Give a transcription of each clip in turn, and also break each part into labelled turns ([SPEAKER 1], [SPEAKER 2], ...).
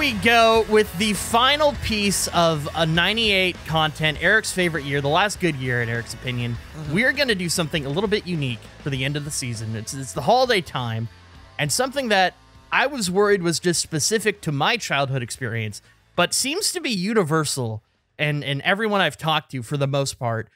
[SPEAKER 1] we go with the final piece of a 98 content, Eric's favorite year, the last good year in Eric's opinion. Mm-hmm. We're going to do something a little bit unique for the end of the season. It's, it's the holiday time, and something that I was worried was just specific to my childhood experience, but seems to be universal. And, and everyone I've talked to, for the most part,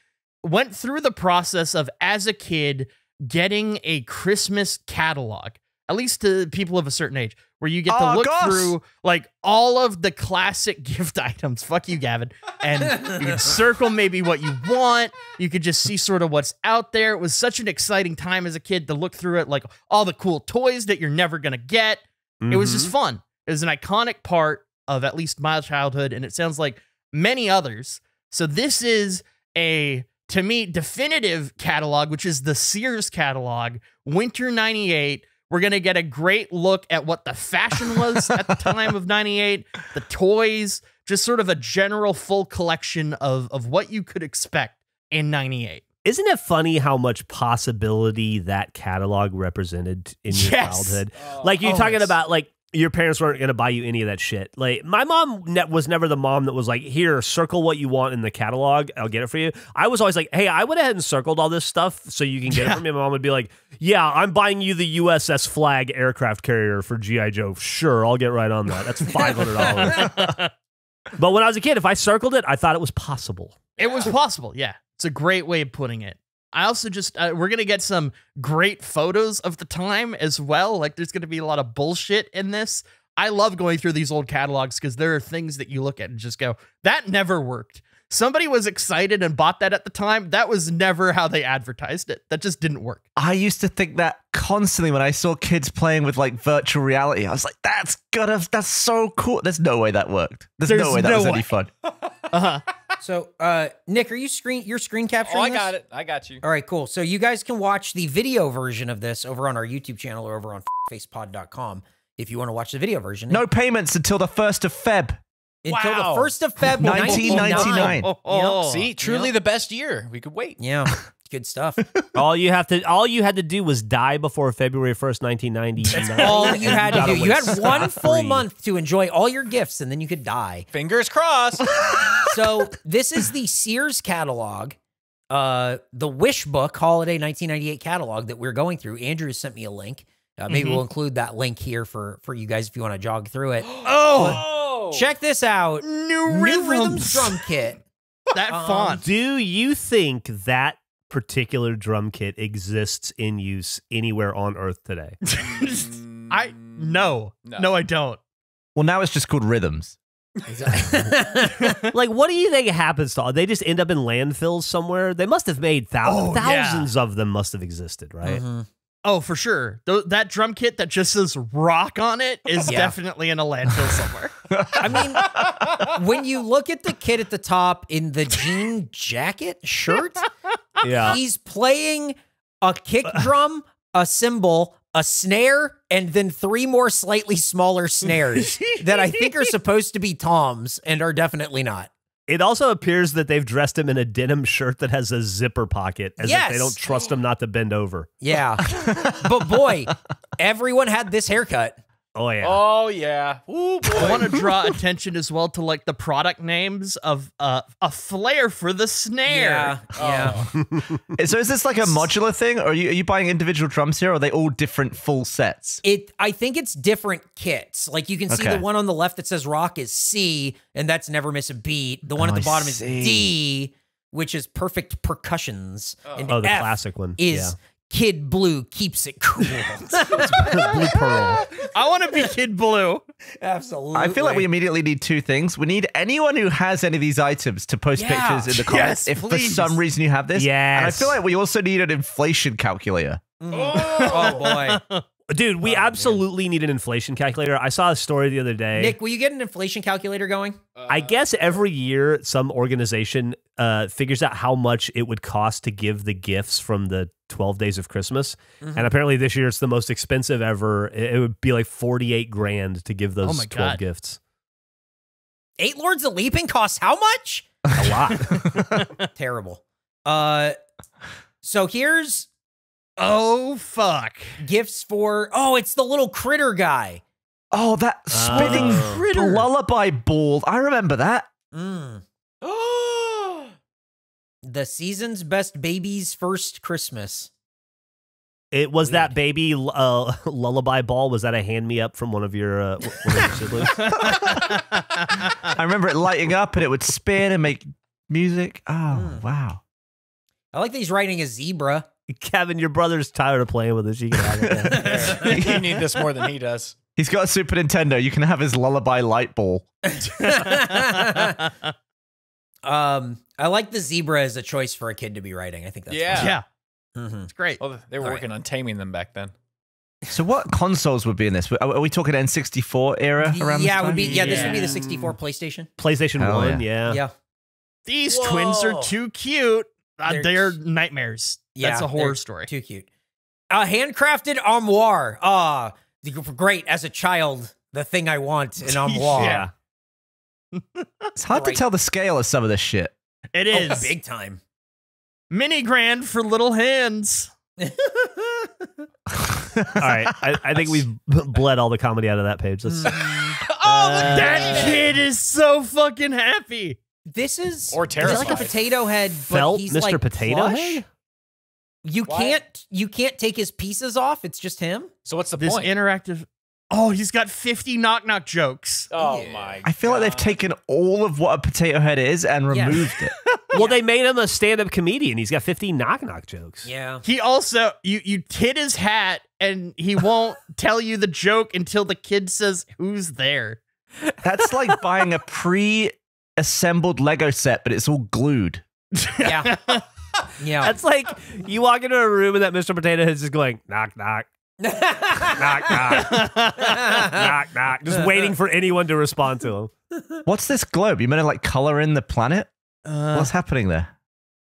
[SPEAKER 1] went through the process of, as a kid, getting a Christmas catalog, at least to people of a certain age, where you get to
[SPEAKER 2] Oh,
[SPEAKER 1] look
[SPEAKER 2] gosh.
[SPEAKER 1] through like all of the classic gift items. Fuck you, Gavin. And you can circle maybe what you want. You could just see sort of what's out there. It was such an exciting time as a kid to look through it, like all the cool toys that you're never gonna get. It was just mm-hmm. fun. It was an iconic part of at least my childhood, and it sounds like many others. So this is a to me definitive catalog, which is the Sears catalog, Winter 98. We're gonna get a great look at what the fashion was at the time of 98, the toys, just sort of a general full collection of, of what you could expect in 98.
[SPEAKER 3] Isn't it funny how much possibility that catalog represented in your
[SPEAKER 1] Yes.
[SPEAKER 3] childhood? Oh, like you're
[SPEAKER 1] Oh,
[SPEAKER 3] talking about like your parents weren't going to buy you any of that shit. Like my mom ne- was never the mom that was like, "Here, circle what you want in the catalog. I'll get it for you." I was always like, "Hey, I went ahead and circled all this stuff so you can get it
[SPEAKER 1] Yeah.
[SPEAKER 3] for me." My mom would be like, "Yeah, I'm buying you the USS Flagg aircraft carrier for GI Joe. Sure, I'll get right on that. That's five hundred dollars." but when I was a kid, if I circled it, I thought it was possible.
[SPEAKER 1] It was possible, yeah. It's a great way of putting it. I also just uh, we're gonna get some great photos of the time as well. Like there's gonna be a lot of bullshit in this. I love going through these old catalogs because there are things that you look at and just go, that never worked. Somebody was excited and bought that at the time. That was never how they advertised it. That just didn't work.
[SPEAKER 2] I used to think that constantly when I saw kids playing with like virtual reality. I was like, that's gotta, that's so cool. There's no way that worked. There's,
[SPEAKER 1] There's
[SPEAKER 2] no way that
[SPEAKER 1] no
[SPEAKER 2] was
[SPEAKER 1] way.
[SPEAKER 2] any fun.
[SPEAKER 1] Uh-huh.
[SPEAKER 4] So, uh, Nick, are you screen? You're screen capturing.
[SPEAKER 5] Oh, I
[SPEAKER 4] this?
[SPEAKER 5] got it. I got you.
[SPEAKER 4] All right, cool. So you guys can watch the video version of this over on our YouTube channel or over on facepod.com if you want to watch the video version.
[SPEAKER 2] No payments until the 1st of Feb.
[SPEAKER 4] Until
[SPEAKER 1] Wow.
[SPEAKER 4] the first of Feb,
[SPEAKER 2] 1999.
[SPEAKER 1] Oh, oh.
[SPEAKER 5] See, truly
[SPEAKER 4] Yep.
[SPEAKER 5] the best year. We could wait.
[SPEAKER 4] Yeah, good stuff.
[SPEAKER 3] All you have to, all you had to do was die before February first, nineteen ninety.
[SPEAKER 4] That's all you had to do. You had one full
[SPEAKER 3] scot-free.
[SPEAKER 4] month to enjoy all your gifts, and then you could die.
[SPEAKER 5] Fingers crossed.
[SPEAKER 4] So this is the Sears catalog, uh, the Wish Book Holiday 1998 catalog that we're going through. Andrew sent me a link. Uh, maybe
[SPEAKER 1] Mhm.
[SPEAKER 4] we'll include that link here for for you guys if you want to jog through it.
[SPEAKER 1] Oh,
[SPEAKER 5] Oh,
[SPEAKER 4] Check this out.
[SPEAKER 1] new
[SPEAKER 4] New
[SPEAKER 1] rhythms.
[SPEAKER 4] Rhythms drum kit.
[SPEAKER 1] that
[SPEAKER 4] Um,
[SPEAKER 1] font.
[SPEAKER 3] Do you think that particular drum kit exists in use anywhere on Earth today?
[SPEAKER 1] I no,
[SPEAKER 5] No.
[SPEAKER 1] no, I don't.
[SPEAKER 2] Well, now it's just called Rhythms.
[SPEAKER 3] like, what do you think happens to all? They just end up in landfills somewhere. They must have made thou-
[SPEAKER 1] Oh, yeah.
[SPEAKER 3] thousands of them. Must have existed, right?
[SPEAKER 4] Mhm.
[SPEAKER 1] Oh, for sure. Th- that drum kit that just says rock on it is
[SPEAKER 4] Yeah.
[SPEAKER 1] definitely in a landfill somewhere.
[SPEAKER 4] I mean, when you look at the kid at the top in the jean jacket shirt,
[SPEAKER 3] Yeah.
[SPEAKER 4] he's playing a kick drum, a cymbal, a snare, and then three more slightly smaller snares that I think are supposed to be toms and are definitely not.
[SPEAKER 3] It also appears that they've dressed him in a denim shirt that has a zipper pocket, as if they don't trust him not to bend over.
[SPEAKER 4] Yeah. but boy, everyone had this haircut.
[SPEAKER 3] Oh yeah.
[SPEAKER 5] Oh yeah. Ooh boy.
[SPEAKER 1] I want to draw attention as well to like the product names of uh, a flare for the snare.
[SPEAKER 4] Yeah. Yeah.
[SPEAKER 2] So is this like a modular thing, or are you, are you buying individual drums here, or are they all different full sets?
[SPEAKER 4] It I think it's different kits. Like you can see
[SPEAKER 2] Okay.
[SPEAKER 4] the one on the left that says rock is C, and that's never miss a beat. The one
[SPEAKER 2] Oh,
[SPEAKER 4] at the
[SPEAKER 2] I
[SPEAKER 4] bottom is. D, which is perfect percussions. And
[SPEAKER 3] Oh, the
[SPEAKER 4] F
[SPEAKER 3] classic one.
[SPEAKER 4] is Kid Blue keeps it cool.
[SPEAKER 3] Blue Pearl.
[SPEAKER 1] I want to be Kid Blue.
[SPEAKER 4] Absolutely.
[SPEAKER 2] I feel like we immediately need two things. We need anyone who has any of these items to post
[SPEAKER 4] Yeah.
[SPEAKER 2] pictures in the comments
[SPEAKER 1] Yes,
[SPEAKER 2] if for some reason you have this. And I feel like we also need an inflation calculator. Mm.
[SPEAKER 4] Oh boy.
[SPEAKER 3] Dude, we
[SPEAKER 4] Oh, man.
[SPEAKER 3] absolutely need an inflation calculator. I saw a story the other day.
[SPEAKER 4] Nick, will you get an inflation calculator going?
[SPEAKER 3] I guess every year some organization uh, figures out how much it would cost to give the gifts from the 12 days of Christmas.
[SPEAKER 4] Mhm.
[SPEAKER 3] And apparently this year it's the most expensive ever. It it would be like 48 grand to give those
[SPEAKER 1] Oh
[SPEAKER 3] 12
[SPEAKER 1] God.
[SPEAKER 3] gifts.
[SPEAKER 4] Eight Lords of Leaping costs how much?
[SPEAKER 3] A lot.
[SPEAKER 4] Terrible. Uh so here's
[SPEAKER 1] Oh fuck.
[SPEAKER 4] gifts for oh, it's the little critter guy.
[SPEAKER 2] Oh, that spinning
[SPEAKER 3] Oh.
[SPEAKER 1] Critter.
[SPEAKER 2] lullaby ball. I remember that.
[SPEAKER 4] Mm.
[SPEAKER 5] Oh.
[SPEAKER 4] The season's best baby's first Christmas.
[SPEAKER 3] It was that baby uh, lullaby ball. Was that a hand me up from one of your uh, one of your siblings?
[SPEAKER 2] I remember it lighting up and it would spin and make music. Oh,
[SPEAKER 4] Mm.
[SPEAKER 2] wow.
[SPEAKER 4] I like that he's riding a zebra.
[SPEAKER 3] Kevin, your brother's tired of playing with this. You can have it.
[SPEAKER 5] You need this more than he does.
[SPEAKER 2] He's got a Super Nintendo. You can have his lullaby light ball.
[SPEAKER 4] um, I like the zebra as a choice for a kid to be writing. I think that's
[SPEAKER 5] Yeah.
[SPEAKER 1] yeah,
[SPEAKER 4] Mhm.
[SPEAKER 1] it's great.
[SPEAKER 5] Well, they were
[SPEAKER 4] All right.
[SPEAKER 5] working on taming them back then.
[SPEAKER 2] So, what consoles would be in this? Are are we talking N64 era around
[SPEAKER 4] yeah,
[SPEAKER 2] this
[SPEAKER 4] it would be.
[SPEAKER 2] time?
[SPEAKER 4] Yeah, this would be the 64 PlayStation.
[SPEAKER 3] PlayStation
[SPEAKER 2] Hell
[SPEAKER 3] One,
[SPEAKER 2] yeah.
[SPEAKER 3] yeah.
[SPEAKER 4] Yeah,
[SPEAKER 1] These twins are too cute. Uh,
[SPEAKER 4] They're-
[SPEAKER 1] they're, nightmares.
[SPEAKER 4] yeah,
[SPEAKER 1] That's a horror story.
[SPEAKER 4] Too cute. A handcrafted armoire. Ah, the- great as a child. The thing I want an armoire.
[SPEAKER 3] Yeah.
[SPEAKER 2] It's hard
[SPEAKER 4] Right.
[SPEAKER 2] to tell the scale of some of this shit.
[SPEAKER 1] It is Oh,
[SPEAKER 4] big time.
[SPEAKER 1] mini grand for little hands.
[SPEAKER 3] All right. I, I think we've bled all the comedy out of that page. Let's,
[SPEAKER 5] Oh,
[SPEAKER 3] Uh,
[SPEAKER 1] That kid is so fucking happy.
[SPEAKER 4] This is
[SPEAKER 5] Or
[SPEAKER 4] is it like a potato head, but
[SPEAKER 3] Felt
[SPEAKER 4] he's
[SPEAKER 3] Mr.
[SPEAKER 4] like
[SPEAKER 3] Potato
[SPEAKER 4] plush?
[SPEAKER 3] Head?
[SPEAKER 4] You
[SPEAKER 5] Why?
[SPEAKER 4] can't you can't take his pieces off. It's just him.
[SPEAKER 5] So what's the
[SPEAKER 1] This
[SPEAKER 5] point?
[SPEAKER 1] interactive. Oh, he's got 50 knock knock jokes.
[SPEAKER 5] oh
[SPEAKER 4] Yeah.
[SPEAKER 5] my!
[SPEAKER 2] I feel like they've taken all of what a potato head is and
[SPEAKER 4] Yeah.
[SPEAKER 2] removed it.
[SPEAKER 3] Well, they made him a stand-up comedian. He's got 50 knock-knock jokes.
[SPEAKER 4] Yeah.
[SPEAKER 1] He also you you hit his hat and he won't tell you the joke until the kid says who's there.
[SPEAKER 2] That's like buying a pre-assembled Lego set, but it's all glued.
[SPEAKER 4] Yeah. Yeah.
[SPEAKER 3] That's like you walk into a room and that Mr. Potato Head's just going knock knock knock knock knock knock, just waiting for anyone to respond to him.
[SPEAKER 2] What's this globe? You meant to like color in the planet?
[SPEAKER 1] Uh,
[SPEAKER 2] What's happening there?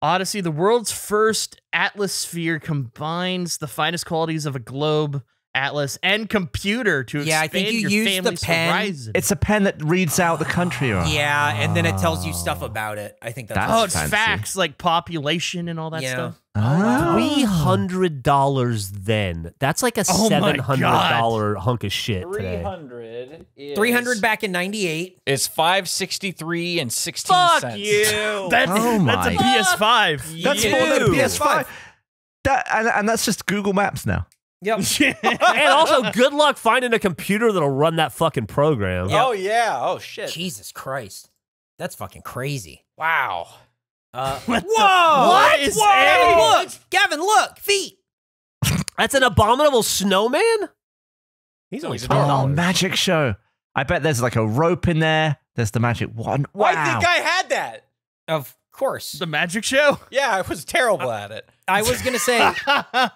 [SPEAKER 1] Odyssey, the world's first atlas sphere combines the finest qualities of a globe, atlas, and computer to
[SPEAKER 4] Yeah, I think you use the pen.
[SPEAKER 1] horizon.
[SPEAKER 2] It's a pen that reads out the country. Right?
[SPEAKER 4] yeah, and then it tells you stuff about it. I think that's,
[SPEAKER 2] That's
[SPEAKER 1] oh, it's
[SPEAKER 2] fancy.
[SPEAKER 1] facts like population and all that
[SPEAKER 4] Yeah.
[SPEAKER 1] stuff.
[SPEAKER 2] Ah.
[SPEAKER 3] Three hundred dollars then. That's like a
[SPEAKER 1] Oh
[SPEAKER 3] seven hundred dollar hunk of shit
[SPEAKER 5] Three
[SPEAKER 3] today.
[SPEAKER 5] hundred.
[SPEAKER 4] three hundred back in '98.
[SPEAKER 5] is five sixty three and sixteen
[SPEAKER 3] Fuck
[SPEAKER 5] cents.
[SPEAKER 3] you.
[SPEAKER 1] That's,
[SPEAKER 2] Oh
[SPEAKER 1] that's a PS5.
[SPEAKER 2] That's more than a
[SPEAKER 3] You.
[SPEAKER 2] PS5. That, and, and that's just Google Maps now.
[SPEAKER 4] Yep.
[SPEAKER 3] and also, good luck finding a computer that'll run that fucking program.
[SPEAKER 4] Yeah.
[SPEAKER 5] Oh yeah. Oh shit.
[SPEAKER 4] Jesus Christ, that's fucking crazy.
[SPEAKER 5] Wow.
[SPEAKER 4] Uh,
[SPEAKER 1] What the-
[SPEAKER 4] whoa!
[SPEAKER 1] what is
[SPEAKER 4] Gavin,
[SPEAKER 1] A?
[SPEAKER 4] look! Gavin, look! Feet.
[SPEAKER 3] That's an abominable snowman. He's
[SPEAKER 5] No,
[SPEAKER 3] only
[SPEAKER 5] he's a
[SPEAKER 3] twelve
[SPEAKER 2] Oh, magic show. I bet there's like a rope in there. There's the magic wand. Wow.
[SPEAKER 5] I think I had that.
[SPEAKER 4] Of course.
[SPEAKER 1] the magic show.
[SPEAKER 5] Yeah, I was terrible at it.
[SPEAKER 4] I was gonna say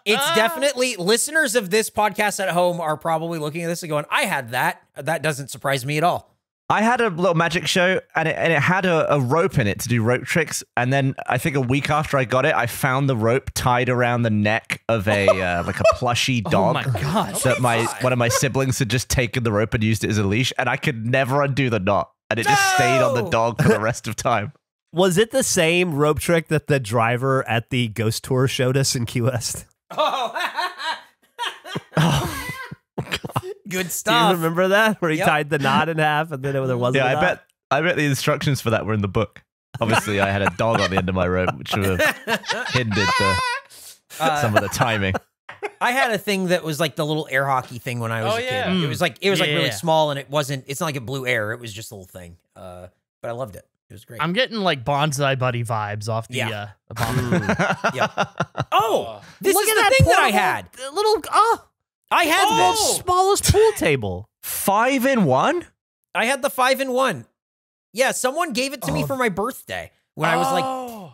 [SPEAKER 4] it's definitely listeners of this podcast at home are probably looking at this and going, "I had that." That doesn't surprise me at all.
[SPEAKER 2] I had a little magic show and it, and it had a, a rope in it to do rope tricks. And then I think a week after I got it, I found the rope tied around the neck of a uh, like a plushy
[SPEAKER 1] Oh
[SPEAKER 2] dog.
[SPEAKER 1] my god.
[SPEAKER 2] that my one of my siblings had just taken the rope and used it as a leash, and I could never undo the knot, and it just stayed on the dog for the rest of time.
[SPEAKER 3] Was it the same rope trick that the driver at the ghost tour showed us in Key West?
[SPEAKER 4] Oh, good stuff.
[SPEAKER 3] Do you remember that where he
[SPEAKER 4] Yep.
[SPEAKER 3] tied the knot in half and then there wasn't?
[SPEAKER 2] yeah,
[SPEAKER 3] a
[SPEAKER 2] I
[SPEAKER 3] knot?
[SPEAKER 2] bet I bet the instructions for that were in the book. Obviously, I had a dog on the end of my rope, which would have hindered the,
[SPEAKER 4] Uh,
[SPEAKER 2] some of the timing.
[SPEAKER 4] I had a thing that was like the little air hockey thing when I was
[SPEAKER 5] Oh,
[SPEAKER 4] a kid.
[SPEAKER 5] yeah.
[SPEAKER 4] It was like it was like really small and it wasn't. It's not like it blew air. It was just a little thing. Uh, but I loved it. It was great.
[SPEAKER 1] I'm getting like bonsai buddy vibes off the
[SPEAKER 4] Yeah.
[SPEAKER 1] uh, abominable.
[SPEAKER 4] oh, this
[SPEAKER 3] Look
[SPEAKER 4] is
[SPEAKER 3] at
[SPEAKER 4] the
[SPEAKER 3] that
[SPEAKER 4] thing that I had.
[SPEAKER 3] the little oh,
[SPEAKER 4] I had
[SPEAKER 3] oh,
[SPEAKER 4] this.
[SPEAKER 3] smallest pool table.
[SPEAKER 2] Five in one.
[SPEAKER 4] I had the five in one. Yeah, someone gave it to me
[SPEAKER 1] Oh.
[SPEAKER 4] for my birthday when I was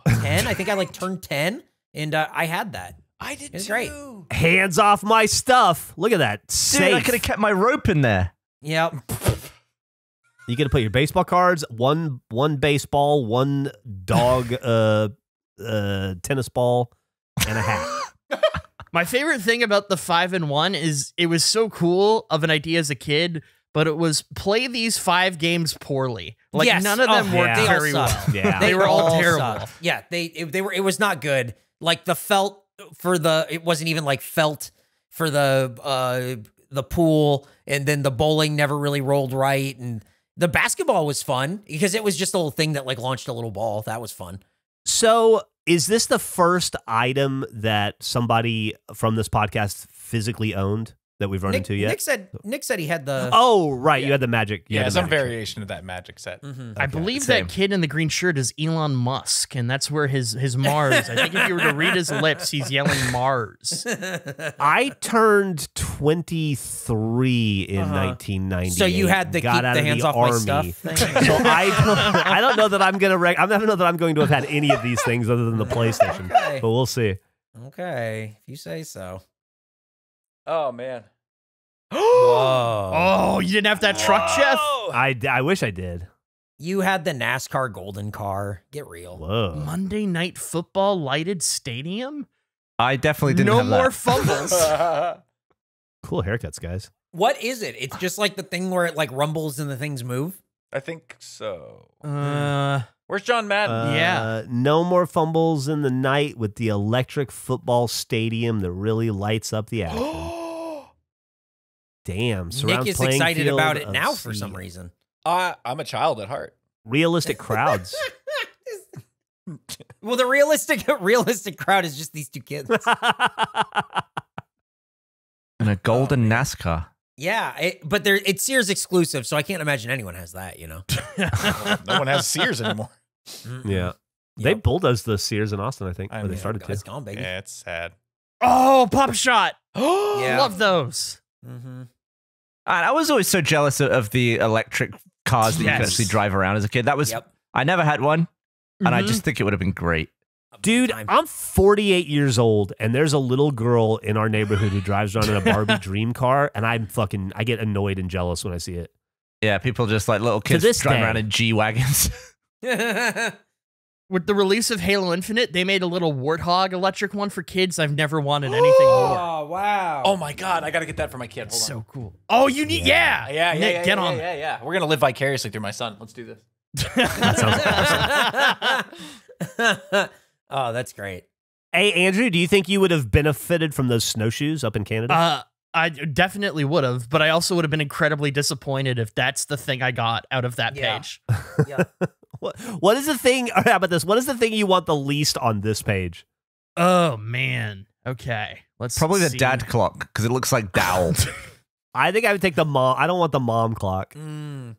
[SPEAKER 4] like ten. I think I like turned ten, and uh, I had that.
[SPEAKER 5] I did
[SPEAKER 4] It's
[SPEAKER 5] too.
[SPEAKER 4] great.
[SPEAKER 3] Hands off my stuff. Look at that.
[SPEAKER 2] Dude,
[SPEAKER 3] Safe.
[SPEAKER 2] I could have kept my rope in there.
[SPEAKER 4] Yep.
[SPEAKER 3] You gotta put your baseball cards, one one baseball, one dog uh uh tennis ball, and a hat.
[SPEAKER 1] My favorite thing about the five and one is it was so cool of an idea as a kid, but it was play these five games poorly. Like
[SPEAKER 4] Yes.
[SPEAKER 1] none of
[SPEAKER 4] Oh,
[SPEAKER 1] them worked
[SPEAKER 3] yeah.
[SPEAKER 4] They all
[SPEAKER 1] very
[SPEAKER 4] suck.
[SPEAKER 1] well.
[SPEAKER 3] Yeah.
[SPEAKER 1] They were all terrible.
[SPEAKER 4] sucked. Yeah, they it, they were. It was not good. Like the felt for the. It wasn't even like felt for the uh the pool, and then the bowling never really rolled right, and the basketball was fun because it was just a little thing that like launched a little ball. That was fun.
[SPEAKER 3] So, is this the first item that somebody from this podcast physically owned that we've run
[SPEAKER 4] Nick,
[SPEAKER 3] into yet?
[SPEAKER 4] Nick said Nick said he had the.
[SPEAKER 3] oh, right. You had the magic. You
[SPEAKER 5] Yeah,
[SPEAKER 3] had the
[SPEAKER 5] some
[SPEAKER 3] magic.
[SPEAKER 5] variation of that magic set.
[SPEAKER 4] Mhm.
[SPEAKER 1] I
[SPEAKER 3] Okay,
[SPEAKER 1] believe
[SPEAKER 2] same.
[SPEAKER 1] that kid in the green shirt is Elon Musk, and that's where his his Mars. I think if you were to read his lips, he's yelling Mars.
[SPEAKER 3] I turned 23 in
[SPEAKER 4] Uh-huh.
[SPEAKER 3] 1990.
[SPEAKER 4] So you had the
[SPEAKER 3] got
[SPEAKER 4] keep
[SPEAKER 3] out
[SPEAKER 4] the
[SPEAKER 3] of
[SPEAKER 4] hands
[SPEAKER 3] the
[SPEAKER 4] off
[SPEAKER 3] army.
[SPEAKER 4] my stuff thing.
[SPEAKER 3] So I don't, I don't know that I'm gonna rec- I don't know that I'm going to have had any of these things other than the PlayStation,
[SPEAKER 4] Okay.
[SPEAKER 3] but we'll see.
[SPEAKER 4] okay, if you say so.
[SPEAKER 5] Oh man.
[SPEAKER 4] Whoa.
[SPEAKER 1] Oh, you didn't have that truck, Geoff?
[SPEAKER 3] I, I wish I did.
[SPEAKER 4] You had the NASCAR golden car. Get real.
[SPEAKER 3] Whoa.
[SPEAKER 1] Monday Night Football lighted stadium.
[SPEAKER 2] I definitely didn't
[SPEAKER 1] no
[SPEAKER 2] have
[SPEAKER 1] more
[SPEAKER 2] that.
[SPEAKER 1] fumbles.
[SPEAKER 3] Cool haircuts, guys.
[SPEAKER 4] What is it? It's just like the thing where it like rumbles and the things move.
[SPEAKER 5] I think so.
[SPEAKER 1] uh,
[SPEAKER 5] Where's John Madden?
[SPEAKER 1] Yeah.
[SPEAKER 3] Uh, No more fumbles in the night with the electric football stadium that really lights up the action. Damn. surround
[SPEAKER 4] Nick is
[SPEAKER 3] playing
[SPEAKER 4] excited
[SPEAKER 3] field
[SPEAKER 4] about it
[SPEAKER 3] of
[SPEAKER 4] now for some reason.
[SPEAKER 5] I, I'm a child at heart.
[SPEAKER 3] Realistic crowds.
[SPEAKER 4] Well, the realistic realistic crowd is just these two kids.
[SPEAKER 2] And a
[SPEAKER 4] Oh,
[SPEAKER 2] golden NASCAR.
[SPEAKER 4] yeah, it, but they're it's Sears exclusive, so I can't imagine anyone has that. You know.
[SPEAKER 5] no one has Sears anymore.
[SPEAKER 3] yeah. They
[SPEAKER 4] Yep.
[SPEAKER 3] bulldozed the Sears in Austin, I think,
[SPEAKER 5] I
[SPEAKER 3] or they
[SPEAKER 5] mean,
[SPEAKER 3] started
[SPEAKER 4] It's
[SPEAKER 3] to.
[SPEAKER 4] gone, baby.
[SPEAKER 5] Yeah, it's sad.
[SPEAKER 1] oh, pop shot.
[SPEAKER 4] Yeah.
[SPEAKER 1] Love those.
[SPEAKER 4] Mm-hmm.
[SPEAKER 2] And I was always so jealous of, of the electric cars that you could actually drive around as a kid. That was
[SPEAKER 4] Yep.
[SPEAKER 2] I never had one, and I
[SPEAKER 1] Mhm.
[SPEAKER 2] just think it would have been great.
[SPEAKER 3] Dude, I'm 48 years old, and there's a little girl in our neighborhood who drives around in a Barbie dream car, and I'm fucking, I get annoyed and jealous when I see it.
[SPEAKER 2] Yeah, people just like little kids
[SPEAKER 3] this
[SPEAKER 2] driving around in G wagons.
[SPEAKER 1] With the release of Halo Infinite, they made a little warthog electric one for kids. I've never wanted anything more.
[SPEAKER 4] oh wow!
[SPEAKER 5] Oh my god, I gotta get that for my kid. Hold
[SPEAKER 1] It's
[SPEAKER 5] on.
[SPEAKER 1] so cool. Oh, you need yeah,
[SPEAKER 5] yeah, yeah,
[SPEAKER 1] Nick,
[SPEAKER 5] yeah,
[SPEAKER 1] get
[SPEAKER 5] yeah,
[SPEAKER 1] on.
[SPEAKER 5] yeah, yeah. We're gonna live vicariously through my son. Let's do this.
[SPEAKER 3] That sounds awesome.
[SPEAKER 4] oh, that's great.
[SPEAKER 3] Hey, Andrew, do you think you would have benefited from those snowshoes up in Canada?
[SPEAKER 1] Uh, I definitely would have, but I also would have been incredibly disappointed if that's the thing I got out of that page.
[SPEAKER 4] Yeah.
[SPEAKER 1] Page.
[SPEAKER 3] what, what is the thing? How about this? What is the thing you want the least on this page?
[SPEAKER 1] Oh man. Okay. Let's
[SPEAKER 2] Probably the dad clock because it looks like dowel.
[SPEAKER 3] I think I would take the mom. I don't want the mom clock.
[SPEAKER 4] Mm.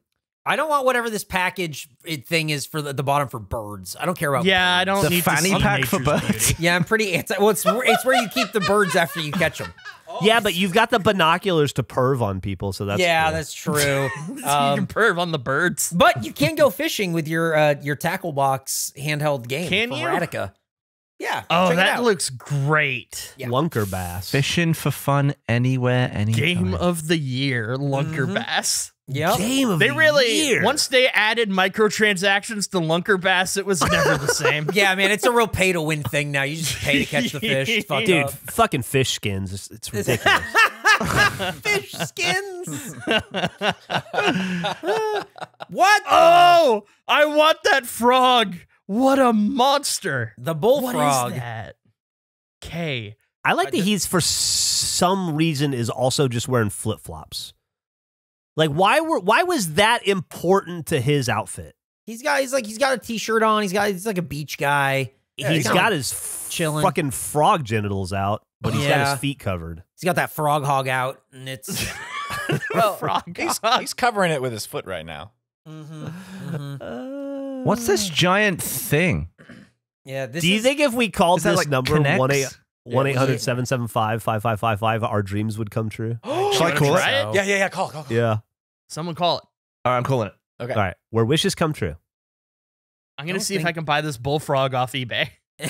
[SPEAKER 4] I don't want whatever this package thing is for the, the bottom for birds. I don't care about.
[SPEAKER 1] Yeah, I don't
[SPEAKER 2] The
[SPEAKER 1] need to
[SPEAKER 2] fanny
[SPEAKER 1] see
[SPEAKER 2] pack for birds.
[SPEAKER 1] beauty.
[SPEAKER 4] Yeah, I'm pretty anti. Well, it's it's where you keep the birds after you catch them.
[SPEAKER 3] Yeah, but you've got the binoculars to perv on people, so that's
[SPEAKER 4] yeah,
[SPEAKER 3] cool.
[SPEAKER 4] that's true.
[SPEAKER 1] you can
[SPEAKER 4] Um,
[SPEAKER 1] perv on the birds.
[SPEAKER 4] but you can go fishing with your uh, your tackle box handheld game.
[SPEAKER 1] Can
[SPEAKER 4] from
[SPEAKER 1] you?
[SPEAKER 4] Radica. Yeah.
[SPEAKER 1] Oh, that looks great.
[SPEAKER 4] Yeah.
[SPEAKER 3] lunker bass.
[SPEAKER 2] Fishing for fun anywhere, anytime.
[SPEAKER 1] Game of the year, Lunker
[SPEAKER 4] Mhm.
[SPEAKER 1] Bass.
[SPEAKER 4] Yep.
[SPEAKER 3] Game of
[SPEAKER 1] They
[SPEAKER 3] the
[SPEAKER 1] really
[SPEAKER 3] year.
[SPEAKER 1] once they added microtransactions to Lunker Bass, it was never the same.
[SPEAKER 4] Yeah, man, it's a real pay to win thing now. You just pay to catch the fish. Fuck
[SPEAKER 3] dude,
[SPEAKER 4] up.
[SPEAKER 3] fucking fish skins. It's, it's ridiculous.
[SPEAKER 4] fish skins. what?
[SPEAKER 1] Oh, I want that frog. What a monster.
[SPEAKER 4] The bullfrog.
[SPEAKER 1] is that? K.
[SPEAKER 3] I like
[SPEAKER 4] I
[SPEAKER 3] that
[SPEAKER 4] just-
[SPEAKER 3] he's for some reason is also just wearing flip flops. Like why were why was that important to his outfit?
[SPEAKER 4] He's got he's like he's got a t-shirt on. He's got he's like a beach guy. Yeah,
[SPEAKER 3] he's
[SPEAKER 4] he's
[SPEAKER 3] got his
[SPEAKER 4] chilling.
[SPEAKER 3] fucking frog genitals out, but he's got his feet covered.
[SPEAKER 4] He's got that frog hog out, and it's
[SPEAKER 5] Well,
[SPEAKER 1] Frog
[SPEAKER 5] he's,
[SPEAKER 1] hog.
[SPEAKER 5] he's covering it with his foot right now.
[SPEAKER 4] Mhm, mhm.
[SPEAKER 3] Uh,
[SPEAKER 2] What's this giant thing?
[SPEAKER 4] yeah. This
[SPEAKER 3] Do you
[SPEAKER 4] is,
[SPEAKER 3] think if we called this
[SPEAKER 2] like
[SPEAKER 3] number
[SPEAKER 2] connects?
[SPEAKER 3] one eight one eight
[SPEAKER 4] Yeah.
[SPEAKER 3] hundred seven seven five five five five five our dreams would come true?
[SPEAKER 2] Shall I
[SPEAKER 1] wanna
[SPEAKER 2] call it?
[SPEAKER 1] try it?
[SPEAKER 5] Yeah, yeah, yeah. Call, call, call.
[SPEAKER 3] Yeah.
[SPEAKER 1] Someone call it.
[SPEAKER 2] All right, I'm calling it.
[SPEAKER 5] Okay.
[SPEAKER 3] All right. Where wishes come true.
[SPEAKER 1] I'm gonna
[SPEAKER 4] don't
[SPEAKER 1] see if I can buy this bullfrog off eBay.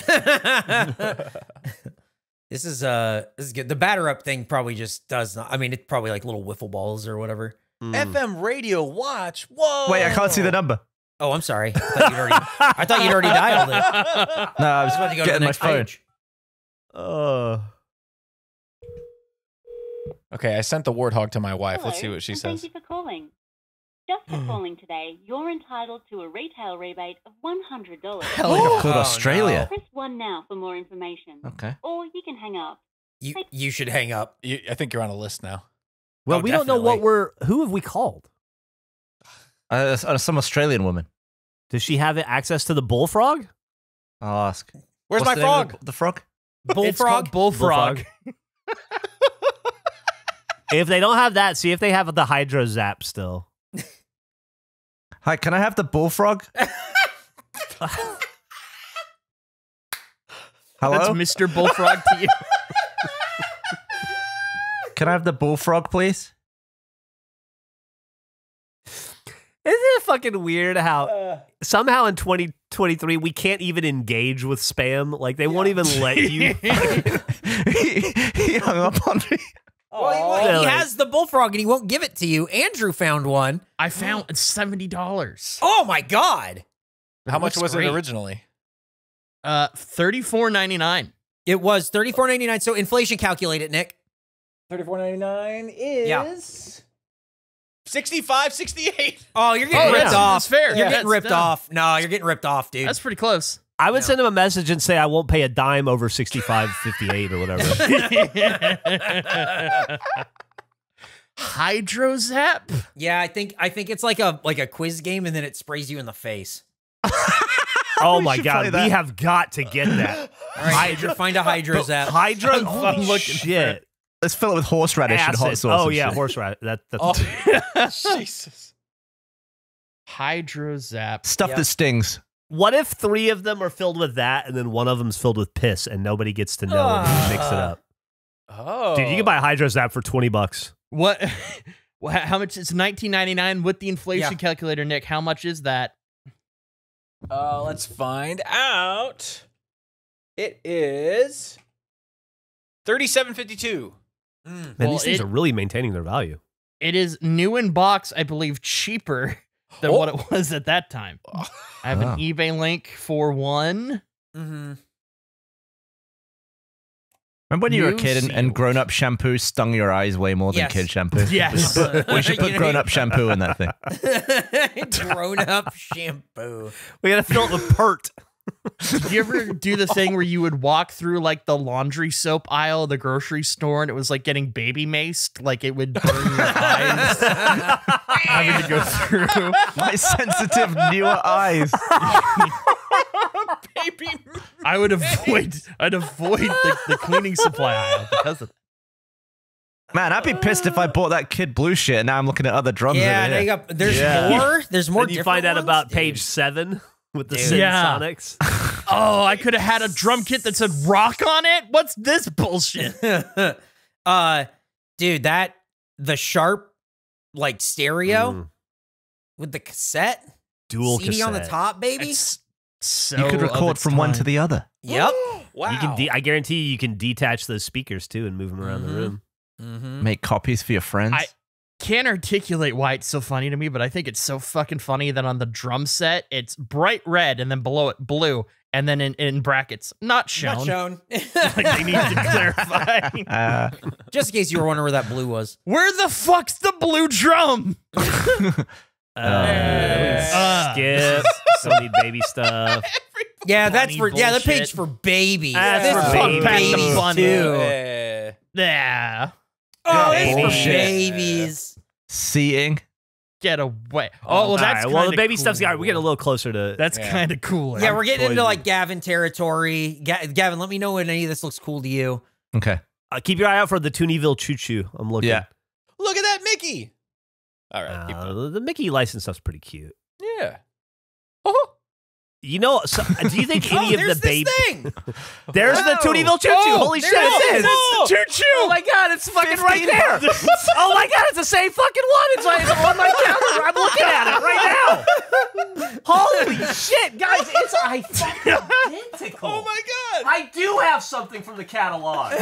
[SPEAKER 4] this is uh this is good. The batter up thing probably just does not. I mean, it's probably like little wiffle balls or whatever.
[SPEAKER 3] Mm.
[SPEAKER 5] FM radio watch. Whoa.
[SPEAKER 2] Wait, I can't see the number.
[SPEAKER 4] Oh, I'm sorry. I thought you'd already, I thought you'd already dialed it.
[SPEAKER 2] No, I was
[SPEAKER 4] was about to go to the
[SPEAKER 2] getting my
[SPEAKER 4] next
[SPEAKER 2] phone.
[SPEAKER 4] page.
[SPEAKER 3] Uh,
[SPEAKER 5] Okay, I sent the warthog to my wife. Let's see what she
[SPEAKER 6] and
[SPEAKER 5] says.
[SPEAKER 6] Thank you for calling. Just for calling today, you're entitled to a retail rebate of $100.
[SPEAKER 1] Hell yeah.
[SPEAKER 2] Called
[SPEAKER 4] Oh,
[SPEAKER 2] Australia.
[SPEAKER 6] Press 1 now for more information.
[SPEAKER 2] Okay.
[SPEAKER 6] Or you can hang up.
[SPEAKER 4] You you should hang up.
[SPEAKER 5] You, I think you're on a list now.
[SPEAKER 3] Well,
[SPEAKER 5] Oh,
[SPEAKER 3] we don't know what
[SPEAKER 5] definitely.
[SPEAKER 3] we're. Who have we called?
[SPEAKER 2] Uh, uh, some Australian woman.
[SPEAKER 3] Does she have access to the bullfrog?
[SPEAKER 2] I'll ask.
[SPEAKER 5] Where's
[SPEAKER 2] What's
[SPEAKER 5] my
[SPEAKER 2] the name of
[SPEAKER 5] frog?
[SPEAKER 2] The, the frog?
[SPEAKER 1] It's called bullfrog.
[SPEAKER 3] If they don't have that, see if they have the hydro zap still.
[SPEAKER 2] Hi, can I have the bullfrog? Hello?
[SPEAKER 1] That's Mr. Bullfrog to you.
[SPEAKER 2] Can I have the bullfrog, please?
[SPEAKER 3] It fucking weird how somehow in 2023 we can't even engage with spam? Like they won't even let you.
[SPEAKER 2] he, he hung up on me.
[SPEAKER 4] Well, he, he has the bullfrog and he won't give it to you. Andrew found one.
[SPEAKER 1] I found seventy dollars.
[SPEAKER 4] Oh my god!
[SPEAKER 5] How much was
[SPEAKER 1] great.
[SPEAKER 5] it originally?
[SPEAKER 1] Uh, thirty four ninety nine.
[SPEAKER 4] It was thirty four ninety nine. So inflation calculate it, Nick.
[SPEAKER 5] Thirty-four ninety-nine is
[SPEAKER 4] Yeah.
[SPEAKER 5] 65, 68.
[SPEAKER 4] Oh, you're getting
[SPEAKER 1] Oh,
[SPEAKER 4] ripped
[SPEAKER 1] yeah.
[SPEAKER 4] off.
[SPEAKER 1] That's fair.
[SPEAKER 4] You're
[SPEAKER 1] Yeah,
[SPEAKER 4] getting ripped
[SPEAKER 1] done.
[SPEAKER 4] off. No, you're getting ripped off, dude.
[SPEAKER 1] That's pretty close.
[SPEAKER 3] I would
[SPEAKER 4] No.
[SPEAKER 3] send him a message and say I won't pay a dime over 65.58 or whatever.
[SPEAKER 1] Hydro zap.
[SPEAKER 4] yeah, I think I think it's like a like a quiz game, and then it sprays you in the face.
[SPEAKER 3] oh
[SPEAKER 2] We
[SPEAKER 3] my god, we have got to get that.
[SPEAKER 4] All right, Andrew, find a hydro zap.
[SPEAKER 3] Hydro,
[SPEAKER 1] I'm
[SPEAKER 3] holy
[SPEAKER 1] looking
[SPEAKER 3] shit.
[SPEAKER 2] Let's fill it with horseradish and hot sauce.
[SPEAKER 3] Oh
[SPEAKER 2] and
[SPEAKER 3] yeah,
[SPEAKER 2] shit.
[SPEAKER 3] horseradish. That that's
[SPEAKER 5] Oh, Jesus.
[SPEAKER 1] Hydro zap.
[SPEAKER 2] Stuff
[SPEAKER 4] Yeah.
[SPEAKER 2] that stings.
[SPEAKER 3] What if three of them are filled with that and then one of them's filled with piss and nobody gets to know and you mix it
[SPEAKER 4] Ah.
[SPEAKER 3] up?
[SPEAKER 5] Oh.
[SPEAKER 3] Dude, you can buy a Hydro Zap for 20 bucks.
[SPEAKER 1] What? How much? It's nineteen ninety nine with the inflation
[SPEAKER 4] Yeah.
[SPEAKER 1] calculator. Nick, how much is that?
[SPEAKER 5] Uh, let's find out. It is thirty-seven fifty-two.
[SPEAKER 4] Mm.
[SPEAKER 3] Man,
[SPEAKER 1] Well,
[SPEAKER 3] these things
[SPEAKER 1] it-
[SPEAKER 3] are really maintaining their value.
[SPEAKER 1] It is new in box, I believe, cheaper than
[SPEAKER 5] Oh.
[SPEAKER 1] what it was at that time. I have
[SPEAKER 2] Oh.
[SPEAKER 1] an eBay link for one.
[SPEAKER 4] Mm-hmm.
[SPEAKER 2] Remember when you were a kid and, and grown up shampoo stung your eyes way more than
[SPEAKER 4] Yes.
[SPEAKER 2] kid shampoo?
[SPEAKER 1] Yes.
[SPEAKER 2] we should put grown up shampoo in that thing.
[SPEAKER 4] Grown up shampoo.
[SPEAKER 3] We gotta fill it with pert.
[SPEAKER 1] Did you ever do the thing where you would walk through like the laundry soap aisle of the grocery store and it was like getting baby maced? Like it would burn your eyes having to go through.
[SPEAKER 2] My sensitive new eyes.
[SPEAKER 5] Baby.
[SPEAKER 1] I would avoid I'd avoid the, the cleaning supply aisle because of that.
[SPEAKER 2] Man, I'd be pissed if I bought that kid blue shit and now I'm looking at other drums
[SPEAKER 4] yeah,
[SPEAKER 2] over here.
[SPEAKER 4] got, there's
[SPEAKER 3] Yeah.
[SPEAKER 4] more. There's more.
[SPEAKER 3] and you
[SPEAKER 4] different
[SPEAKER 3] find out
[SPEAKER 4] ones?
[SPEAKER 3] about
[SPEAKER 4] Dude.
[SPEAKER 3] page seven with the
[SPEAKER 4] Dude.
[SPEAKER 1] Yeah.
[SPEAKER 3] Sonics.
[SPEAKER 1] Oh, I could have had a drum kit that said rock on it. What's this bullshit?
[SPEAKER 4] uh, dude, that the sharp like stereo
[SPEAKER 3] Mm.
[SPEAKER 4] with the cassette,
[SPEAKER 3] Dual
[SPEAKER 4] CD
[SPEAKER 3] cassette.
[SPEAKER 4] on the top, baby.
[SPEAKER 1] It's so
[SPEAKER 2] you could record
[SPEAKER 1] its
[SPEAKER 2] from one to the other.
[SPEAKER 4] Yep.
[SPEAKER 5] Wow.
[SPEAKER 3] You can de- I guarantee you, you can detach those speakers too and move them around
[SPEAKER 4] Mhm.
[SPEAKER 3] the room.
[SPEAKER 4] Mm-hmm.
[SPEAKER 2] Make copies for your friends.
[SPEAKER 1] I- Can't articulate why it's so funny to me, but I think it's so fucking funny that on the drum set it's bright red and then below it blue, and then in, in brackets not shown.
[SPEAKER 4] Not shown.
[SPEAKER 1] like they need to clarify.
[SPEAKER 2] Uh,
[SPEAKER 4] Just in case you were wondering where that blue was.
[SPEAKER 1] Where the fuck's the blue drum?
[SPEAKER 3] Uh,
[SPEAKER 1] Uh.
[SPEAKER 3] skip. Still need baby stuff.
[SPEAKER 4] Yeah, that's
[SPEAKER 1] Bunny
[SPEAKER 4] for yeah. The page for babies.
[SPEAKER 3] That's
[SPEAKER 4] This
[SPEAKER 3] for
[SPEAKER 4] is
[SPEAKER 3] babies.
[SPEAKER 1] Pat the
[SPEAKER 4] babies
[SPEAKER 1] bunny.
[SPEAKER 4] too.
[SPEAKER 5] Yeah.
[SPEAKER 1] Yeah.
[SPEAKER 4] Oh,
[SPEAKER 2] Yeah,
[SPEAKER 4] it's for
[SPEAKER 2] bullshit.
[SPEAKER 4] babies.
[SPEAKER 2] seeing.
[SPEAKER 1] Get away. Oh, well, that's
[SPEAKER 3] right, well, the
[SPEAKER 1] kinda
[SPEAKER 3] baby stuff's got.
[SPEAKER 1] cool.
[SPEAKER 3] We get a little closer to.
[SPEAKER 1] That's
[SPEAKER 5] Yeah.
[SPEAKER 1] kind of cool.
[SPEAKER 4] Yeah, we're getting into like Gavin territory. Ga- Gavin, let me know when any of this looks cool to you.
[SPEAKER 2] Okay.
[SPEAKER 3] Uh, keep your eye out for the Toonieeville Choo Choo. I'm looking.
[SPEAKER 2] Yeah.
[SPEAKER 5] Look at that Mickey. All right. keep
[SPEAKER 3] Uh,
[SPEAKER 5] going.
[SPEAKER 3] the Mickey license stuff's pretty cute.
[SPEAKER 5] Yeah.
[SPEAKER 3] You know, so, uh, do you think any
[SPEAKER 4] oh,
[SPEAKER 3] of the baby?
[SPEAKER 4] this thing.
[SPEAKER 3] There's the
[SPEAKER 4] Whoa. Oh!
[SPEAKER 3] Toonieeville Choo Choo.
[SPEAKER 4] Oh,
[SPEAKER 3] Holy
[SPEAKER 4] there
[SPEAKER 3] shit!
[SPEAKER 4] it
[SPEAKER 3] It
[SPEAKER 4] is.
[SPEAKER 3] is.
[SPEAKER 5] Oh.
[SPEAKER 3] Choo Choo. Oh my god, it's fucking right there. oh my god, it's the same fucking one. It's, right, it's on my counter. I'm looking at it right now. Holy shit, guys! It's I identical.
[SPEAKER 5] Oh my God.
[SPEAKER 3] I do have something from the catalog.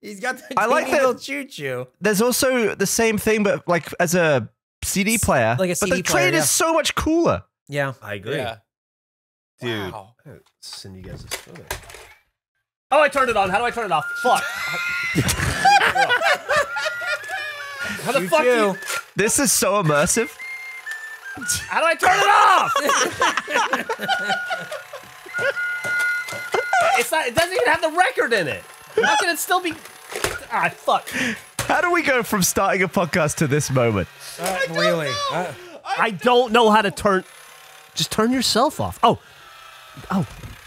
[SPEAKER 4] He's got the
[SPEAKER 2] I like that-
[SPEAKER 4] choo choo.
[SPEAKER 2] There's also the same thing, but like as a CD player.
[SPEAKER 4] like a CD but
[SPEAKER 2] the
[SPEAKER 4] player,
[SPEAKER 2] train
[SPEAKER 4] yeah.
[SPEAKER 2] is so much cooler.
[SPEAKER 4] Yeah.
[SPEAKER 3] I agree.
[SPEAKER 5] Yeah.
[SPEAKER 3] Dude.
[SPEAKER 5] Wow.
[SPEAKER 3] Send you guys this photo. Oh, I turned it on. How do I turn it off? Fuck. How the fuck? do You,
[SPEAKER 2] This is so immersive.
[SPEAKER 3] how do I turn it off? it's not. It doesn't even have the record in it. How can it still be? Ah, fuck.
[SPEAKER 2] How do we go from starting a podcast to this moment?
[SPEAKER 4] Uh, really? Uh,
[SPEAKER 3] I don't know how to turn. Just turn yourself off. Oh, oh,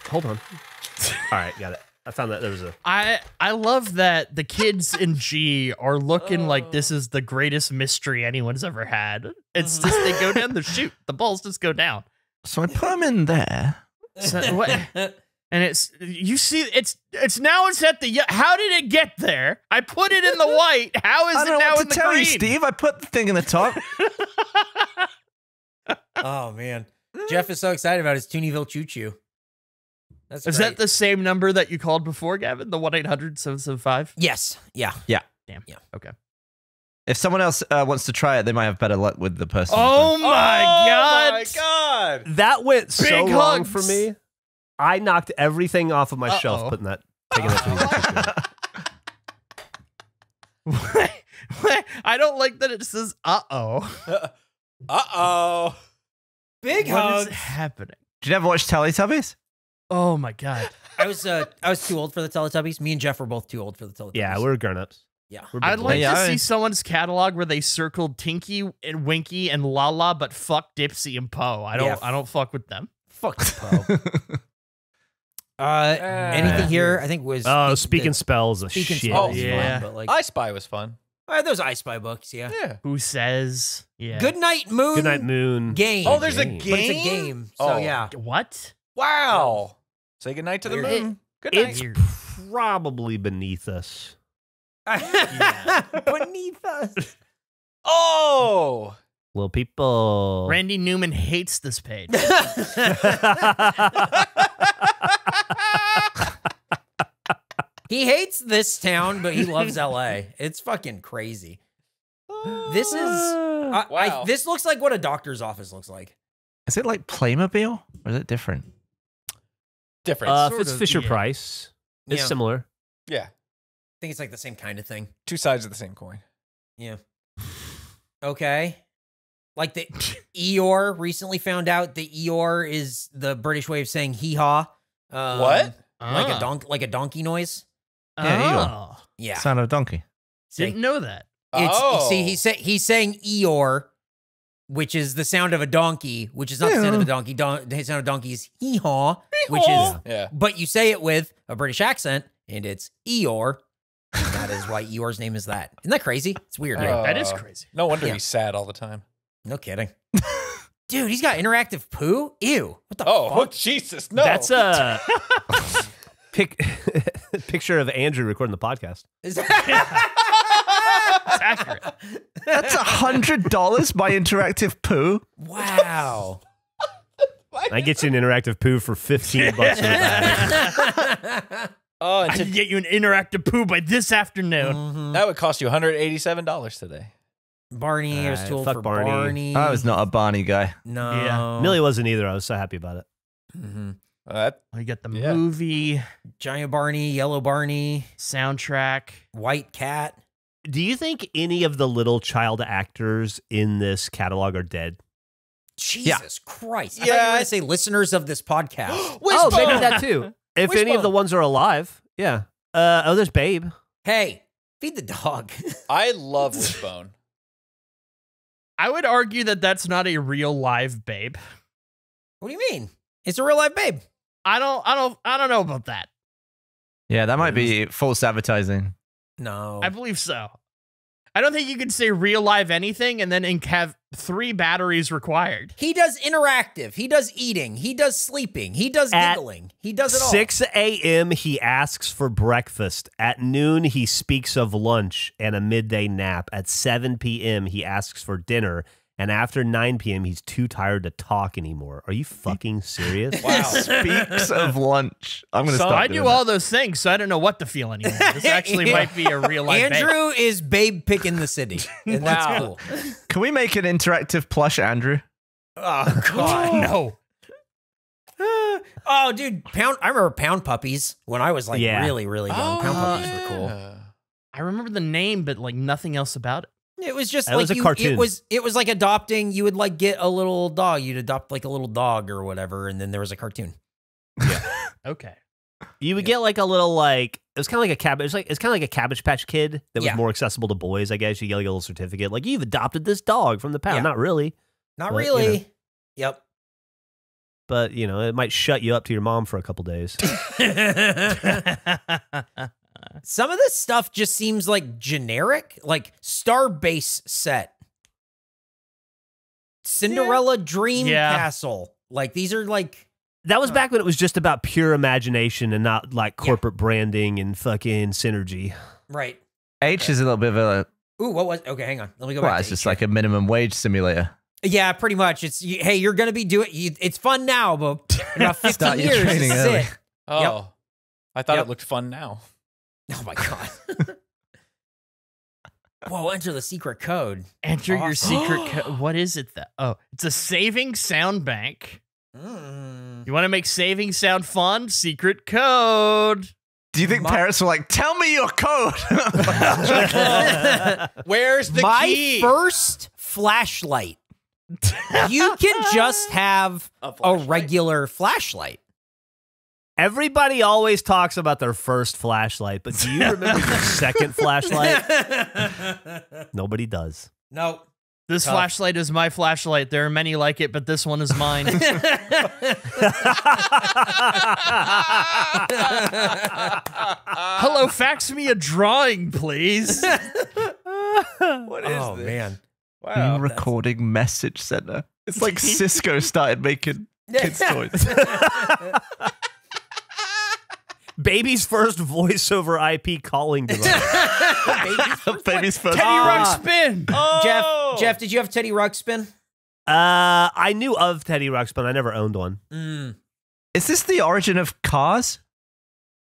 [SPEAKER 3] hold on. All right, got it. I found that there was a.
[SPEAKER 1] I I love that the kids in G are looking like this oh. is the greatest mystery anyone's ever had. It's mm-hmm. just they go down the chute, the balls just go down.
[SPEAKER 2] So I put them in there.
[SPEAKER 1] So, what, and it's you see it's it's now it's at the how did it get there? I put it in the white. How is
[SPEAKER 2] I
[SPEAKER 1] it
[SPEAKER 2] don't know
[SPEAKER 1] now
[SPEAKER 2] what
[SPEAKER 1] in
[SPEAKER 2] to
[SPEAKER 1] the
[SPEAKER 2] tell
[SPEAKER 1] green?
[SPEAKER 2] you, Steve. I put the thing in the top.
[SPEAKER 4] oh man, Geoff is so excited about his Toonieeville Choo Choo. That's
[SPEAKER 1] Is
[SPEAKER 4] great.
[SPEAKER 1] that the same number that you called before, Gavin? The one 800 775
[SPEAKER 4] Yes. Yeah. Yeah.
[SPEAKER 1] Damn.
[SPEAKER 4] Yeah.
[SPEAKER 1] Okay.
[SPEAKER 2] if someone else uh, wants to try it, they might have better luck with the person.
[SPEAKER 1] Oh my god.
[SPEAKER 5] Oh my god!
[SPEAKER 3] That went so
[SPEAKER 1] Big
[SPEAKER 3] wrong
[SPEAKER 1] hugs.
[SPEAKER 3] for me. I knocked everything off of my
[SPEAKER 1] Uh-oh.
[SPEAKER 3] shelf, putting that, taking that. To
[SPEAKER 1] I don't like that it says uh oh.
[SPEAKER 5] Uh oh.
[SPEAKER 4] Big
[SPEAKER 1] What
[SPEAKER 4] hugs.
[SPEAKER 1] is happening?
[SPEAKER 2] Did you ever watch Teletubbies?
[SPEAKER 1] Oh my god.
[SPEAKER 4] I was uh I was too old for the Teletubbies. Me and Geoff were both too old for the Teletubbies.
[SPEAKER 3] yeah, we're grown ups.
[SPEAKER 4] Yeah.
[SPEAKER 3] We're big
[SPEAKER 1] I'd like.
[SPEAKER 2] Yeah,
[SPEAKER 1] to
[SPEAKER 2] I-
[SPEAKER 1] see someone's catalog where they circled Tinky and Winky and Laa-Laa, but fuck Dipsy and Po. I don't
[SPEAKER 4] Yeah.
[SPEAKER 1] I don't fuck with them.
[SPEAKER 4] Fuck you, Po. uh, anything here? I think was
[SPEAKER 3] Oh,
[SPEAKER 4] the-
[SPEAKER 3] speaking
[SPEAKER 4] the-
[SPEAKER 3] spells of
[SPEAKER 4] speaking
[SPEAKER 3] shit.
[SPEAKER 4] spells.
[SPEAKER 1] yeah.
[SPEAKER 4] fun, but like
[SPEAKER 5] I Spy was fun.
[SPEAKER 4] Uh, those I Spy books. Yeah.
[SPEAKER 5] Yeah.
[SPEAKER 1] Who says? Yeah.
[SPEAKER 4] Good night, Moon.
[SPEAKER 3] Good night, Moon.
[SPEAKER 4] Game.
[SPEAKER 5] Oh, there's a
[SPEAKER 3] Game.
[SPEAKER 5] game.
[SPEAKER 4] But it's a game. So
[SPEAKER 5] Oh.
[SPEAKER 4] yeah.
[SPEAKER 1] What?
[SPEAKER 5] Wow. Say good night to the
[SPEAKER 4] Weird.
[SPEAKER 5] moon. Good night.
[SPEAKER 3] It's probably beneath us.
[SPEAKER 4] Beneath us.
[SPEAKER 5] Oh.
[SPEAKER 3] Little people.
[SPEAKER 1] Randy Newman hates this page.
[SPEAKER 4] he hates this town, but he loves LA. It's fucking crazy. This is I, I-
[SPEAKER 5] Wow.
[SPEAKER 4] this looks like what a doctor's office looks like.
[SPEAKER 2] Is it like Playmobil or is it different?
[SPEAKER 5] Different.
[SPEAKER 3] Uh, if it's
[SPEAKER 1] of,
[SPEAKER 3] Fisher
[SPEAKER 1] yeah.
[SPEAKER 3] Price, it's
[SPEAKER 4] Yeah.
[SPEAKER 3] similar.
[SPEAKER 5] yeah.
[SPEAKER 4] I think it's like the same kind of thing.
[SPEAKER 5] Two sides of the same coin.
[SPEAKER 4] Yeah. Okay. Like the Eeyore recently found out the Eeyore is the British way of saying hee haw. Um,
[SPEAKER 5] What?
[SPEAKER 4] Like a
[SPEAKER 1] Ah.
[SPEAKER 4] donk like a donkey noise.
[SPEAKER 2] Yeah, Eeyore.
[SPEAKER 1] Oh.
[SPEAKER 4] Yeah.
[SPEAKER 2] Sound of a donkey.
[SPEAKER 1] Didn't know that.
[SPEAKER 4] It's
[SPEAKER 5] oh.
[SPEAKER 4] see he's say, he's saying Eeyore, which is the sound of a donkey, which is not the sound of a donkey. Don, the sound of donkey is hee haw, which is
[SPEAKER 5] Yeah.
[SPEAKER 4] but you say it with a British accent, and it's Eeyore. And that is why Eeyore's name is that. Isn't that crazy? It's weird. right?
[SPEAKER 5] Oh.
[SPEAKER 1] that is
[SPEAKER 5] Uh,
[SPEAKER 1] crazy.
[SPEAKER 5] No wonder
[SPEAKER 4] Yeah.
[SPEAKER 5] he's sad all the time.
[SPEAKER 4] No kidding. Dude, he's got interactive poo. Ew. What the
[SPEAKER 5] Oh, oh? Jesus. No.
[SPEAKER 3] That's a pic- picture of Andrew recording the podcast.
[SPEAKER 4] Is
[SPEAKER 1] It's accurate.
[SPEAKER 2] That's a hundred dollars by Interactive Poo.
[SPEAKER 4] wow.
[SPEAKER 3] I get you an interactive poo for 15 bucks. in
[SPEAKER 5] oh, and
[SPEAKER 1] I
[SPEAKER 5] to-
[SPEAKER 1] can get you an interactive poo by this afternoon.
[SPEAKER 4] Mhm.
[SPEAKER 5] that would cost you $187 today.
[SPEAKER 4] Barney, I was
[SPEAKER 3] Alright,
[SPEAKER 4] too old
[SPEAKER 3] fuck
[SPEAKER 4] for
[SPEAKER 3] Barney.
[SPEAKER 4] Barney.
[SPEAKER 2] I was not a Barney guy.
[SPEAKER 4] No.
[SPEAKER 1] Yeah.
[SPEAKER 3] Millie wasn't either. I was so happy about it.
[SPEAKER 4] Mhm.
[SPEAKER 5] Uh, that,
[SPEAKER 1] You get the
[SPEAKER 5] Yeah.
[SPEAKER 1] movie
[SPEAKER 4] Giant Barney, Yellow Barney,
[SPEAKER 1] soundtrack.
[SPEAKER 4] White Cat.
[SPEAKER 3] Do you think any of the little child actors in this catalog are dead?
[SPEAKER 4] Jesus Christ. I thought
[SPEAKER 5] Yeah,
[SPEAKER 4] you were
[SPEAKER 5] I-
[SPEAKER 4] going to say listeners of this podcast.
[SPEAKER 3] Oh, maybe that too. If any of the ones are alive, yeah. Uh, oh, there's Babe.
[SPEAKER 4] hey, feed the dog.
[SPEAKER 5] I love Wishbone.
[SPEAKER 1] I would argue that that's not a real live babe.
[SPEAKER 4] what do you mean? It's a real live babe.
[SPEAKER 1] I don't I don't I don't know about that.
[SPEAKER 2] Yeah, that might be false advertising.
[SPEAKER 4] No.
[SPEAKER 1] I believe so. I don't think you can say real live anything and then inc- have three batteries required.
[SPEAKER 4] He does interactive. He does eating. He does sleeping. He does
[SPEAKER 3] At
[SPEAKER 4] giggling. He does it all.
[SPEAKER 3] 6 a.m., he asks for breakfast. At noon, he speaks of lunch and a midday nap. At 7 p.m., he asks for dinner. And after 9 p.m., he's too tired to talk anymore. Are you fucking serious?
[SPEAKER 5] Wow.
[SPEAKER 2] Speaks of lunch. I'm gonna
[SPEAKER 5] So
[SPEAKER 2] stop.
[SPEAKER 1] I
[SPEAKER 2] doing
[SPEAKER 1] do
[SPEAKER 2] that.
[SPEAKER 1] all those things, so I don't know what to feel anymore. This actually might be a real life babe.
[SPEAKER 4] Andrew is babe picking the city. And that's
[SPEAKER 5] Wow.
[SPEAKER 4] cool.
[SPEAKER 2] Can we make an interactive plush, Andrew?
[SPEAKER 4] Oh, God.
[SPEAKER 1] no.
[SPEAKER 4] oh, dude. Pound. I remember pound puppies when I was like
[SPEAKER 3] Yeah.
[SPEAKER 4] really, really young. pound oh, puppies were cool.
[SPEAKER 1] I remember the name, but like nothing else about it.
[SPEAKER 4] It was just
[SPEAKER 3] That
[SPEAKER 4] like
[SPEAKER 3] was a
[SPEAKER 4] you,
[SPEAKER 3] cartoon.
[SPEAKER 4] It was it was like adopting. You would like get a little dog. You'd adopt like a little dog or whatever, and then there was a cartoon. Yeah.
[SPEAKER 1] Okay.
[SPEAKER 3] You would get like a little like it was kind of like a cabbage. It's like it's kind of like a Cabbage Patch Kid that was
[SPEAKER 4] Yeah.
[SPEAKER 3] more accessible to boys. I guess you get like a little certificate, like you've adopted this dog from the pound.
[SPEAKER 4] Yeah.
[SPEAKER 3] Not really,
[SPEAKER 4] Not
[SPEAKER 3] But, you know.
[SPEAKER 4] really. Yep.
[SPEAKER 3] but you know it might shut you up to your mom for a couple days.
[SPEAKER 4] Some of this stuff just seems like generic, like Star Base set, Cinderella Dream
[SPEAKER 1] Yeah.
[SPEAKER 4] Castle. Like these are like
[SPEAKER 3] That was
[SPEAKER 4] Huh.
[SPEAKER 3] back when it was just about pure imagination and not like
[SPEAKER 4] Yeah.
[SPEAKER 3] corporate branding and fucking synergy.
[SPEAKER 4] right.
[SPEAKER 2] H is a little bit of a
[SPEAKER 4] Ooh, what was? Okay, hang on. Let me go
[SPEAKER 2] well,
[SPEAKER 4] back.
[SPEAKER 2] it's
[SPEAKER 4] to
[SPEAKER 2] just
[SPEAKER 4] H
[SPEAKER 2] like a minimum wage simulator.
[SPEAKER 4] yeah, pretty much. It's you, hey, you're gonna be doing. You, it's fun now, but in about 15
[SPEAKER 2] Start your
[SPEAKER 4] years,
[SPEAKER 2] training
[SPEAKER 4] this is it.
[SPEAKER 5] Oh, I thought
[SPEAKER 4] Yep.
[SPEAKER 5] it looked fun now.
[SPEAKER 4] Oh my god. Whoa! Enter the secret code.
[SPEAKER 1] Enter your secret code. What is it? That oh, it's a saving sound bank.
[SPEAKER 4] Mm.
[SPEAKER 1] You want to make saving sound fun? Secret code.
[SPEAKER 2] Do you think
[SPEAKER 4] My-
[SPEAKER 2] parents were like, "Tell me your code"?
[SPEAKER 5] Where's the
[SPEAKER 4] My
[SPEAKER 5] key?
[SPEAKER 4] first flashlight. You can just have a regular flashlight.
[SPEAKER 3] Everybody always talks about their first flashlight, but do you remember your second flashlight? Nobody does.
[SPEAKER 4] no.
[SPEAKER 1] This
[SPEAKER 4] Tough.
[SPEAKER 1] flashlight is my flashlight. There are many like it, but this one is mine. Hello, fax me a drawing, please.
[SPEAKER 5] what is
[SPEAKER 4] oh
[SPEAKER 5] this?
[SPEAKER 4] man.
[SPEAKER 5] Wow.
[SPEAKER 2] recording message center. It's like Cisco started making kids toys.
[SPEAKER 3] Baby's first voice over IP calling device.
[SPEAKER 2] Baby's first.
[SPEAKER 1] Teddy
[SPEAKER 4] Ah.
[SPEAKER 1] Rock spin.
[SPEAKER 4] Geoff, Geoff, did you have Teddy Ruxpin?
[SPEAKER 3] uh, I knew of Teddy Ruxpin. I never owned one.
[SPEAKER 4] Mm.
[SPEAKER 2] Is this the origin of cars?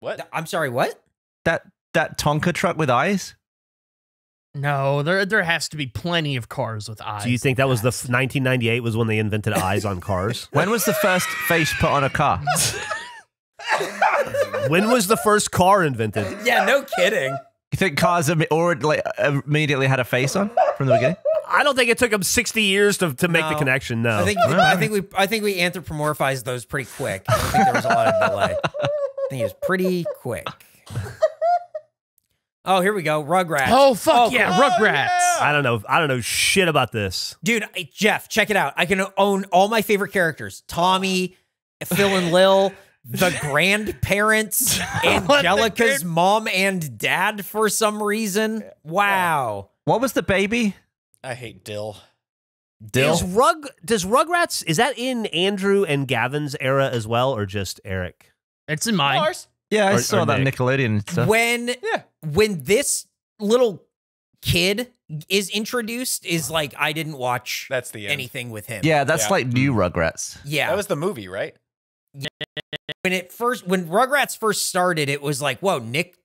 [SPEAKER 5] What?
[SPEAKER 4] I'm sorry, what?
[SPEAKER 2] That that Tonka truck with eyes?
[SPEAKER 1] No, there there has to be plenty of cars with eyes.
[SPEAKER 3] Do you think that was the f- 1998 was when they invented eyes on cars?
[SPEAKER 2] When was the first face put on a car?
[SPEAKER 3] when was the first car invented?
[SPEAKER 4] Yeah, no kidding.
[SPEAKER 2] You think cars imme- already like immediately had a face on from the beginning?
[SPEAKER 3] I don't think it took them 60 years to, to make the connection. No.
[SPEAKER 4] I think I think we I think we anthropomorphized those pretty quick. I don't think there was a lot of delay. I think it was pretty quick. Oh, here we go. Rugrats.
[SPEAKER 1] Oh fuck
[SPEAKER 4] Oh,
[SPEAKER 1] yeah,
[SPEAKER 5] cool.
[SPEAKER 1] Rugrats.
[SPEAKER 3] I don't know. I don't know shit about this.
[SPEAKER 4] Dude, I- Geoff, check it out. I can own all my favorite characters: Tommy, Phil and Lil, the grandparents, Angelica's mom and dad. For some reason, wow.
[SPEAKER 2] What was the baby?
[SPEAKER 5] I hate Dil.
[SPEAKER 2] Dil.
[SPEAKER 3] Is Rug does Rugrats is that in Andrew and Gavin's era as well, or just Eric?
[SPEAKER 1] It's in mine.
[SPEAKER 5] Ours.
[SPEAKER 2] Yeah, I
[SPEAKER 3] Or-
[SPEAKER 2] saw
[SPEAKER 3] or
[SPEAKER 2] that
[SPEAKER 3] Nick.
[SPEAKER 2] Nickelodeon stuff.
[SPEAKER 4] When
[SPEAKER 5] Yeah.
[SPEAKER 4] when this little kid is introduced, is like I didn't watch
[SPEAKER 5] That's the end.
[SPEAKER 4] anything with him.
[SPEAKER 2] yeah, that's
[SPEAKER 5] Yeah.
[SPEAKER 2] like new Rugrats.
[SPEAKER 4] yeah.
[SPEAKER 5] That was the movie, right?
[SPEAKER 4] When it first when Rugrats first started, it was like, whoa, Nick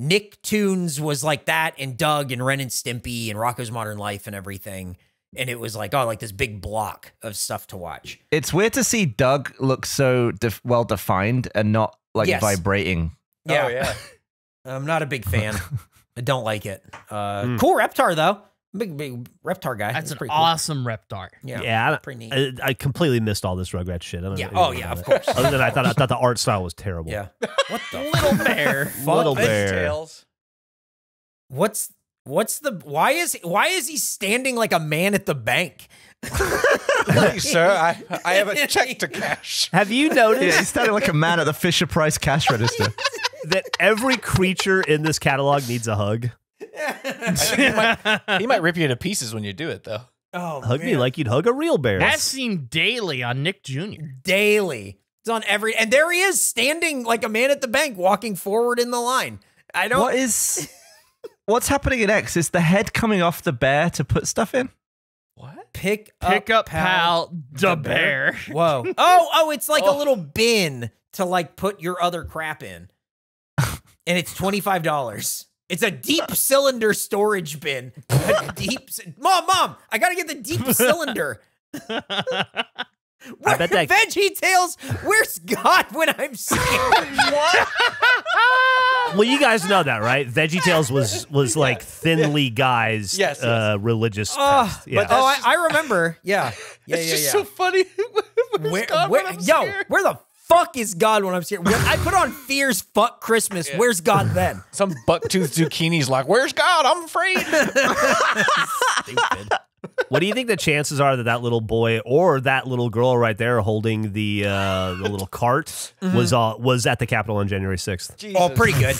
[SPEAKER 4] Nicktoons was like that, and Doug and Ren and Stimpy and Rocko's Modern Life and everything. And it was like, oh, like this big block of stuff to watch.
[SPEAKER 2] It's weird to see Doug look so def- well defined and not like
[SPEAKER 4] Yes.
[SPEAKER 2] vibrating.
[SPEAKER 4] Yeah,
[SPEAKER 5] Oh yeah.
[SPEAKER 4] I'm not a big fan. I don't like it. Uh,
[SPEAKER 3] Hmm.
[SPEAKER 4] Cool Reptar though, big big Reptar guy.
[SPEAKER 1] That's an
[SPEAKER 4] pretty cool.
[SPEAKER 1] awesome Reptar.
[SPEAKER 4] Yeah,
[SPEAKER 3] Yeah, I,
[SPEAKER 4] pretty neat.
[SPEAKER 3] I, I completely missed all this Rugrats shit. I don't
[SPEAKER 4] Yeah.
[SPEAKER 3] know
[SPEAKER 4] Oh yeah, of
[SPEAKER 3] it.
[SPEAKER 4] course.
[SPEAKER 3] Other than I thought I thought the art style was terrible.
[SPEAKER 4] yeah. What the
[SPEAKER 1] Little bear.
[SPEAKER 3] Little bear.
[SPEAKER 5] Tails.
[SPEAKER 4] What's what's the why is why is he standing like a man at the bank?
[SPEAKER 5] Please, sir, I, I have a check to cash.
[SPEAKER 3] Have you noticed?
[SPEAKER 2] Yeah,
[SPEAKER 3] noticed
[SPEAKER 2] he's standing like a man at the Fisher Price cash register.
[SPEAKER 3] that every creature in this catalog needs a hug?
[SPEAKER 5] He, might, he might rip you to pieces when you do it, though.
[SPEAKER 4] Oh,
[SPEAKER 3] Hug me like you'd hug a real bear.
[SPEAKER 1] That's seen daily on Nick Jr.
[SPEAKER 4] daily. It's on every, and there he is standing like a man at the bank, walking forward in the line. I don't.
[SPEAKER 2] what is what's happening in X? Is the head coming off the bear to put stuff in?
[SPEAKER 5] What?
[SPEAKER 4] pick
[SPEAKER 1] Pick up pal, the bear.
[SPEAKER 4] Whoa. Oh, oh, it's like a
[SPEAKER 5] Oh.
[SPEAKER 4] little bin to like put your other crap in, and it's twenty five dollars. It's a deep cylinder storage bin. A deep, mom, mom, I gotta get the deep cylinder. Where,
[SPEAKER 3] bet that-
[SPEAKER 4] Veggie Tales. Where's God when I'm scared?
[SPEAKER 3] well, you guys know that, right? Veggie Tales was was like thinly guys
[SPEAKER 5] Yes, yes.
[SPEAKER 3] uh, religious.
[SPEAKER 4] Oh,
[SPEAKER 3] yeah.
[SPEAKER 5] but
[SPEAKER 4] oh, I, I remember. Yeah, yeah,
[SPEAKER 5] it's
[SPEAKER 4] yeah,
[SPEAKER 5] just
[SPEAKER 4] yeah.
[SPEAKER 5] so funny. Where's
[SPEAKER 4] Where,
[SPEAKER 5] God
[SPEAKER 4] where-
[SPEAKER 5] when I'm
[SPEAKER 4] yo,
[SPEAKER 5] scared?
[SPEAKER 4] where the fuck is God when I'm scared? When I put on Fear's Fuck Christmas. Where's God then?
[SPEAKER 5] Some buck-toothed zucchini's like, "Where's God? I'm afraid."
[SPEAKER 4] Stupid.
[SPEAKER 3] What do you think the chances are that that little boy or that little girl right there holding the uh, the little cart was uh, was at the Capitol on January 6th?
[SPEAKER 4] Oh, pretty good.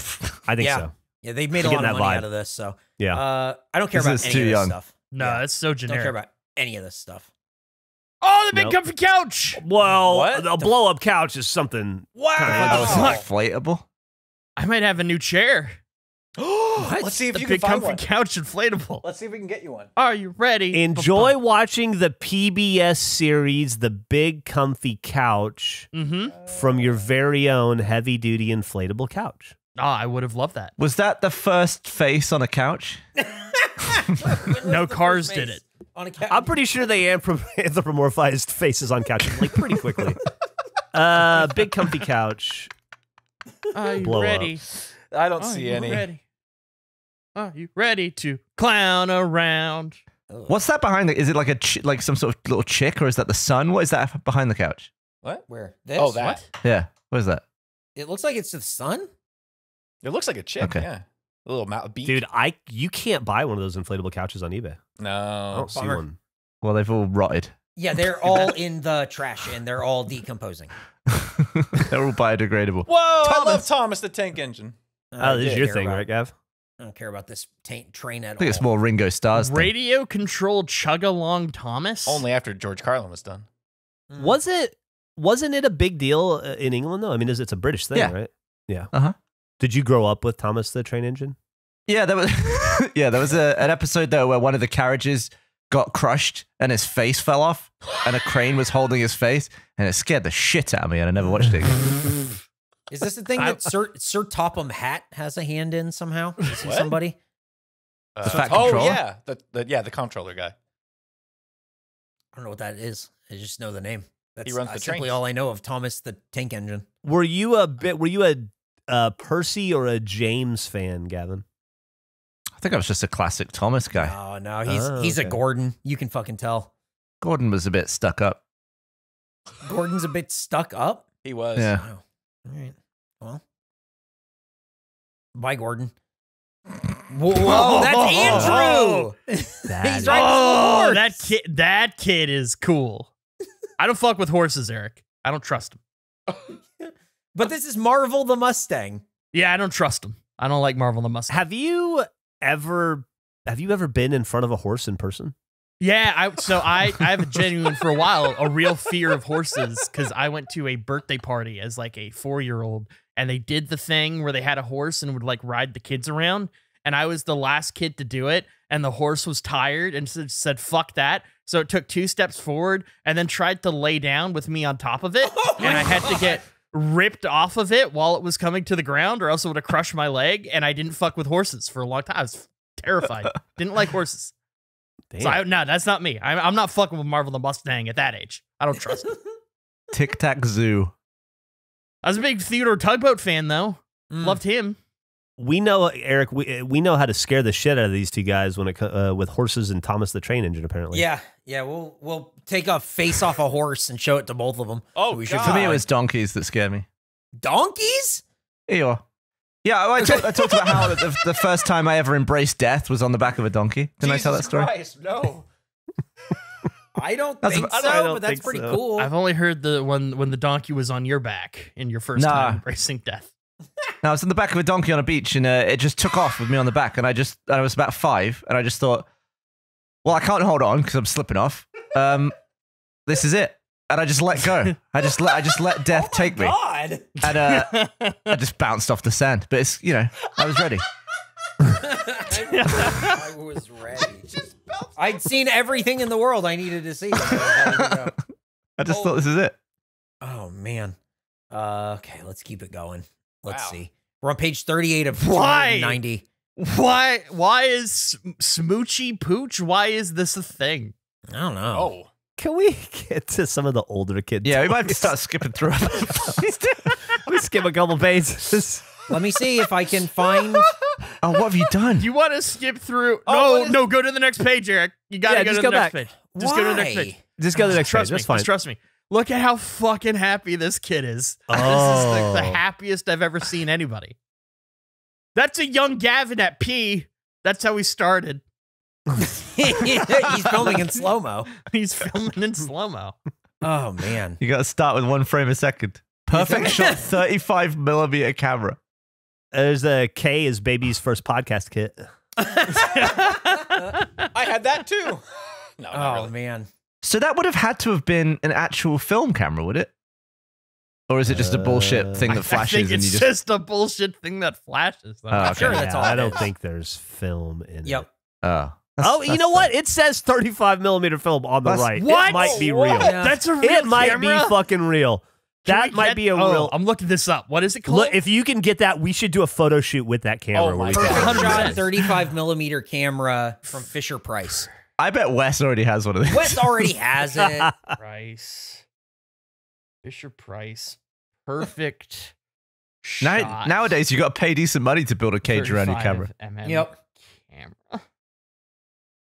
[SPEAKER 3] I think
[SPEAKER 4] Yeah.
[SPEAKER 3] so.
[SPEAKER 4] Yeah, they've made a
[SPEAKER 3] You're
[SPEAKER 4] lot of
[SPEAKER 3] that
[SPEAKER 4] money
[SPEAKER 3] vibe.
[SPEAKER 4] out of this. So
[SPEAKER 3] Yeah.
[SPEAKER 4] uh, I don't care
[SPEAKER 2] This
[SPEAKER 4] about any of this
[SPEAKER 2] young.
[SPEAKER 4] stuff.
[SPEAKER 1] No,
[SPEAKER 4] Yeah.
[SPEAKER 1] that's so generic.
[SPEAKER 4] Don't care about any of this stuff.
[SPEAKER 1] Oh, the big
[SPEAKER 3] Nope.
[SPEAKER 1] comfy couch.
[SPEAKER 3] well,
[SPEAKER 5] What?
[SPEAKER 3] a blow up couch is something.
[SPEAKER 5] Wow.
[SPEAKER 2] That was inflatable.
[SPEAKER 1] I might have a new chair.
[SPEAKER 5] Let's see if
[SPEAKER 1] The
[SPEAKER 5] you can
[SPEAKER 1] big
[SPEAKER 5] find
[SPEAKER 1] comfy
[SPEAKER 5] one.
[SPEAKER 1] couch inflatable.
[SPEAKER 5] Let's see if we can get you one.
[SPEAKER 1] Are you ready?
[SPEAKER 3] Enjoy watching the PBS series The Big Comfy Couch
[SPEAKER 1] Mm-hmm.
[SPEAKER 3] from your very own heavy duty inflatable couch.
[SPEAKER 1] Oh, I would have loved that.
[SPEAKER 2] Was that the first face on a couch?
[SPEAKER 1] No cars did it.
[SPEAKER 4] On a couch.
[SPEAKER 3] I'm pretty sure they anthropomorphized faces on couches like pretty quickly. uh, big comfy couch.
[SPEAKER 1] Are you
[SPEAKER 3] Blow up.
[SPEAKER 1] ready?
[SPEAKER 5] I don't
[SPEAKER 1] Are
[SPEAKER 5] see
[SPEAKER 1] you
[SPEAKER 5] any.
[SPEAKER 1] Ready? Are you ready to clown around?
[SPEAKER 2] What's that behind the? Is it like a ch- like some sort of little chick, or is that the sun? What is that behind the couch?
[SPEAKER 5] What?
[SPEAKER 4] Where? This?
[SPEAKER 5] Oh, that.
[SPEAKER 2] Yeah, what is that?
[SPEAKER 4] It looks like it's the sun.
[SPEAKER 5] It looks like a chick.
[SPEAKER 2] Okay.
[SPEAKER 5] Yeah. A little mouth beak.
[SPEAKER 3] Dude, I you can't buy one of those inflatable couches on eBay. No, I
[SPEAKER 5] No.
[SPEAKER 3] don't see one.
[SPEAKER 2] Well, they've all rotted.
[SPEAKER 4] Yeah, they're all in the trash and they're all decomposing.
[SPEAKER 2] They're all biodegradable.
[SPEAKER 5] Whoa! I love
[SPEAKER 2] Thomas.
[SPEAKER 5] Thomas the Tank Engine.
[SPEAKER 3] Oh, this is your thing,
[SPEAKER 4] about-
[SPEAKER 3] right, Gav?
[SPEAKER 4] I don't care about this ta- train at all.
[SPEAKER 2] I think
[SPEAKER 4] all.
[SPEAKER 2] it's more Ringo Starr's thing.
[SPEAKER 1] Radio controlled chug along Thomas.
[SPEAKER 5] Only after George Carlin was done.
[SPEAKER 4] Mm.
[SPEAKER 3] Was it? Wasn't it a big deal uh, in England though? I mean, it's it's a British thing,
[SPEAKER 2] Yeah.
[SPEAKER 3] right? Yeah.
[SPEAKER 2] Uh-huh.
[SPEAKER 3] Did you grow up with Thomas the Train Engine?
[SPEAKER 2] Yeah, there was yeah, there was a, an episode though where one of the carriages got crushed and his face fell off, and a crane was holding his face, and it scared the shit out of me, and I never watched it. Again.
[SPEAKER 4] Is this the thing that Sir, Sir Topham Hatt has a hand in somehow? Is he
[SPEAKER 5] What?
[SPEAKER 4] somebody?
[SPEAKER 5] Uh,
[SPEAKER 2] fat
[SPEAKER 5] oh
[SPEAKER 2] controller?
[SPEAKER 5] yeah, the, the yeah the comptroller guy.
[SPEAKER 4] I don't know what that is. I just know the name. That's
[SPEAKER 5] runs
[SPEAKER 4] uh,
[SPEAKER 5] the
[SPEAKER 4] simply all I know of Thomas the Tank Engine.
[SPEAKER 3] Were you a bit? Were you a uh, Percy or a James fan, Gavin?
[SPEAKER 2] I think I was just a classic Thomas guy.
[SPEAKER 4] Oh no, he's
[SPEAKER 3] Oh,
[SPEAKER 4] he's a. Gordon. You can fucking tell.
[SPEAKER 2] Gordon was a bit stuck up.
[SPEAKER 4] Gordon's a bit stuck up.
[SPEAKER 5] He was.
[SPEAKER 2] Yeah.
[SPEAKER 4] Wow. All right. Well, bye, Gordon. Whoa, whoa, that's Andrew.
[SPEAKER 3] That
[SPEAKER 4] He's right.
[SPEAKER 1] Oh, that kid. That kid is cool. I don't fuck with horses, Eric. I don't trust him.
[SPEAKER 4] But this is Marvel the Mustang.
[SPEAKER 1] Yeah, I don't trust him. I don't like Marvel the Mustang.
[SPEAKER 3] Have you ever? Have you ever been in front of a horse in person?
[SPEAKER 1] Yeah, I so I I have a genuine for a while a real fear of horses because I went to a birthday party as like a four year old and they did the thing where they had a horse and would like ride the kids around and I was the last kid to do it and the horse was tired and s- said fuck that so it took two steps forward and then tried to lay down with me on top of it oh and I had to get ripped off of it while it was coming to the ground or else it would have crushed my leg and I didn't fuck with horses for a long time I was terrified didn't like horses.
[SPEAKER 3] Damn.
[SPEAKER 1] So I, no, that's not me. I'm, I'm not fucking with Marvel the Mustang at that age. I don't trust him.
[SPEAKER 2] Tic Tac Zoo.
[SPEAKER 1] I was a big Theodore Tugboat fan though.
[SPEAKER 4] Mm.
[SPEAKER 1] Loved him.
[SPEAKER 3] We know Eric. We we know how to scare the shit out of these two guys when it uh, with horses and Thomas the Train Engine. Apparently,
[SPEAKER 4] Yeah, yeah. We'll we'll take a face off a horse and show it to both of them.
[SPEAKER 5] Oh,
[SPEAKER 4] we should
[SPEAKER 5] God.
[SPEAKER 2] For me, it was donkeys that scared me.
[SPEAKER 4] donkeys.
[SPEAKER 2] Eeyore. Yeah, I, talked, I talked about how the, the first time I ever embraced death was on the back of a donkey. Didn't I tell that story?
[SPEAKER 5] Christ, no.
[SPEAKER 4] I don't
[SPEAKER 2] That's
[SPEAKER 4] think
[SPEAKER 2] about-
[SPEAKER 4] so,
[SPEAKER 3] don't
[SPEAKER 4] but that's pretty
[SPEAKER 3] so.
[SPEAKER 4] cool.
[SPEAKER 1] I've only heard the when when the donkey was on your back in your first
[SPEAKER 2] Nah.
[SPEAKER 1] time embracing death.
[SPEAKER 2] No, I was in the back of a donkey on a beach, and uh, it just took off with me on the back, and I just I was about five, and I just thought, well, I can't hold on because I'm slipping off. Um, this is it, and I just let go. I just let I just let death take me,
[SPEAKER 4] God.
[SPEAKER 2] and uh, I just bounced off the sand. But it's you know I was ready.
[SPEAKER 4] I was ready. I'd seen everything in the world I needed to see.
[SPEAKER 2] I just thought this is it.
[SPEAKER 4] oh man. Uh, okay, let's keep it going. Let's
[SPEAKER 5] Wow.
[SPEAKER 4] see. We're on page 38 of
[SPEAKER 1] Why?
[SPEAKER 4] 90.
[SPEAKER 1] why why is Sm- Smoochy Pooch? Why is this a thing?
[SPEAKER 4] I don't know.
[SPEAKER 5] Oh.
[SPEAKER 3] can we get to some of the older kids?
[SPEAKER 2] Yeah, we might have to start skipping through.
[SPEAKER 3] we skip a couple pages.
[SPEAKER 4] Let me see if I can find.
[SPEAKER 2] oh, what have you done?
[SPEAKER 1] You want to skip through?
[SPEAKER 5] Oh,
[SPEAKER 1] no,
[SPEAKER 5] what is-
[SPEAKER 1] no, go to the next page, Eric. You gotta
[SPEAKER 3] Yeah,
[SPEAKER 1] go
[SPEAKER 3] just
[SPEAKER 1] to the
[SPEAKER 3] go
[SPEAKER 1] next
[SPEAKER 3] back.
[SPEAKER 1] page. Just go to the next page.
[SPEAKER 3] Just go to the next
[SPEAKER 1] trust
[SPEAKER 3] page.
[SPEAKER 1] me.
[SPEAKER 3] That's fine.
[SPEAKER 1] Just trust me. Look at how fucking happy this kid is. This is the, the
[SPEAKER 3] Oh.
[SPEAKER 1] happiest I've ever seen anybody. That's a young Gavin at P. That's how he started.
[SPEAKER 4] He's filming in slow mo.
[SPEAKER 1] He's filming in slow mo.
[SPEAKER 4] Oh man.
[SPEAKER 2] You got to start with one frame a second. Perfect shot, 35 millimeter camera.
[SPEAKER 3] There's a K is baby's first podcast kit.
[SPEAKER 5] I had that too. No, not
[SPEAKER 4] Oh
[SPEAKER 5] really.
[SPEAKER 4] man.
[SPEAKER 2] So that would have had to have been an actual film camera, would it? Or is it just a bullshit
[SPEAKER 3] Uh,
[SPEAKER 2] thing that flashes
[SPEAKER 1] I think
[SPEAKER 2] and
[SPEAKER 1] it's
[SPEAKER 2] you
[SPEAKER 1] just...
[SPEAKER 2] just?
[SPEAKER 1] a bullshit thing that flashes.
[SPEAKER 2] Oh, okay.
[SPEAKER 4] Sure, that's
[SPEAKER 3] Yeah,
[SPEAKER 4] all
[SPEAKER 3] I don't think there's film in
[SPEAKER 4] Yep.
[SPEAKER 3] it.
[SPEAKER 2] Oh,
[SPEAKER 3] Oh, you know what? It says 35 millimeter film on the right.
[SPEAKER 1] What?
[SPEAKER 3] It might be
[SPEAKER 1] What?
[SPEAKER 3] real.
[SPEAKER 4] Yeah.
[SPEAKER 1] That's a real
[SPEAKER 3] It might be fucking real.
[SPEAKER 1] Can
[SPEAKER 3] That might
[SPEAKER 1] get-
[SPEAKER 3] be a
[SPEAKER 1] oh,
[SPEAKER 3] real.
[SPEAKER 1] I'm looking this up. What is it called?
[SPEAKER 3] Look, if you can get that, we should do a photo shoot with that camera.
[SPEAKER 5] Oh
[SPEAKER 3] where
[SPEAKER 5] my God.
[SPEAKER 3] can-
[SPEAKER 4] Perfect
[SPEAKER 1] 100%.
[SPEAKER 4] shot, 35 millimeter camera from Fisher Price.
[SPEAKER 2] I bet Wes already has one of these.
[SPEAKER 4] Wes already has it.
[SPEAKER 1] Price. Fisher Price. Perfect.
[SPEAKER 2] Now,
[SPEAKER 1] shot.
[SPEAKER 2] nowadays, you got to pay decent money to build a cage around your camera.
[SPEAKER 1] mm
[SPEAKER 4] Yep.
[SPEAKER 1] Camera.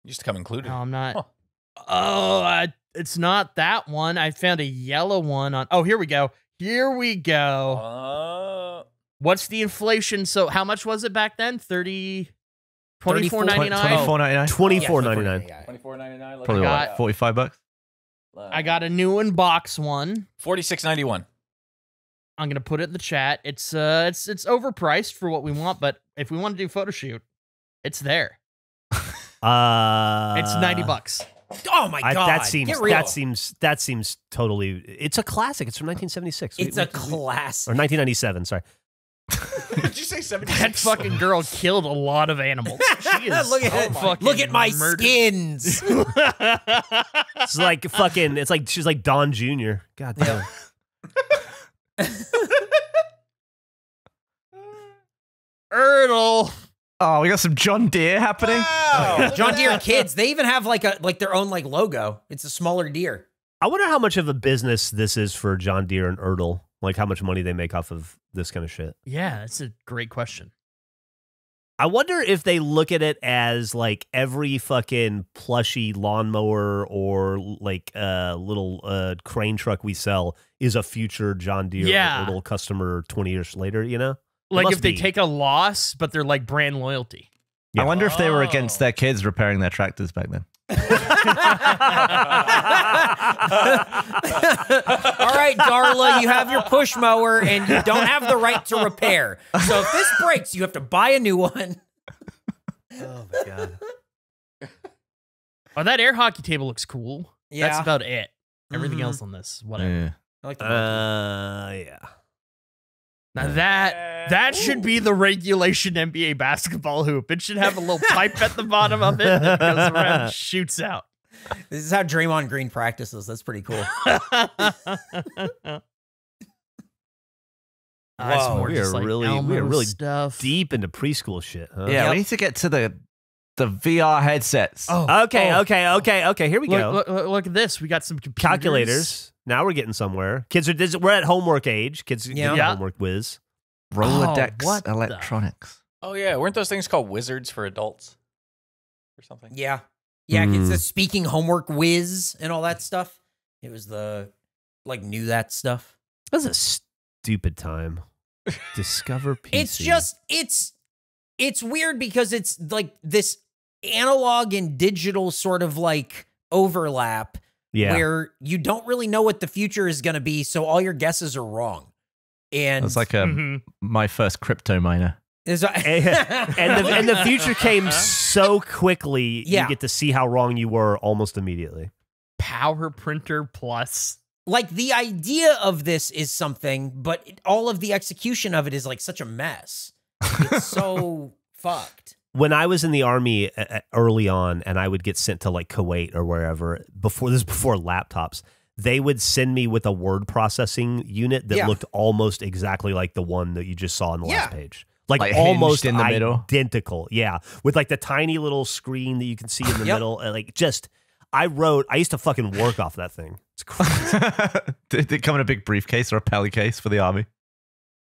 [SPEAKER 5] Used to come included.
[SPEAKER 1] No, I'm not.
[SPEAKER 5] Huh.
[SPEAKER 1] Oh, I, it's not that one. I found a yellow one on. Oh, here we go. Here we go.
[SPEAKER 5] Uh,
[SPEAKER 1] What's the inflation? So, how much was it back then? 30 24 99
[SPEAKER 2] Twenty-four ninety-nine.
[SPEAKER 3] Twenty-four ninety-nine.
[SPEAKER 4] Yeah.
[SPEAKER 5] Twenty-four ninety-nine.
[SPEAKER 2] Probably
[SPEAKER 1] got-
[SPEAKER 2] what? Forty-five bucks.
[SPEAKER 1] I got a new in box one.
[SPEAKER 5] forty-six ninety-one.
[SPEAKER 1] I'm gonna put it in the chat. It's uh, it's it's overpriced for what we want, but if we want to do photo shoot, it's there.
[SPEAKER 3] Uh,
[SPEAKER 1] It's ninety bucks.
[SPEAKER 4] Oh my
[SPEAKER 3] I,
[SPEAKER 4] god.
[SPEAKER 3] that seems
[SPEAKER 4] Get real.
[SPEAKER 3] that seems that seems totally. It's a classic. It's from 1976. We-
[SPEAKER 4] It's
[SPEAKER 3] we-
[SPEAKER 4] a
[SPEAKER 3] we-
[SPEAKER 4] class.
[SPEAKER 3] or 1997. Sorry.
[SPEAKER 5] Did you say seventy-six?
[SPEAKER 1] That fucking girl killed a lot of animals. She is
[SPEAKER 4] Look at it.
[SPEAKER 1] fucking
[SPEAKER 4] Look at my
[SPEAKER 1] murdered.
[SPEAKER 4] skins.
[SPEAKER 3] It's like fucking. It's like she's like Don Jr. God damn.
[SPEAKER 1] Ertl.
[SPEAKER 2] Oh, we got some John Deere happening.
[SPEAKER 5] Wow.
[SPEAKER 4] John Deere kids. They even have like a like their own like logo. It's a smaller deer.
[SPEAKER 3] I wonder how much of a business this is for John Deere and Ertl. Like how much money they make off of this kind of shit.
[SPEAKER 1] Yeah, that's a great question.
[SPEAKER 3] I wonder if they look at it as like every fucking plushy lawnmower or like uh, little uh, crane truck we sell is a future John Deere
[SPEAKER 1] Yeah.
[SPEAKER 3] or Ertl customer 20 years later, you know?
[SPEAKER 1] Like
[SPEAKER 3] must
[SPEAKER 1] if they take a loss, but they're like brand loyalty.
[SPEAKER 2] I wonder if they were against
[SPEAKER 5] Oh.
[SPEAKER 2] their kids repairing their tractors back then.
[SPEAKER 4] All right, Darla, you have your push mower and you don't have the right to repair. So if this breaks, you have to buy a new one.
[SPEAKER 3] Oh my god.
[SPEAKER 1] Oh, that air hockey table looks cool.
[SPEAKER 4] Yeah.
[SPEAKER 1] That's about it. Everything
[SPEAKER 4] Mhm.
[SPEAKER 1] else on this, whatever.
[SPEAKER 2] Yeah.
[SPEAKER 4] I like the
[SPEAKER 3] Uh yeah.
[SPEAKER 1] Now that that should be the regulation NBA basketball hoop. It should have a little pipe at the bottom of it that goes around and shoots out.
[SPEAKER 4] This is how Draymond Green practices. That's pretty cool.
[SPEAKER 1] It's more
[SPEAKER 3] we are
[SPEAKER 1] like
[SPEAKER 3] really- we are really
[SPEAKER 1] stuff.
[SPEAKER 3] Deep into preschool shit, huh?
[SPEAKER 2] Yeah,
[SPEAKER 4] Yep.
[SPEAKER 2] we need to get to the the VR headsets.
[SPEAKER 1] Oh,
[SPEAKER 3] Okay,
[SPEAKER 1] oh.
[SPEAKER 3] okay, okay, okay. Here we
[SPEAKER 1] Look,
[SPEAKER 3] go.
[SPEAKER 1] look, look, look at this. We got some computers.
[SPEAKER 3] Calculators. Now we're getting somewhere. Kids are this, we're at homework age. Kids
[SPEAKER 4] Yeah.
[SPEAKER 1] Yeah.
[SPEAKER 3] homework whiz.
[SPEAKER 2] Rolodex
[SPEAKER 1] what the-
[SPEAKER 2] electronics.
[SPEAKER 5] Oh yeah, weren't those things called wizards for adults or something?
[SPEAKER 4] Yeah. Yeah, it's
[SPEAKER 3] Mm.
[SPEAKER 4] the speaking homework whiz and all that stuff. It was the like knew that stuff.
[SPEAKER 3] That was a stupid time. Discover PC.
[SPEAKER 4] It's just it's it's weird because it's like this analog and digital sort of like overlap
[SPEAKER 3] yeah.
[SPEAKER 4] where you don't really know what the future is going to be, so all your guesses are wrong. And
[SPEAKER 2] it's like a,
[SPEAKER 1] Mhm.
[SPEAKER 2] my first crypto miner.
[SPEAKER 4] is- eh,
[SPEAKER 3] and the and the future came uh-huh. so quickly.
[SPEAKER 4] Yeah.
[SPEAKER 3] You get to see how wrong you were almost immediately.
[SPEAKER 1] Power printer plus.
[SPEAKER 4] like the idea of this is something, but it- all of the execution of it is like such a mess. It's so fucked.
[SPEAKER 3] When I was in the army uh, uh, early on, and I would get sent to like Kuwait or wherever before this, before laptops, they would send me with a word processing unit that
[SPEAKER 4] Yeah.
[SPEAKER 3] looked almost exactly like the one that you just saw on the last page. Like,
[SPEAKER 2] Like
[SPEAKER 3] almost
[SPEAKER 2] in the middle?
[SPEAKER 3] identical. Yeah. With like the tiny little screen that you can see in the
[SPEAKER 4] Yep.
[SPEAKER 3] middle. and, Like just I wrote I used to fucking work off that thing. It's crazy.
[SPEAKER 2] Did it come in a big briefcase or a pally case for the army?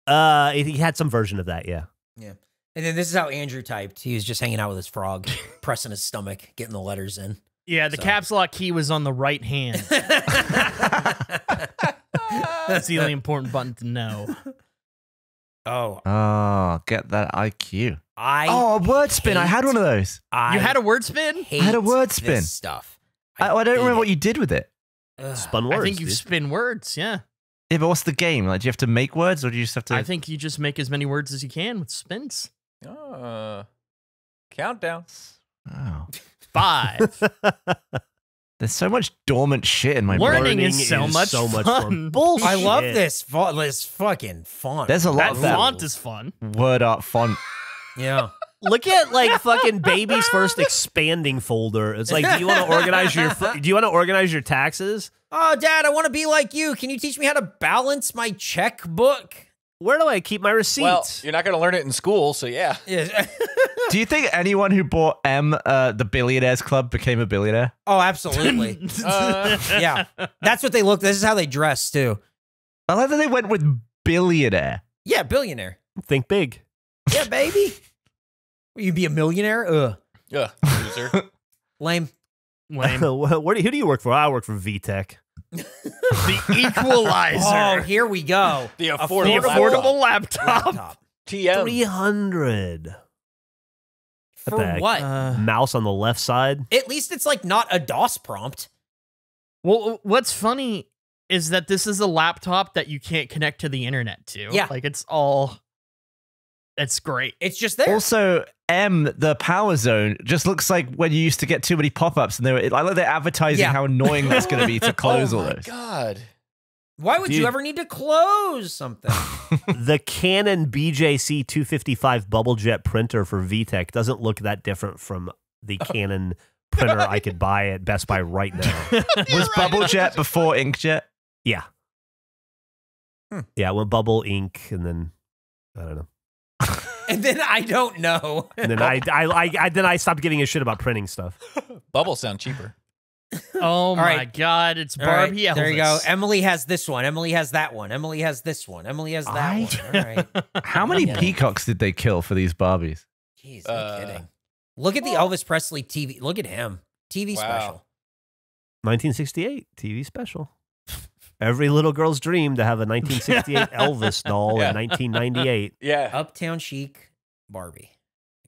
[SPEAKER 3] uh he had some version of that, Yeah. yeah.
[SPEAKER 4] And then this is how Andrew typed. He was just hanging out with his frog, pressing his stomach, getting the letters in.
[SPEAKER 1] Yeah, the
[SPEAKER 4] So.
[SPEAKER 1] caps lock key was on the right hand. That's the only important button to know.
[SPEAKER 4] oh,
[SPEAKER 2] Oh, get that IQ.
[SPEAKER 4] I
[SPEAKER 2] oh, a word spin. I had one of those.
[SPEAKER 4] I
[SPEAKER 1] You had a word spin?
[SPEAKER 4] hate
[SPEAKER 2] had a word
[SPEAKER 4] this
[SPEAKER 2] spin.
[SPEAKER 4] stuff.
[SPEAKER 2] I, I don't
[SPEAKER 4] hate
[SPEAKER 2] remember what you did with it.
[SPEAKER 4] Ugh.
[SPEAKER 3] Spun words.
[SPEAKER 1] I think you
[SPEAKER 3] dude.
[SPEAKER 1] spin words, yeah.
[SPEAKER 2] Yeah, but what's the game? Like, do you have to make words or do you just have to?
[SPEAKER 1] I think you just make as many words as you can with spins.
[SPEAKER 5] Uh, countdown.
[SPEAKER 2] Oh.
[SPEAKER 1] Five.
[SPEAKER 2] There's so much dormant shit in my brain.
[SPEAKER 1] Learning
[SPEAKER 3] Learning
[SPEAKER 1] is so
[SPEAKER 3] is
[SPEAKER 1] much
[SPEAKER 3] so much
[SPEAKER 1] fun.
[SPEAKER 3] fun. Bullshit.
[SPEAKER 4] I love this font. This fucking font.
[SPEAKER 2] There's a lot
[SPEAKER 1] That
[SPEAKER 2] of that.
[SPEAKER 1] font is fun.
[SPEAKER 2] Word art font.
[SPEAKER 4] yeah.
[SPEAKER 3] Look at like fucking baby's first expanding folder. It's like, do you want to organize your do you want to organize your taxes?
[SPEAKER 4] Oh, Dad, I want to be like you. Can you teach me how to balance my checkbook?
[SPEAKER 3] Where do I keep my receipts?
[SPEAKER 5] Well, you're not going to learn it in school, so yeah.
[SPEAKER 4] Yeah.
[SPEAKER 2] Do you think anyone who bought M, uh, the Billionaires Club, became a billionaire?
[SPEAKER 4] oh, absolutely.
[SPEAKER 5] Uh,
[SPEAKER 4] yeah. That's what they look. This is how they dress too.
[SPEAKER 2] I love that they went with billionaire.
[SPEAKER 4] Yeah, billionaire.
[SPEAKER 3] Think big.
[SPEAKER 4] Yeah, baby. Will you be a millionaire? Ugh.
[SPEAKER 5] Yeah, loser.
[SPEAKER 4] Lame.
[SPEAKER 1] Lame.
[SPEAKER 3] Where do, who do you work for? I work for VTech.
[SPEAKER 1] the equalizer.
[SPEAKER 4] Oh, here we go.
[SPEAKER 5] The
[SPEAKER 1] the
[SPEAKER 5] affordable,
[SPEAKER 1] affordable laptop.
[SPEAKER 4] Laptop.
[SPEAKER 5] TM.
[SPEAKER 3] 300.
[SPEAKER 4] For
[SPEAKER 3] bag.
[SPEAKER 4] what?
[SPEAKER 1] Uh,
[SPEAKER 3] Mouse on the left side.
[SPEAKER 4] At least it's like not a DOS prompt.
[SPEAKER 1] well, what's funny is that this is a laptop that you can't connect to the internet to.
[SPEAKER 4] Yeah.
[SPEAKER 1] Like it's all. It's great.
[SPEAKER 4] It's just there.
[SPEAKER 2] Also, M, the power zone, just looks like when you used to get too many pop ups and they were I like they're advertising
[SPEAKER 4] Yeah.
[SPEAKER 2] how annoying that's going to be to close
[SPEAKER 5] oh
[SPEAKER 2] all
[SPEAKER 5] my
[SPEAKER 2] those.
[SPEAKER 5] God.
[SPEAKER 4] Why would you ever need to close something?
[SPEAKER 3] the Canon BJC 255 bubble jet printer for VTech doesn't look that different from the Canon printer I could buy at Best Buy right now.
[SPEAKER 2] Was Bubble Jet before Inkjet?
[SPEAKER 3] Yeah.
[SPEAKER 5] Hmm.
[SPEAKER 3] Yeah, it went bubble ink and then I don't know.
[SPEAKER 4] and then I don't know.
[SPEAKER 3] And then I, I, I, I then I stopped giving a shit about printing stuff.
[SPEAKER 5] Bubbles sound cheaper.
[SPEAKER 1] Oh my
[SPEAKER 4] right.
[SPEAKER 1] god, it's
[SPEAKER 4] All right,
[SPEAKER 1] Barbie Elvis.
[SPEAKER 4] There you go. Emily has this one. Emily has that one. Emily has this one. Emily has that
[SPEAKER 2] I-
[SPEAKER 4] one. All right.
[SPEAKER 2] How many
[SPEAKER 4] Yeah.
[SPEAKER 2] peacocks did they kill for these Barbies?
[SPEAKER 4] Jeez, no
[SPEAKER 5] Uh,
[SPEAKER 4] kidding. Look at the Elvis Presley TV. Look at him. TV
[SPEAKER 5] Wow.
[SPEAKER 4] special.
[SPEAKER 3] 1968 TV special. Every little girl's dream to have a 1968 Elvis doll
[SPEAKER 5] Yeah.
[SPEAKER 3] in 1998.
[SPEAKER 5] Yeah.
[SPEAKER 4] Uptown chic Barbie.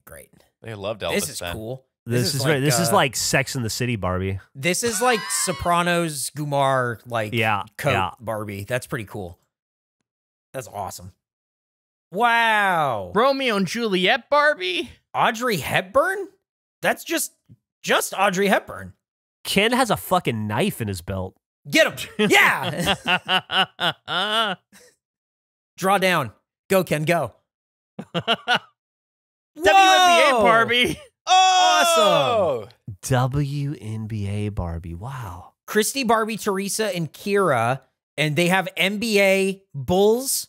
[SPEAKER 4] Great.
[SPEAKER 5] They loved Elvis
[SPEAKER 4] this is
[SPEAKER 5] then.
[SPEAKER 4] cool.
[SPEAKER 3] This,
[SPEAKER 4] is
[SPEAKER 3] is,
[SPEAKER 4] like,
[SPEAKER 3] right. This is
[SPEAKER 4] uh,
[SPEAKER 3] like Sex in the City Barbie.
[SPEAKER 4] This is like Sopranos Gumar like
[SPEAKER 3] Yeah,
[SPEAKER 4] coat
[SPEAKER 3] yeah.
[SPEAKER 4] Barbie. That's pretty cool. That's awesome. Wow.
[SPEAKER 1] Romeo and Juliet Barbie.
[SPEAKER 4] Audrey Hepburn? That's just just Audrey Hepburn.
[SPEAKER 3] Ken has a fucking knife in his belt.
[SPEAKER 4] Get him. Yeah. Draw down. Go, Ken, go.
[SPEAKER 1] WNBA Barbie.
[SPEAKER 5] Oh! Awesome.
[SPEAKER 3] WNBA Barbie. Wow.
[SPEAKER 4] Christy, Barbie, Teresa, and Kira, and they have NBA Bulls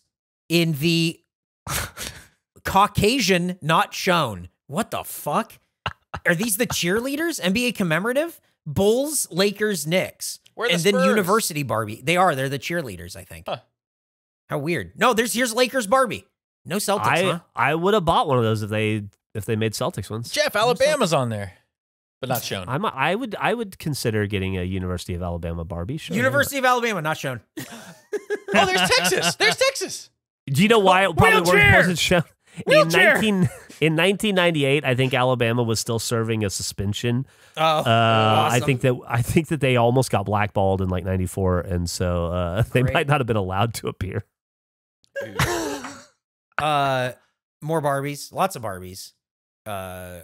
[SPEAKER 4] in the Caucasian not shown. What the fuck? Are these the cheerleaders? NBA commemorative? Bulls, Lakers, Knicks.
[SPEAKER 5] Where are the
[SPEAKER 4] and then University Barbie. They are. They're the cheerleaders, I think.
[SPEAKER 5] Huh.
[SPEAKER 4] How weird. No, there's here's Lakers Barbie. No Celtics,
[SPEAKER 3] I
[SPEAKER 4] huh?
[SPEAKER 3] I would have bought one of those if they if they made Celtics ones.
[SPEAKER 5] Jeff, Alabama's on there, but not shown.
[SPEAKER 3] I'm, I would I would consider getting a University of Alabama Barbie. Sure.
[SPEAKER 4] University of Alabama, not shown.
[SPEAKER 5] oh, there's Texas. There's Texas.
[SPEAKER 3] Do you know why it probably
[SPEAKER 1] Wheelchair!
[SPEAKER 3] wasn't shown? In, 19, in 1998, I think Alabama was still serving a suspension.
[SPEAKER 4] Oh,
[SPEAKER 3] Uh, I think that I think that they almost got blackballed in like '94, and so uh, they
[SPEAKER 4] Great.
[SPEAKER 3] might not have been allowed to appear.
[SPEAKER 4] uh more Barbies, lots of Barbies. Uh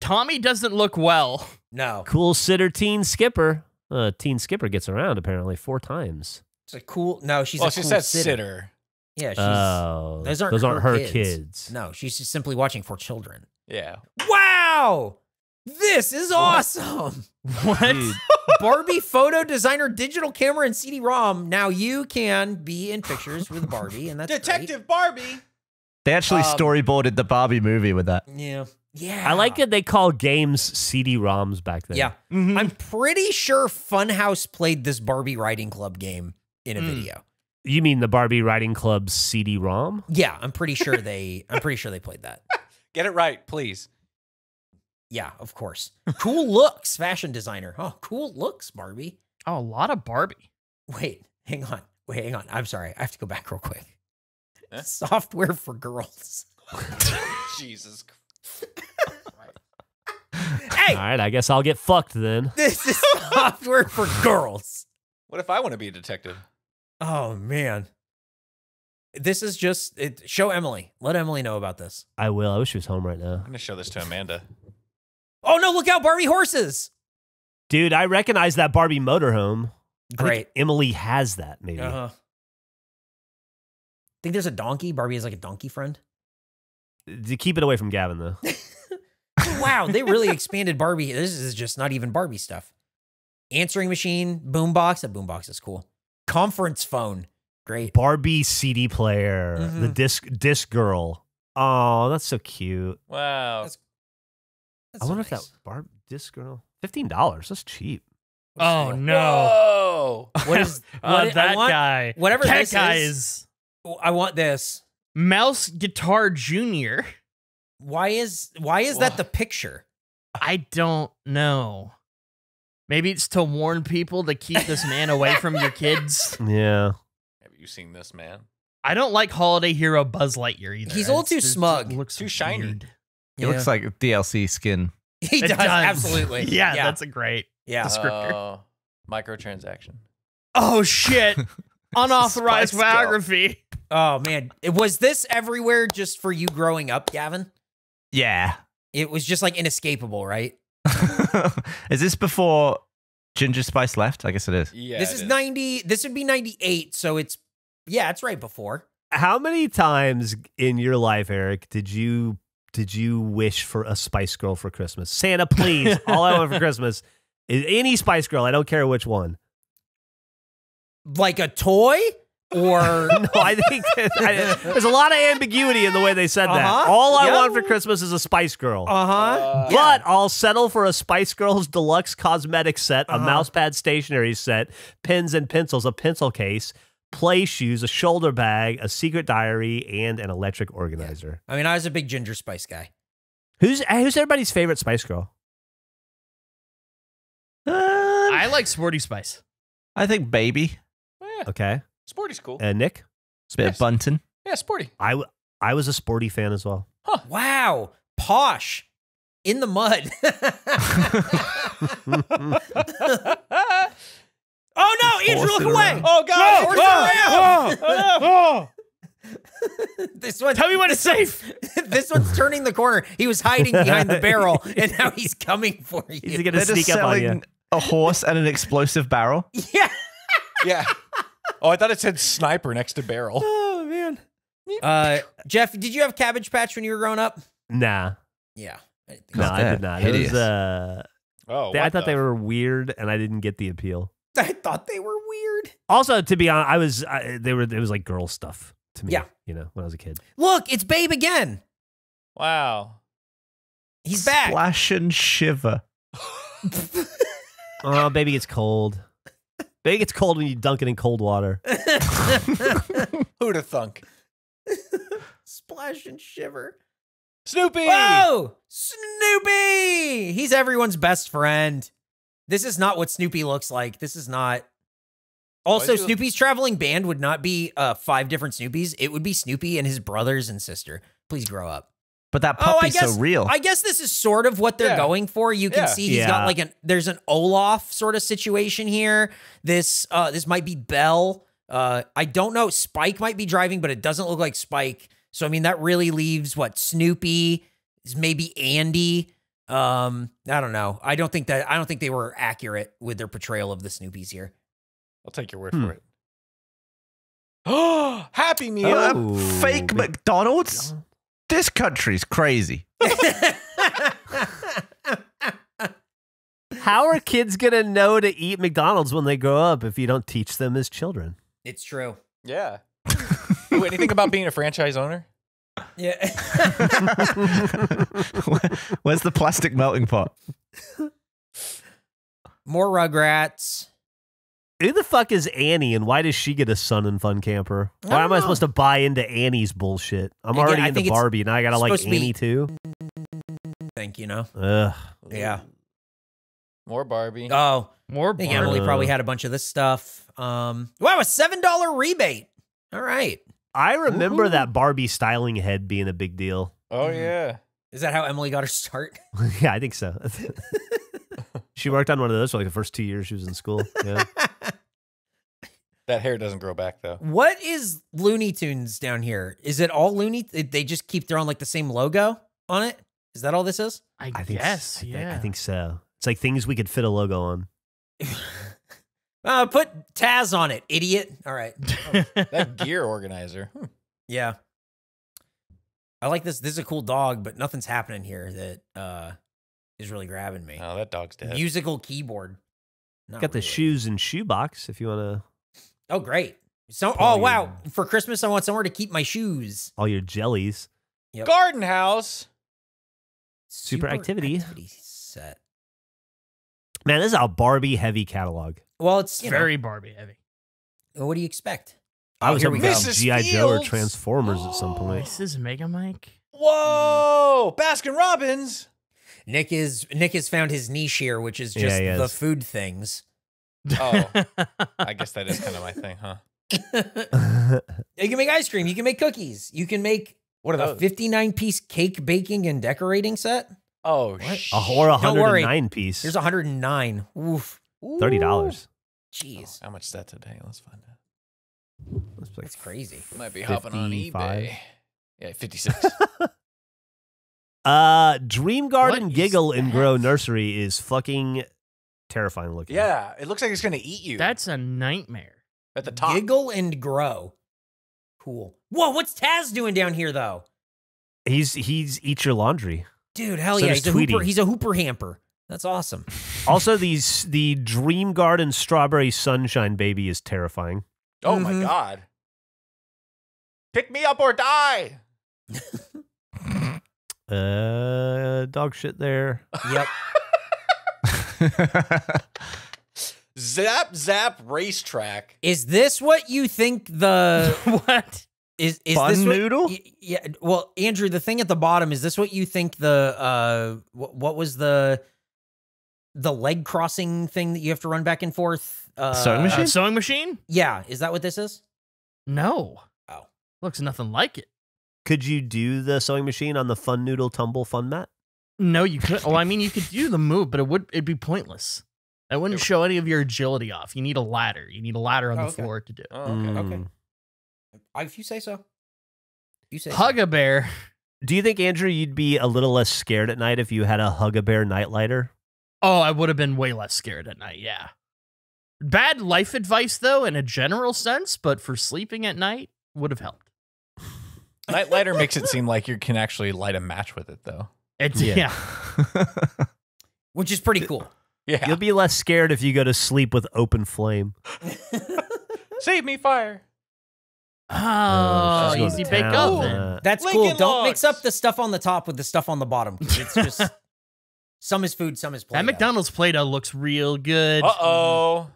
[SPEAKER 1] Tommy doesn't look well.
[SPEAKER 4] no.
[SPEAKER 3] Cool sitter, teen skipper. Uh, teen skipper gets around apparently four times.
[SPEAKER 4] It's a cool No, she's
[SPEAKER 5] well,
[SPEAKER 4] a
[SPEAKER 5] she
[SPEAKER 4] cool
[SPEAKER 5] said
[SPEAKER 4] sitter.
[SPEAKER 5] sitter.
[SPEAKER 4] Yeah, she's
[SPEAKER 3] Oh,
[SPEAKER 4] those aren't
[SPEAKER 3] those aren't
[SPEAKER 4] her
[SPEAKER 3] her
[SPEAKER 4] kids.
[SPEAKER 3] kids.
[SPEAKER 4] No, she's just simply watching for children.
[SPEAKER 5] Yeah.
[SPEAKER 4] Wow! This is awesome.
[SPEAKER 1] What?
[SPEAKER 4] Barbie photo designer digital camera and CD-ROM. Now you can be in pictures with Barbie, and that's great.
[SPEAKER 5] Detective Barbie.
[SPEAKER 2] They actually
[SPEAKER 5] Um,
[SPEAKER 2] storyboarded the Barbie movie with that.
[SPEAKER 4] Yeah, yeah.
[SPEAKER 3] I like it. They call games CD-ROMs back then.
[SPEAKER 4] Yeah,
[SPEAKER 1] Mhm.
[SPEAKER 4] I'm pretty sure Funhouse played this Barbie Riding Club game in a
[SPEAKER 1] Mm.
[SPEAKER 4] video.
[SPEAKER 3] You mean the Barbie Writing Club CD-ROM?
[SPEAKER 4] Yeah, I'm pretty sure they. I'm pretty sure they played that.
[SPEAKER 5] Get it right, please.
[SPEAKER 4] Yeah, of course. Cool looks, fashion designer. Oh, cool looks, Barbie.
[SPEAKER 1] Oh, a lot of Barbie.
[SPEAKER 4] Wait, hang on. Wait, hang on. I'm sorry. I have to go back real quick.
[SPEAKER 5] Huh? Eh?
[SPEAKER 4] Software for girls.
[SPEAKER 5] Jesus.
[SPEAKER 4] Hey,
[SPEAKER 3] All right, I guess I'll get fucked then.
[SPEAKER 4] this is software for girls.
[SPEAKER 5] What if I want to be a detective?
[SPEAKER 4] Oh man. This is just it, show Emily. Let Emily know about this.
[SPEAKER 3] I will. I wish she was home right now.
[SPEAKER 5] I'm gonna show this to Amanda.
[SPEAKER 4] Oh no, look out, Barbie horses.
[SPEAKER 3] Dude, I recognize that Barbie motorhome. I think
[SPEAKER 4] Great.
[SPEAKER 3] Emily has that, maybe.
[SPEAKER 4] Uh-huh. Think there's a donkey? Barbie has like a donkey friend?
[SPEAKER 3] To keep it away from Gavin, though.
[SPEAKER 4] wow, they really expanded Barbie. This is just not even Barbie stuff. Answering machine, boombox. That boombox is cool. Conference phone. Great.
[SPEAKER 3] Barbie CD player, the
[SPEAKER 4] Mhm.
[SPEAKER 3] disc disc girl. Oh, that's so cute.
[SPEAKER 5] Wow.
[SPEAKER 4] That's- That's
[SPEAKER 3] I
[SPEAKER 4] so
[SPEAKER 3] wonder if that Barb disc girl. Fifteen dollars. That's cheap.
[SPEAKER 1] Oh no.
[SPEAKER 5] Whoa.
[SPEAKER 4] What is
[SPEAKER 1] Uh,
[SPEAKER 4] what I
[SPEAKER 1] that
[SPEAKER 4] want-
[SPEAKER 1] guy.
[SPEAKER 4] whatever
[SPEAKER 1] that
[SPEAKER 4] this
[SPEAKER 1] guy
[SPEAKER 4] is-
[SPEAKER 1] is
[SPEAKER 4] I want this.
[SPEAKER 1] Mouse Guitar Junior.
[SPEAKER 4] Why is why is that the picture?
[SPEAKER 1] I don't know. Maybe it's to warn people to keep this man away from your kids.
[SPEAKER 3] Yeah.
[SPEAKER 5] Have you seen this man?
[SPEAKER 1] I don't like Holiday Hero Buzz Lightyear either.
[SPEAKER 4] He's a little too
[SPEAKER 1] it's-
[SPEAKER 4] smug.
[SPEAKER 1] It looks
[SPEAKER 5] Too shiny.
[SPEAKER 1] weird.
[SPEAKER 2] It looks like DLC skin.
[SPEAKER 4] he
[SPEAKER 1] It
[SPEAKER 4] does, absolutely.
[SPEAKER 1] yeah, that's a great
[SPEAKER 4] yeah.
[SPEAKER 1] descriptor.
[SPEAKER 5] Oh, microtransaction.
[SPEAKER 1] Oh shit. Unauthorized
[SPEAKER 5] Spice Girl.
[SPEAKER 1] biography.
[SPEAKER 4] Oh man, It- was this everywhere just for you growing up, Gavin?
[SPEAKER 2] Yeah.
[SPEAKER 4] It was just like inescapable, right?
[SPEAKER 2] is this before Ginger Spice left? I guess it is.
[SPEAKER 5] Yeah.
[SPEAKER 4] this is 90 this would be 98, so it's yeah, it's right before.
[SPEAKER 3] How many times in your life, Eric, did you did you wish for a Spice Girl for Christmas? Santa, please. all I want for Christmas is any Spice Girl. I don't care which one.
[SPEAKER 4] Like a toy or
[SPEAKER 3] No, I think I, there's a lot of ambiguity in the way they said that.
[SPEAKER 4] Uh-huh.
[SPEAKER 3] All I
[SPEAKER 4] Yep.
[SPEAKER 3] want for Christmas is a Spice Girl.
[SPEAKER 4] uh-huh.
[SPEAKER 5] Uh,
[SPEAKER 3] But I'll settle for a Spice Girls deluxe cosmetic set, a
[SPEAKER 4] Uh-huh.
[SPEAKER 3] mouse pad stationery set, pens and pencils, a pencil case, play shoes, a shoulder bag, a secret diary, and an electric organizer.
[SPEAKER 4] I mean, I was a big Ginger Spice guy.
[SPEAKER 3] Who's who's everybody's favorite Spice Girl?
[SPEAKER 2] Uh,
[SPEAKER 1] I like Sporty Spice.
[SPEAKER 2] I think baby.
[SPEAKER 5] yeah,
[SPEAKER 3] Okay,
[SPEAKER 5] sporty's cool.
[SPEAKER 3] uh, Nick.
[SPEAKER 2] Bit
[SPEAKER 5] Yes.
[SPEAKER 2] of bunting.
[SPEAKER 5] Yeah, sporty.
[SPEAKER 3] I w- I was a sporty fan as well. Huh.
[SPEAKER 4] Wow, posh in the mud. oh no, Andrew, look away.
[SPEAKER 2] around.
[SPEAKER 5] oh God!
[SPEAKER 4] Force
[SPEAKER 5] Oh,
[SPEAKER 4] it
[SPEAKER 5] oh,
[SPEAKER 1] Oh,
[SPEAKER 4] this one,
[SPEAKER 1] tell me when it's safe.
[SPEAKER 4] this one's turning the corner. He was hiding behind the barrel, and now he's coming for you He's
[SPEAKER 3] gonna
[SPEAKER 2] They're
[SPEAKER 3] sneak up on you.
[SPEAKER 2] a horse and an explosive barrel.
[SPEAKER 4] Yeah.
[SPEAKER 5] yeah. Oh, I thought it said sniper next to barrel.
[SPEAKER 4] Oh man. Uh, Jeff, did you have Cabbage Patch when you were growing up?
[SPEAKER 3] Nah,
[SPEAKER 4] Yeah. I didn't
[SPEAKER 3] no,
[SPEAKER 4] so.
[SPEAKER 3] I did not. It was, uh,
[SPEAKER 5] Oh,
[SPEAKER 3] they- I thought
[SPEAKER 5] the-
[SPEAKER 3] they were weird, and I didn't get the appeal.
[SPEAKER 4] I thought they were weird.
[SPEAKER 3] Also, to be honest, I was I, they were it was like girl stuff to me.
[SPEAKER 4] Yeah.
[SPEAKER 3] you know, when I was a kid.
[SPEAKER 4] Look, it's Babe again.
[SPEAKER 5] Wow.
[SPEAKER 4] He's back.
[SPEAKER 2] Splash and shiver.
[SPEAKER 3] Oh, baby gets cold. Baby gets cold when you dunk it in cold water.
[SPEAKER 5] Who'da thunk?
[SPEAKER 4] Splash and shiver.
[SPEAKER 5] Snoopy.
[SPEAKER 4] Whoa! Snoopy! He's everyone's best friend. This is not what Snoopy looks like. This is not. Also,
[SPEAKER 5] is
[SPEAKER 4] Snoopy's traveling band would not be uh, five different Snoopies. It would be Snoopy and his brothers and sister. Please grow up.
[SPEAKER 2] But that
[SPEAKER 4] Oh, I
[SPEAKER 2] puppy's
[SPEAKER 4] guess
[SPEAKER 2] so real.
[SPEAKER 4] I guess this is sort of what they're
[SPEAKER 5] Yeah.
[SPEAKER 4] going for. You can
[SPEAKER 5] Yeah.
[SPEAKER 4] see he's
[SPEAKER 3] Yeah.
[SPEAKER 4] got like an there's an Olaf sort of situation here. This uh this might be Bell. Uh I don't know. Spike might be driving, but it doesn't look like Spike. So I mean that really leaves what Snoopy is maybe Andy. Um I don't know. I don't think that I don't think they were accurate with their portrayal of the Snoopies here.
[SPEAKER 5] I'll take your word
[SPEAKER 3] Hmm.
[SPEAKER 5] for it. Oh, Happy Meal.
[SPEAKER 3] Oh,
[SPEAKER 2] fake
[SPEAKER 3] big-
[SPEAKER 2] McDonald's? This country's crazy.
[SPEAKER 3] How are kids gonna know to eat McDonald's when they grow up if you don't teach them as children?
[SPEAKER 4] it's true.
[SPEAKER 5] yeah. Ooh, anything about being a franchise owner?
[SPEAKER 4] Yeah.
[SPEAKER 2] Where's the plastic melting pot?
[SPEAKER 4] More Rugrats.
[SPEAKER 3] Who the fuck is Annie, and why does she get a Sun and Fun camper? Why
[SPEAKER 4] don't
[SPEAKER 3] am I supposed to buy into Annie's bullshit? I'm
[SPEAKER 4] Again,
[SPEAKER 3] already
[SPEAKER 4] I
[SPEAKER 3] into Barbie, now I gotta like
[SPEAKER 4] supposed to be-
[SPEAKER 3] Annie too.
[SPEAKER 4] think you know.
[SPEAKER 2] Ugh.
[SPEAKER 4] Yeah.
[SPEAKER 5] More Barbie.
[SPEAKER 4] Oh,
[SPEAKER 1] More
[SPEAKER 4] I think
[SPEAKER 1] Barbie.
[SPEAKER 4] Emily probably had a bunch of this stuff. Um, wow, a seven dollar rebate. All right,
[SPEAKER 3] I remember
[SPEAKER 4] Ooh.
[SPEAKER 3] that Barbie styling head being a big deal.
[SPEAKER 5] oh yeah.
[SPEAKER 4] is that how Emily got her start?
[SPEAKER 3] yeah, I think so. she worked on one of those for like the first two years she was in school. Yeah.
[SPEAKER 5] That hair doesn't grow back though.
[SPEAKER 4] what is Looney Tunes down here? Is it all Looney? They just keep throwing like the same logo on it. Is that all this is?
[SPEAKER 1] I,
[SPEAKER 3] I think
[SPEAKER 1] guess.
[SPEAKER 3] I, thi-
[SPEAKER 1] yeah.
[SPEAKER 3] I think so. It's like things we could fit a logo on.
[SPEAKER 4] Uh, put Taz on it, idiot. All right.
[SPEAKER 5] That gear organizer. Hmm.
[SPEAKER 4] Yeah. I like this. This is a cool dog, but nothing's happening here that uh is really grabbing me.
[SPEAKER 5] Oh, that dog's dead.
[SPEAKER 4] Musical keyboard. Not
[SPEAKER 3] Got the shoes and shoebox if you want to
[SPEAKER 4] Oh, great. So,
[SPEAKER 3] Pull
[SPEAKER 4] oh
[SPEAKER 3] your-
[SPEAKER 4] wow! For Christmas, I want somewhere to keep my shoes.
[SPEAKER 3] all your jellies.
[SPEAKER 4] Yep.
[SPEAKER 5] Garden house.
[SPEAKER 3] Super activity.
[SPEAKER 4] set.
[SPEAKER 3] Man, this is a Barbie heavy catalog.
[SPEAKER 4] Well, it's you
[SPEAKER 1] very Barbie heavy.
[SPEAKER 4] Know, what do you expect?
[SPEAKER 3] I
[SPEAKER 4] Oh,
[SPEAKER 3] was
[SPEAKER 4] here we
[SPEAKER 3] hoping
[SPEAKER 4] go.
[SPEAKER 3] for
[SPEAKER 5] Mrs.
[SPEAKER 3] GI Joe or
[SPEAKER 5] Fields.
[SPEAKER 3] Transformers at some oh, point.
[SPEAKER 1] This is Mega Mike.
[SPEAKER 5] Whoa, mm-hmm. Baskin Robbins.
[SPEAKER 4] Nick is Nick has found his niche here, which is just
[SPEAKER 3] he
[SPEAKER 4] the
[SPEAKER 3] has.
[SPEAKER 4] food things.
[SPEAKER 5] Oh. I guess that is kind of my thing, huh?
[SPEAKER 4] you can make ice cream. You can make cookies. You can make
[SPEAKER 5] What are the
[SPEAKER 4] 59 piece cake baking and decorating set.
[SPEAKER 5] Oh,
[SPEAKER 4] What?
[SPEAKER 5] sh-
[SPEAKER 3] a, or a 109 piece.
[SPEAKER 4] Here's 109. Oof.
[SPEAKER 3] Thirty dollars.
[SPEAKER 4] Jeez.
[SPEAKER 5] How much is that today? Let's find out. Let's play.
[SPEAKER 4] That's crazy.
[SPEAKER 5] Might be hopping on eBay. Yeah, 56.
[SPEAKER 3] Uh, Dream Garden
[SPEAKER 1] What is
[SPEAKER 3] Giggle and Grow? Nursery is fucking terrifying looking.
[SPEAKER 5] yeah, it looks like it's going to eat you.
[SPEAKER 1] That's a nightmare.
[SPEAKER 5] at the top.
[SPEAKER 4] Giggle and grow. Cool. Whoa, what's Taz doing down here though?
[SPEAKER 3] he's he's eat your laundry.
[SPEAKER 4] Dude, hell
[SPEAKER 3] So
[SPEAKER 4] yeah. He's a, hooper, he's a hooper hamper. That's awesome.
[SPEAKER 3] Also, these the Dream Garden Strawberry Sunshine Baby is terrifying.
[SPEAKER 5] Oh
[SPEAKER 4] Mhm.
[SPEAKER 5] my god. Pick me up or die.
[SPEAKER 3] Uh, dog shit there.
[SPEAKER 4] Yep.
[SPEAKER 5] Zap zap racetrack.
[SPEAKER 4] Is this what you think the
[SPEAKER 1] what?
[SPEAKER 4] is is
[SPEAKER 3] Fun
[SPEAKER 4] this what-
[SPEAKER 3] noodle?
[SPEAKER 4] y- yeah. Well, Andrew, the thing at the bottom is this what you think the uh what, what was the the leg crossing thing that you have to run back and forth? Uh,
[SPEAKER 2] Sewing machine?
[SPEAKER 1] A sewing machine?
[SPEAKER 4] Yeah, is that what this is?
[SPEAKER 1] No.
[SPEAKER 4] Oh.
[SPEAKER 1] Looks nothing like it.
[SPEAKER 3] Could you do the sewing machine on the Fun Noodle Tumble Fun Mat?
[SPEAKER 1] No, you could. Well, I mean, you could do the move, but it would it'd be pointless. That wouldn't show any of your agility off. You need a ladder. You need a ladder on
[SPEAKER 4] Oh,
[SPEAKER 1] the
[SPEAKER 4] okay.
[SPEAKER 1] floor to do. it.
[SPEAKER 5] Oh, okay.
[SPEAKER 3] Mm.
[SPEAKER 4] okay. If you say so. You say so.
[SPEAKER 1] Hug a bear.
[SPEAKER 3] Do you think Andrew, you'd be a little less scared at night if you had a Hug a Bear nightlighter?
[SPEAKER 1] Oh, I would have been way less scared at night. Yeah. Bad life advice, though, in a general sense, but for sleeping at night would have helped.
[SPEAKER 5] Night lighter makes it seem like you can actually light a match with it, though.
[SPEAKER 1] It's,
[SPEAKER 3] Yeah.
[SPEAKER 1] yeah.
[SPEAKER 4] Which is pretty cool.
[SPEAKER 5] Yeah.
[SPEAKER 3] You'll be less scared if you go to sleep with open flame.
[SPEAKER 5] Save me, fire.
[SPEAKER 1] Oh,
[SPEAKER 3] she's going
[SPEAKER 1] easy
[SPEAKER 3] to
[SPEAKER 1] bake
[SPEAKER 3] town.
[SPEAKER 1] oven.
[SPEAKER 4] That's
[SPEAKER 5] Lincoln
[SPEAKER 4] cool. Don't mix up the stuff on the top with the stuff on the bottom. It's just some is food, some is play.
[SPEAKER 1] That McDonald's Play-Doh looks real good.
[SPEAKER 5] Uh oh.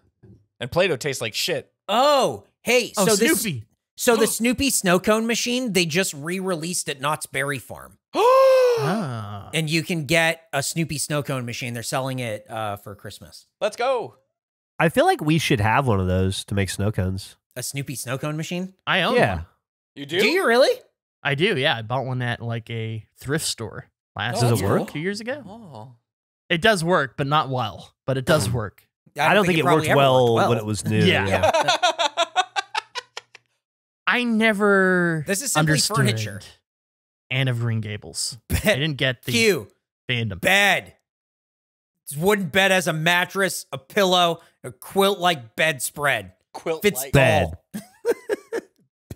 [SPEAKER 5] And Play Doh tastes like shit.
[SPEAKER 4] Oh, hey,
[SPEAKER 1] Oh,
[SPEAKER 4] so this
[SPEAKER 1] Snoopy.
[SPEAKER 4] So the Snoopy snow cone machine they just re-released at Knott's Berry Farm,
[SPEAKER 1] Ah.
[SPEAKER 4] and you can get a Snoopy snow cone machine. They're selling it uh, for Christmas.
[SPEAKER 5] Let's go.
[SPEAKER 3] I feel like we should have one of those to make snow cones.
[SPEAKER 4] A Snoopy snow cone machine?
[SPEAKER 1] I own
[SPEAKER 3] yeah.
[SPEAKER 1] one.
[SPEAKER 5] You do?
[SPEAKER 4] Do you really?
[SPEAKER 1] I do, yeah. I bought one at like a thrift store last
[SPEAKER 5] Oh, Does
[SPEAKER 3] it work?
[SPEAKER 1] two years ago.
[SPEAKER 5] Oh.
[SPEAKER 1] It does work, but not well. But it does work.
[SPEAKER 3] I don't, think, it
[SPEAKER 4] probably
[SPEAKER 3] worked well,
[SPEAKER 4] worked
[SPEAKER 3] when it was new.
[SPEAKER 1] Yeah. I never
[SPEAKER 4] This is simply
[SPEAKER 1] understood
[SPEAKER 4] furniture.
[SPEAKER 1] Anne of Green Gables. I didn't get the
[SPEAKER 4] Q,
[SPEAKER 1] fandom.
[SPEAKER 4] bed. This wooden bed has a mattress, a pillow, a quilt-like bedspread.
[SPEAKER 5] Quilt
[SPEAKER 4] Fits
[SPEAKER 5] light.
[SPEAKER 3] Bed.
[SPEAKER 4] doll.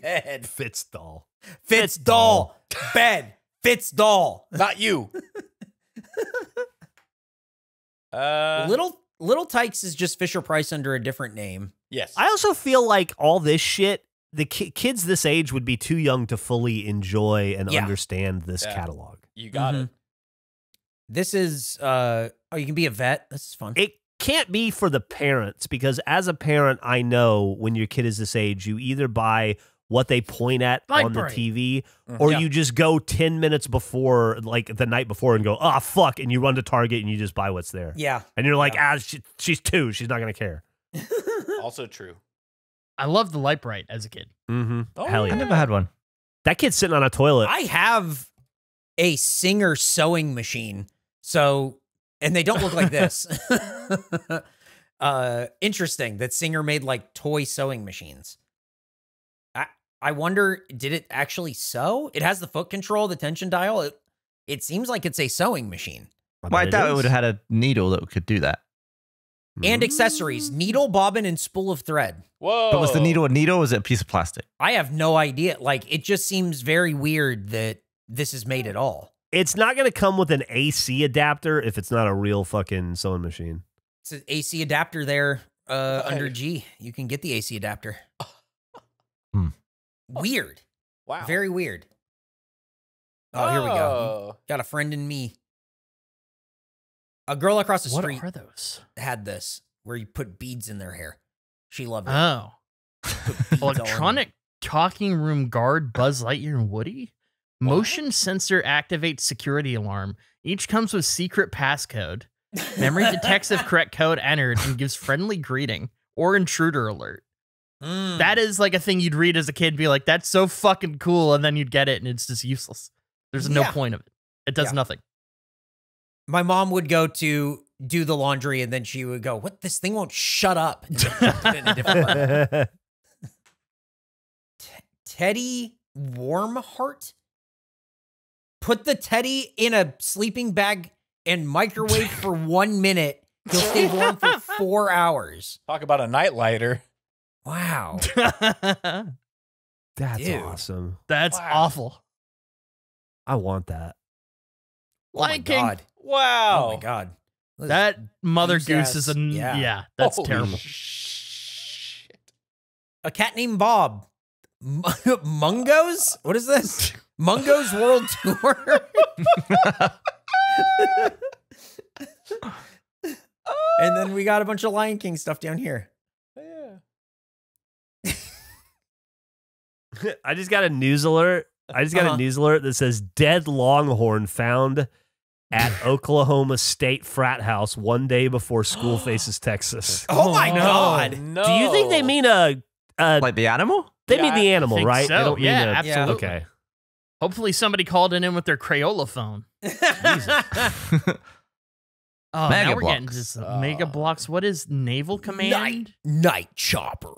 [SPEAKER 4] bed.
[SPEAKER 3] Fits doll.
[SPEAKER 4] Fits doll. Bed. Fits doll.
[SPEAKER 5] Not you. uh,
[SPEAKER 4] Little Little Tikes is just Fisher Price under a different name.
[SPEAKER 5] Yes.
[SPEAKER 3] I also feel like all this shit, the ki- kids this age would be too young to fully enjoy and
[SPEAKER 4] Yeah.
[SPEAKER 3] understand this
[SPEAKER 5] Yeah.
[SPEAKER 3] catalog.
[SPEAKER 5] you got
[SPEAKER 4] Mhm.
[SPEAKER 5] it.
[SPEAKER 4] This is uh oh, you can be a vet. This is fun.
[SPEAKER 3] It can't be for the parents because as a parent, I know when your kid is this age, you either buy what they point at
[SPEAKER 1] Light
[SPEAKER 3] on the
[SPEAKER 1] bright.
[SPEAKER 3] TV, or
[SPEAKER 5] Yeah.
[SPEAKER 3] you just go ten minutes before, like the night before, and go, "Ah, fuck," and you run to Target and you just buy what's there,
[SPEAKER 4] Yeah.
[SPEAKER 3] and you're like, "Ah, she, she's two, she's not gonna care."
[SPEAKER 5] Also true.
[SPEAKER 1] I loved the Lite-Brite as a kid.
[SPEAKER 3] Mm-hmm.
[SPEAKER 5] Oh,
[SPEAKER 3] Hell yeah.
[SPEAKER 2] I never had one.
[SPEAKER 3] That kid's sitting on a toilet.
[SPEAKER 4] I have a Singer sewing machine. So, and they don't look like this. uh, interesting that Singer made like toy sewing machines. I I wonder, did it actually sew? It has the foot control, the tension dial. It, it seems like it's a sewing machine
[SPEAKER 3] bet
[SPEAKER 2] Well, I doubt it would have had a needle that could do that.
[SPEAKER 4] And accessories: needle, bobbin, and spool of thread.
[SPEAKER 5] Whoa.
[SPEAKER 2] But was the needle a needle or was it a piece of plastic?
[SPEAKER 4] I have no idea. Like, it just seems very weird that this is made at all.
[SPEAKER 3] It's not gonna come with an AC adapter if it's not a real fucking sewing machine.
[SPEAKER 4] It's an AC adapter there uh,
[SPEAKER 5] Right.
[SPEAKER 4] under G. You can get the AC adapter.
[SPEAKER 2] Hmm.
[SPEAKER 4] Weird.
[SPEAKER 5] Wow.
[SPEAKER 4] Very weird. Oh, here we go.
[SPEAKER 5] Oh.
[SPEAKER 4] Got a friend in me. A girl across the
[SPEAKER 1] What
[SPEAKER 4] street had this where you put beads in their hair. She loved it.
[SPEAKER 1] Oh,
[SPEAKER 4] Put beads all in them.
[SPEAKER 1] electronic talking room guard Buzz Lightyear and Woody. Motion sensor activates security alarm. Each comes with secret passcode. Memory detects if correct code entered and gives friendly greeting or intruder alert.
[SPEAKER 4] Mm.
[SPEAKER 1] That is like a thing you'd read as a kid, be like, "That's so fucking cool," and then you'd get it, and it's just useless. There's no
[SPEAKER 4] Yeah.
[SPEAKER 1] point of it. It does
[SPEAKER 4] Yeah.
[SPEAKER 1] nothing.
[SPEAKER 4] My mom would go to do the laundry and then she would go, What? This thing won't shut up. And then she'd put it in a different button. Teddy Warmheart? Put the teddy in a sleeping bag and microwave for one minute. He'll stay warm for four hours.
[SPEAKER 5] Talk about a nightlighter.
[SPEAKER 4] Wow.
[SPEAKER 3] That's
[SPEAKER 4] Dude.
[SPEAKER 3] awesome.
[SPEAKER 1] That's
[SPEAKER 5] Wow.
[SPEAKER 1] awful.
[SPEAKER 3] I want that.
[SPEAKER 4] Oh my
[SPEAKER 1] King.
[SPEAKER 4] god.
[SPEAKER 5] Wow.
[SPEAKER 4] Oh my god. This-
[SPEAKER 1] That Mother
[SPEAKER 4] Goose
[SPEAKER 1] Goose is a yeah.
[SPEAKER 4] yeah.
[SPEAKER 1] that's
[SPEAKER 5] Holy
[SPEAKER 1] terrible.
[SPEAKER 5] Shit.
[SPEAKER 4] a cat named Bob. M- Mungo's? What is this? Mungo's World Tour. and then we got a bunch of Lion King stuff down here.
[SPEAKER 5] Yeah.
[SPEAKER 3] I just got a news alert. I just got
[SPEAKER 4] Uh-huh.
[SPEAKER 3] a news alert that says dead longhorn found at Oklahoma State frat house one day before school faces Texas.
[SPEAKER 4] Oh, my
[SPEAKER 1] no.
[SPEAKER 4] god.
[SPEAKER 5] No.
[SPEAKER 3] Do you think they mean a? a
[SPEAKER 2] Like the animal?
[SPEAKER 3] they
[SPEAKER 5] Yeah,
[SPEAKER 3] mean the animal,
[SPEAKER 1] think
[SPEAKER 3] right?
[SPEAKER 1] so.
[SPEAKER 3] They don't mean
[SPEAKER 1] Yeah,
[SPEAKER 3] a-
[SPEAKER 1] absolutely.
[SPEAKER 3] Okay.
[SPEAKER 1] Hopefully somebody called it in with their Crayola phone. Oh,
[SPEAKER 2] Mega
[SPEAKER 1] now we're getting
[SPEAKER 2] Blocks.
[SPEAKER 1] to some Mega Bloks. What is Naval Command?
[SPEAKER 4] Night, Night Chopper.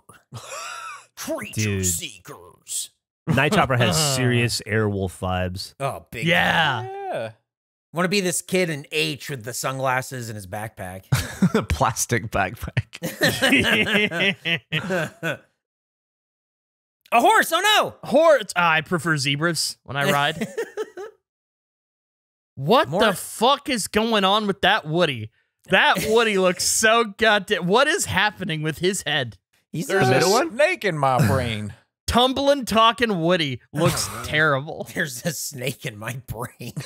[SPEAKER 4] Creature
[SPEAKER 3] Dude.
[SPEAKER 4] Seekers.
[SPEAKER 3] Night Chopper has serious Airwolf vibes.
[SPEAKER 4] Oh, big.
[SPEAKER 1] Yeah.
[SPEAKER 5] Yeah.
[SPEAKER 4] Want to be this kid in H with the sunglasses and his backpack.
[SPEAKER 2] The plastic backpack.
[SPEAKER 4] a horse. Oh no.
[SPEAKER 1] Horse. Ah, I prefer zebras when I ride. what
[SPEAKER 4] More-
[SPEAKER 1] the fuck is going on with that Woody? That Woody looks so goddamn. What is happening with his head?
[SPEAKER 4] He's
[SPEAKER 5] There's
[SPEAKER 4] a,
[SPEAKER 5] a
[SPEAKER 2] one?
[SPEAKER 5] snake in my brain.
[SPEAKER 1] Tumbling, talking Woody looks terrible.
[SPEAKER 4] There's a snake in my brain.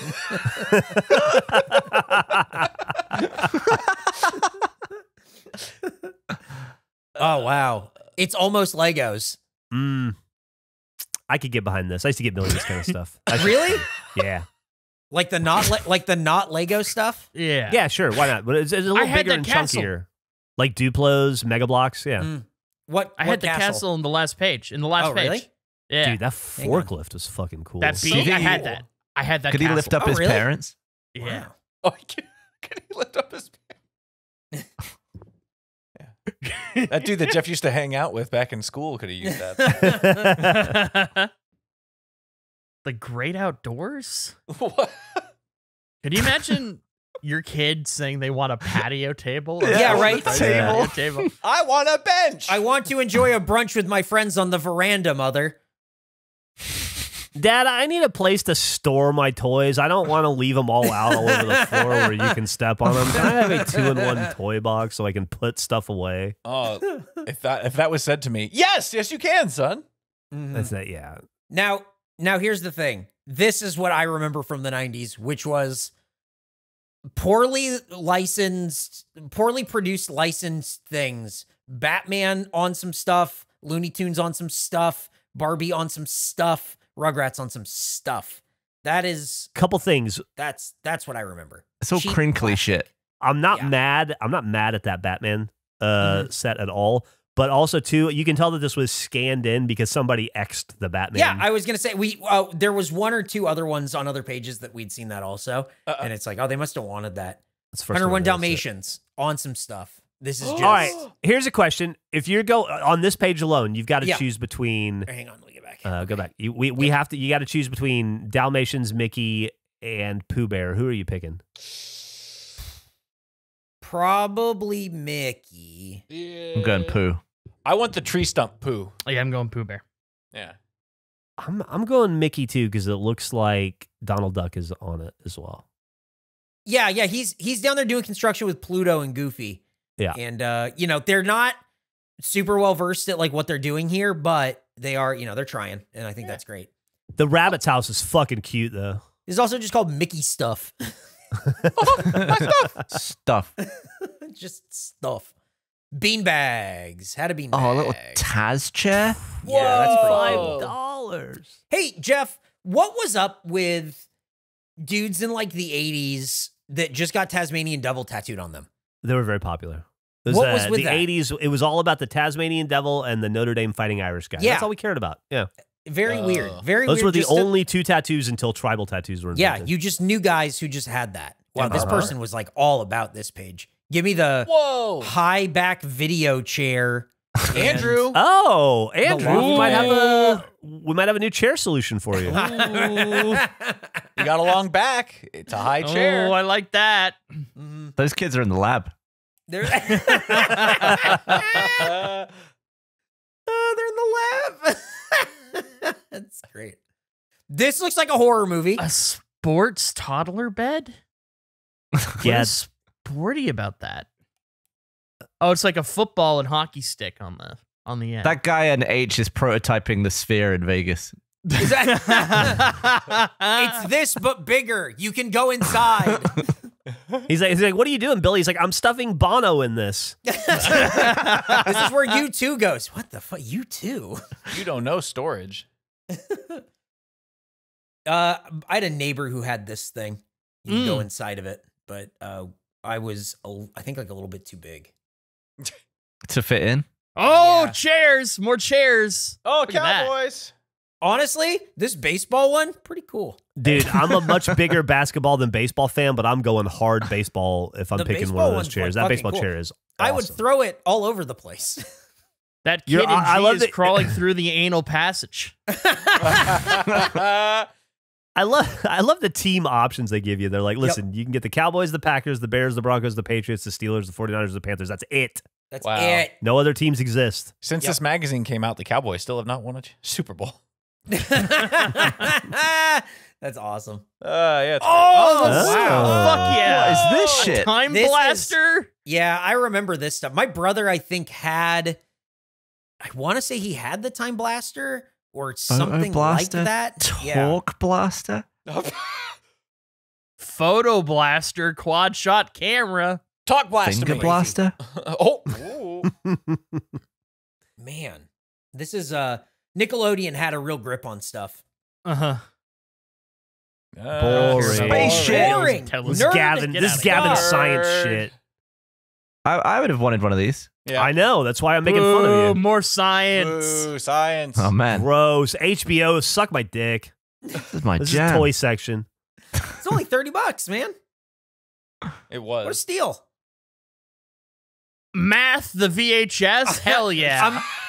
[SPEAKER 4] oh wow. It's almost Legos.
[SPEAKER 3] Mm. I could get behind this. I used to get millions of this kind of stuff. Should-
[SPEAKER 4] Really?
[SPEAKER 3] Yeah.
[SPEAKER 4] Like the not le- like the not Lego stuff?
[SPEAKER 1] Yeah.
[SPEAKER 3] Yeah, sure. Why not? But it's, it's a little
[SPEAKER 1] had
[SPEAKER 3] bigger and
[SPEAKER 1] castle.
[SPEAKER 3] chunkier. Like Duplos, Mega Bloks. Yeah.
[SPEAKER 4] Mm. What
[SPEAKER 1] I
[SPEAKER 4] what
[SPEAKER 1] had the castle? in the last page. In the last
[SPEAKER 4] Oh,
[SPEAKER 1] page.
[SPEAKER 4] really?
[SPEAKER 1] Yeah.
[SPEAKER 3] Dude, that forklift was fucking cool.
[SPEAKER 1] that
[SPEAKER 2] So
[SPEAKER 1] beat. I
[SPEAKER 2] he-
[SPEAKER 1] had that. I had that.
[SPEAKER 2] Could he lift up
[SPEAKER 4] Oh,
[SPEAKER 2] his
[SPEAKER 4] really?
[SPEAKER 2] parents?
[SPEAKER 1] Yeah.
[SPEAKER 4] Wow.
[SPEAKER 5] Oh, can, can he lift up his parents? yeah. That dude that Jeff used to hang out with back in school could have used that.
[SPEAKER 1] the great outdoors?
[SPEAKER 5] what?
[SPEAKER 1] Could you imagine your kid saying they want a patio table? or
[SPEAKER 4] Yeah,
[SPEAKER 1] something?
[SPEAKER 4] right.
[SPEAKER 1] Patio table.
[SPEAKER 5] I want a bench.
[SPEAKER 4] I want to enjoy a brunch with my friends on the veranda, mother.
[SPEAKER 3] Dad, I need a place to store my toys. I don't want to leave them all out all over the floor where you can step on them. Can I have a two-in-one toy box so I can put stuff away?
[SPEAKER 5] oh, if that if that was said to me, yes, yes, you can, son. Mm-hmm.
[SPEAKER 3] That's that. Yeah.
[SPEAKER 4] Now, now here's the thing. This is what I remember from the 90s, which was poorly licensed, poorly produced licensed things. Batman on some stuff, Looney Tunes on some stuff, Barbie on some stuff, Rugrats on some stuff. That is
[SPEAKER 3] Couple things.
[SPEAKER 4] that's that's what I remember.
[SPEAKER 2] So
[SPEAKER 4] Cheap
[SPEAKER 2] crinkly
[SPEAKER 4] plastic.
[SPEAKER 2] shit.
[SPEAKER 3] I'm not
[SPEAKER 4] Yeah.
[SPEAKER 3] mad. I'm not mad at that Batman uh, set at all. But also too, you can tell that this was scanned in because somebody xed the Batman.
[SPEAKER 4] Yeah, I was gonna say we. Uh, there was one or two other ones on other pages that we'd seen that also,
[SPEAKER 5] Uh-uh.
[SPEAKER 4] and it's like, oh, they must have wanted that.
[SPEAKER 3] That's the first
[SPEAKER 4] 101
[SPEAKER 3] time I noticed it.
[SPEAKER 4] Dalmatians on some stuff. This is just.
[SPEAKER 3] All right. Here's a question: If you go on this page alone, you've got to
[SPEAKER 4] Yeah.
[SPEAKER 3] choose between.
[SPEAKER 4] Hang on, let me get back.
[SPEAKER 3] Uh, go back. You, we we have to. You got to choose between Dalmatians, Mickey, and Pooh Bear. Who are you picking?
[SPEAKER 4] Probably Mickey. Yeah.
[SPEAKER 2] I'm going poo.
[SPEAKER 5] I want the tree stump poo.
[SPEAKER 1] Yeah, I'm going Pooh Bear.
[SPEAKER 5] Yeah.
[SPEAKER 3] I'm I'm going Mickey too because it looks like Donald Duck is on it as well.
[SPEAKER 4] Yeah, yeah, he's he's down there doing construction with Pluto and Goofy.
[SPEAKER 3] Yeah.
[SPEAKER 4] and uh, you know they're not super well versed at like what they're doing here, but they are. You know, they're trying, and I think that's great.
[SPEAKER 3] The rabbit's house is fucking cute though.
[SPEAKER 4] It's also just called Mickey stuff.
[SPEAKER 2] Stuff.
[SPEAKER 4] just stuff. Bean bags. Had a bean
[SPEAKER 2] Oh, a little
[SPEAKER 4] bag.
[SPEAKER 2] Taz chair.
[SPEAKER 4] Yeah, that's pretty
[SPEAKER 5] Whoa.
[SPEAKER 4] cool.
[SPEAKER 3] dollars.
[SPEAKER 4] Hey, Geoff, what was up with dudes in like the 80s that just got Tasmanian devil tattooed on them?
[SPEAKER 3] They were very popular. It
[SPEAKER 4] What was
[SPEAKER 3] uh,
[SPEAKER 4] with
[SPEAKER 3] the
[SPEAKER 4] that?
[SPEAKER 3] 80s? It was all about the Tasmanian devil and the Notre Dame fighting Irish guy.
[SPEAKER 4] Yeah.
[SPEAKER 3] That's all we cared about. Yeah.
[SPEAKER 4] Very
[SPEAKER 5] Uh,
[SPEAKER 4] weird. Very
[SPEAKER 3] Those
[SPEAKER 4] weird.
[SPEAKER 3] were the
[SPEAKER 4] just to-
[SPEAKER 3] only two tattoos until tribal tattoos were
[SPEAKER 4] Yeah, you just knew guys who just had that. Wow, this
[SPEAKER 3] Uh-huh.
[SPEAKER 4] person was like all about this page. Give me the
[SPEAKER 5] Whoa.
[SPEAKER 4] high back video chair.
[SPEAKER 5] Andrew.
[SPEAKER 3] Oh, Andrew, we might have a we might have a new chair solution for you.
[SPEAKER 5] You got a long back. It's a high chair.
[SPEAKER 1] Oh, I like that.
[SPEAKER 4] Mhm.
[SPEAKER 2] Those kids are in the lab.
[SPEAKER 4] They're, Uh, they're in the lab. That's great. This looks like a horror movie.
[SPEAKER 1] A sports toddler bed? What
[SPEAKER 3] yeah,
[SPEAKER 1] sporty about that? Oh, it's like a football and hockey stick on the on the end.
[SPEAKER 2] That guy in H is prototyping the sphere in Vegas.
[SPEAKER 4] That- it's this, but bigger. You can go inside.
[SPEAKER 3] he's like, he's like, what are you doing, Billy? He's like, I'm stuffing Bono in this.
[SPEAKER 4] this is where U2 goes. What the fuck? U2?
[SPEAKER 5] You don't know storage.
[SPEAKER 4] Uh, I had a neighbor who had this thing. You can go
[SPEAKER 1] Mm.
[SPEAKER 4] inside of it, but uh, I was, a, I think, like a little bit too big.
[SPEAKER 2] To fit in.
[SPEAKER 1] oh,
[SPEAKER 4] Yeah.
[SPEAKER 1] chairs! More chairs.
[SPEAKER 5] Oh,
[SPEAKER 1] Look at that.
[SPEAKER 5] Cowboys.
[SPEAKER 4] Honestly, this baseball one, pretty cool.
[SPEAKER 3] Dude, I'm a much bigger basketball than baseball fan, but I'm going hard baseball if I'm
[SPEAKER 4] The
[SPEAKER 3] picking one of those chairs. that baseball
[SPEAKER 4] cool.
[SPEAKER 3] chair is.
[SPEAKER 4] I would throw it all over the place.
[SPEAKER 1] That kid
[SPEAKER 3] You're-
[SPEAKER 1] in
[SPEAKER 3] I- I
[SPEAKER 1] G
[SPEAKER 3] love
[SPEAKER 1] is
[SPEAKER 3] that-
[SPEAKER 1] crawling through the anal passage.
[SPEAKER 3] I love I love the team options they give you. They're like, listen, you can get the Cowboys, the Packers, the Bears, the Broncos, the Patriots, the Steelers, the 49ers, the Panthers. That's it.
[SPEAKER 4] That's
[SPEAKER 5] Wow.
[SPEAKER 4] it.
[SPEAKER 3] No other teams exist.
[SPEAKER 5] Since
[SPEAKER 4] Yep.
[SPEAKER 5] this magazine came out, the Cowboys still have not won a Super Bowl.
[SPEAKER 4] That's awesome.
[SPEAKER 5] Uh, yeah. It's
[SPEAKER 1] Oh,
[SPEAKER 3] Oh.
[SPEAKER 1] wow. Fuck yeah.
[SPEAKER 2] What is this
[SPEAKER 1] A
[SPEAKER 2] shit?
[SPEAKER 1] Time
[SPEAKER 4] This is-
[SPEAKER 1] blaster?
[SPEAKER 4] Yeah, I remember this stuff. My brother, I think, had. I want to say he had the Time Blaster or something
[SPEAKER 2] blaster?
[SPEAKER 4] like that. Yeah.
[SPEAKER 2] Talk blaster.
[SPEAKER 1] Photo blaster, quad shot camera.
[SPEAKER 5] Talk blaster,
[SPEAKER 2] Finger
[SPEAKER 5] me.
[SPEAKER 2] blaster.
[SPEAKER 5] oh.
[SPEAKER 4] Man, this is uh Nickelodeon had a real grip on stuff.
[SPEAKER 1] Uh huh.
[SPEAKER 5] Uh,
[SPEAKER 3] Boring.
[SPEAKER 2] Space shit.
[SPEAKER 4] Boring.
[SPEAKER 3] This is Gavin. This
[SPEAKER 1] out
[SPEAKER 3] is
[SPEAKER 1] of
[SPEAKER 3] Gavin science shit.
[SPEAKER 2] I, I would have wanted one of these.
[SPEAKER 5] Yeah.
[SPEAKER 3] I know. That's why I'm making fun of you.
[SPEAKER 1] More science.
[SPEAKER 5] Ooh, science.
[SPEAKER 2] Oh man,
[SPEAKER 3] Gross. HBO, suck my dick.
[SPEAKER 2] this is my
[SPEAKER 3] This
[SPEAKER 2] jam.
[SPEAKER 3] is toy section.
[SPEAKER 4] It's only 30 bucks, man.
[SPEAKER 5] It was.
[SPEAKER 4] What a steal.
[SPEAKER 1] Math, the VHS. Hell yeah.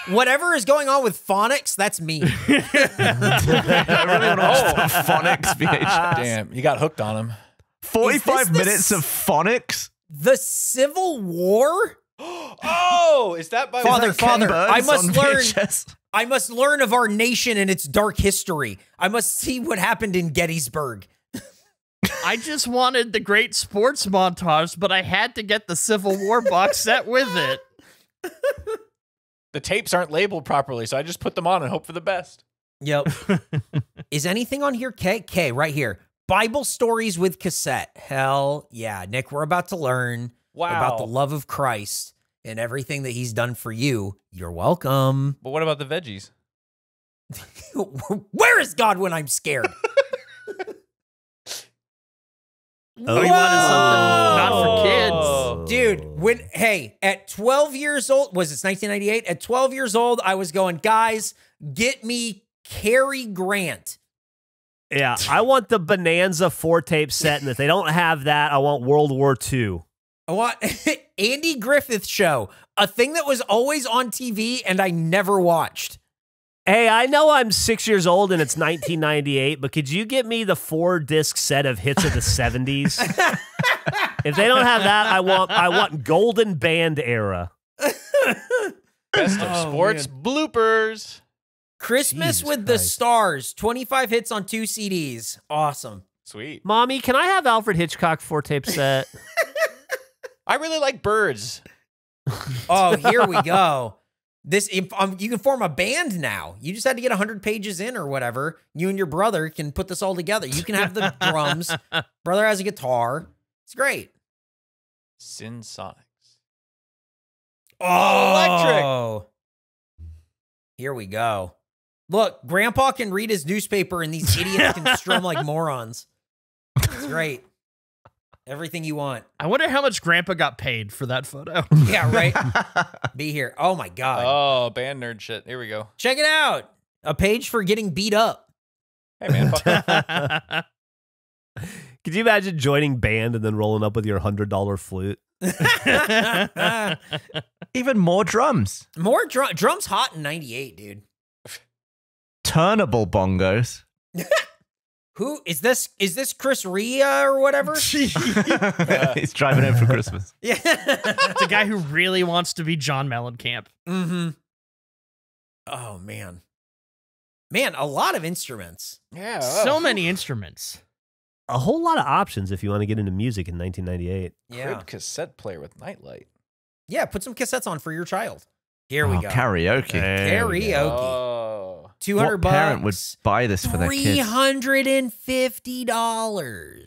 [SPEAKER 4] Um, whatever is going on with phonics, that's me.
[SPEAKER 2] I really want to watch phonics VHS.
[SPEAKER 5] Damn, you got hooked on him.
[SPEAKER 2] Forty-five
[SPEAKER 4] Is this
[SPEAKER 2] minutes of phonics.
[SPEAKER 4] The Civil War?
[SPEAKER 5] oh, is that by
[SPEAKER 4] Father,
[SPEAKER 2] that
[SPEAKER 4] father, I must learn.
[SPEAKER 2] VHS?
[SPEAKER 4] I must learn of our nation and its dark history. I must see what happened in Gettysburg.
[SPEAKER 1] I just wanted the great sports montage, but I had to get the Civil War box set with it.
[SPEAKER 5] The tapes aren't labeled properly, so I just put them on and hope for the best.
[SPEAKER 4] Yep. Is anything on here? K K right here. Bible stories with cassette. Hell yeah, Nick. We're about to learn
[SPEAKER 5] Wow.
[SPEAKER 4] about the love of Christ and everything that He's done for you. You're welcome.
[SPEAKER 5] But what about the veggies?
[SPEAKER 4] Where is God when I'm scared?
[SPEAKER 1] Oh, you wanted something not for kids.
[SPEAKER 4] Dude, when hey, at 12 years old, was this 1998? At 12 years old, I was going, guys, get me Cary Grant.
[SPEAKER 3] Yeah, I want the Bonanza four tape set, and if they don't have that, I want World War II.
[SPEAKER 4] I want Andy Griffith show, a thing that was always on TV and I never watched.
[SPEAKER 3] Hey, I know I'm six years old and it's 1998, but could you get me the four disc set of hits of the 70s? if they don't have that, I want I want golden band era.
[SPEAKER 5] Best of
[SPEAKER 4] Oh,
[SPEAKER 5] sports bloopers.
[SPEAKER 4] Christmas
[SPEAKER 3] Jesus
[SPEAKER 4] with the Stars, 25 hits on two CDs. Awesome.
[SPEAKER 5] Sweet.
[SPEAKER 3] Mommy, can I have Alfred Hitchcock four tape set?
[SPEAKER 5] I really like birds.
[SPEAKER 4] Oh, here we go. This if, um, you can form a band now. You just had to get 100 pages in or whatever. You and your brother can put this all together. You can have the drums. Brother has a guitar. It's great.
[SPEAKER 5] Synsonics.
[SPEAKER 4] Oh,
[SPEAKER 5] electric.
[SPEAKER 4] Here we go. Look, Grandpa can read his newspaper and these idiots can strum like morons. It's great. Everything you want.
[SPEAKER 1] I wonder how much Grandpa got paid for that photo.
[SPEAKER 4] Yeah, right. Be here. Oh my god.
[SPEAKER 5] Oh, band nerd shit. Here we go.
[SPEAKER 4] Check it out. A page for getting beat up.
[SPEAKER 5] Hey man.
[SPEAKER 3] Could you imagine joining band and then rolling up with your hundred dollar flute?
[SPEAKER 2] Even more drums.
[SPEAKER 4] More drum drums hot in 98, dude.
[SPEAKER 2] Turnable bongos.
[SPEAKER 4] Who is this? Is this Chris Rea or whatever?
[SPEAKER 2] He's driving home for Christmas.
[SPEAKER 4] yeah.
[SPEAKER 1] the guy who really wants to be John Mellencamp.
[SPEAKER 4] mm-hmm. Oh man. Man, a lot of instruments.
[SPEAKER 5] Yeah.
[SPEAKER 1] So
[SPEAKER 5] oh.
[SPEAKER 1] many instruments.
[SPEAKER 3] A whole lot of options if you want to get into music in 1998.
[SPEAKER 4] Yeah.
[SPEAKER 5] Crib cassette player with nightlight.
[SPEAKER 4] Yeah, put some cassettes on for your child. Here we
[SPEAKER 2] Oh,
[SPEAKER 4] go.
[SPEAKER 2] Karaoke.
[SPEAKER 3] There we
[SPEAKER 4] Karaoke.
[SPEAKER 3] Go.
[SPEAKER 5] Oh.
[SPEAKER 4] 200
[SPEAKER 2] what parent would buy this for their kids?
[SPEAKER 4] $350.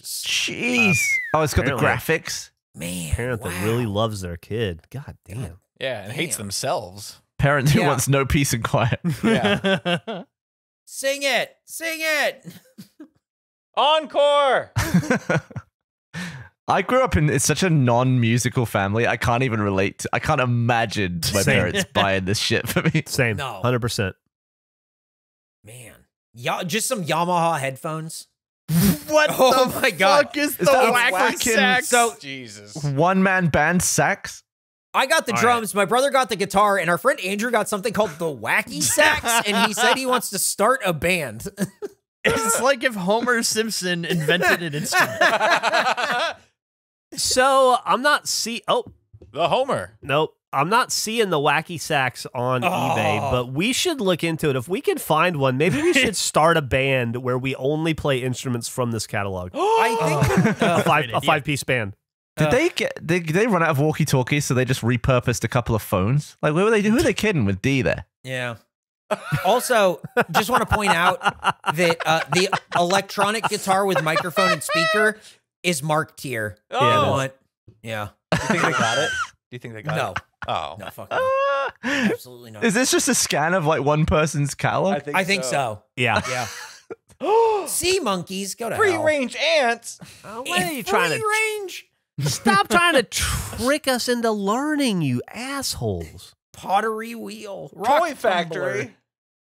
[SPEAKER 2] Jeez. Oh, it's got the graphics.
[SPEAKER 4] Man.
[SPEAKER 3] Parent
[SPEAKER 4] wow.
[SPEAKER 3] that really loves their kid. God damn.
[SPEAKER 5] Yeah, and hates themselves.
[SPEAKER 2] Parent who
[SPEAKER 4] Yeah.
[SPEAKER 2] wants no peace and quiet.
[SPEAKER 5] Yeah.
[SPEAKER 4] Sing it. Sing it.
[SPEAKER 5] Encore.
[SPEAKER 2] I grew up in it's such a non-musical family. I can't even relate. To, I can't imagine my
[SPEAKER 3] Same.
[SPEAKER 2] parents buying this shit for me.
[SPEAKER 3] Same.
[SPEAKER 4] No.
[SPEAKER 3] 100%.
[SPEAKER 4] Man. Ya- just some Yamaha headphones.
[SPEAKER 1] what
[SPEAKER 4] Oh
[SPEAKER 1] the
[SPEAKER 4] my God.
[SPEAKER 1] fuck is the
[SPEAKER 2] Is that
[SPEAKER 1] wacky
[SPEAKER 2] whacking-
[SPEAKER 1] sax?
[SPEAKER 4] So-
[SPEAKER 5] Jesus.
[SPEAKER 2] One-man band sax.
[SPEAKER 4] I got the
[SPEAKER 3] All right.
[SPEAKER 4] drums, my brother got the guitar, and our friend Andrew got something called the Wacky Sax, and he said he wants to start a band.
[SPEAKER 1] it's like if Homer Simpson invented an instrument.
[SPEAKER 3] So I'm not see. Oh,
[SPEAKER 5] the Homer.
[SPEAKER 3] nope. I'm not seeing the Wacky Sax on eBay,
[SPEAKER 4] Oh.
[SPEAKER 3] but we should look into it. If we can find one, maybe we should start a band where we only play instruments from this catalog.
[SPEAKER 4] I think
[SPEAKER 3] a five a five piece band.
[SPEAKER 2] Did
[SPEAKER 4] Uh.
[SPEAKER 2] they get? Did they run out of walkie-talkies, so they just repurposed a couple of phones? Like, where were they? Who are they kidding with D there?
[SPEAKER 4] Yeah. Also, just want to point out that uh, the electronic guitar with microphone and speaker is marked here.
[SPEAKER 5] Oh.
[SPEAKER 3] Yeah, it
[SPEAKER 4] I Yeah.
[SPEAKER 5] Do you think they got it? Do you think they got
[SPEAKER 4] No.
[SPEAKER 5] it? Oh.
[SPEAKER 4] No, fuck no.
[SPEAKER 2] Ah.
[SPEAKER 4] Absolutely not.
[SPEAKER 2] Is this just a scan of like one person's catalog?
[SPEAKER 4] I think so.
[SPEAKER 3] Yeah.
[SPEAKER 4] Yeah. Sea monkeys, go to
[SPEAKER 5] Free
[SPEAKER 4] hell.
[SPEAKER 5] range ants.
[SPEAKER 3] Oh,
[SPEAKER 4] Free
[SPEAKER 3] what are you trying to
[SPEAKER 4] range?
[SPEAKER 3] stop trying to trick us into learning, you assholes?
[SPEAKER 4] Pottery wheel. Rock
[SPEAKER 5] Toy factory.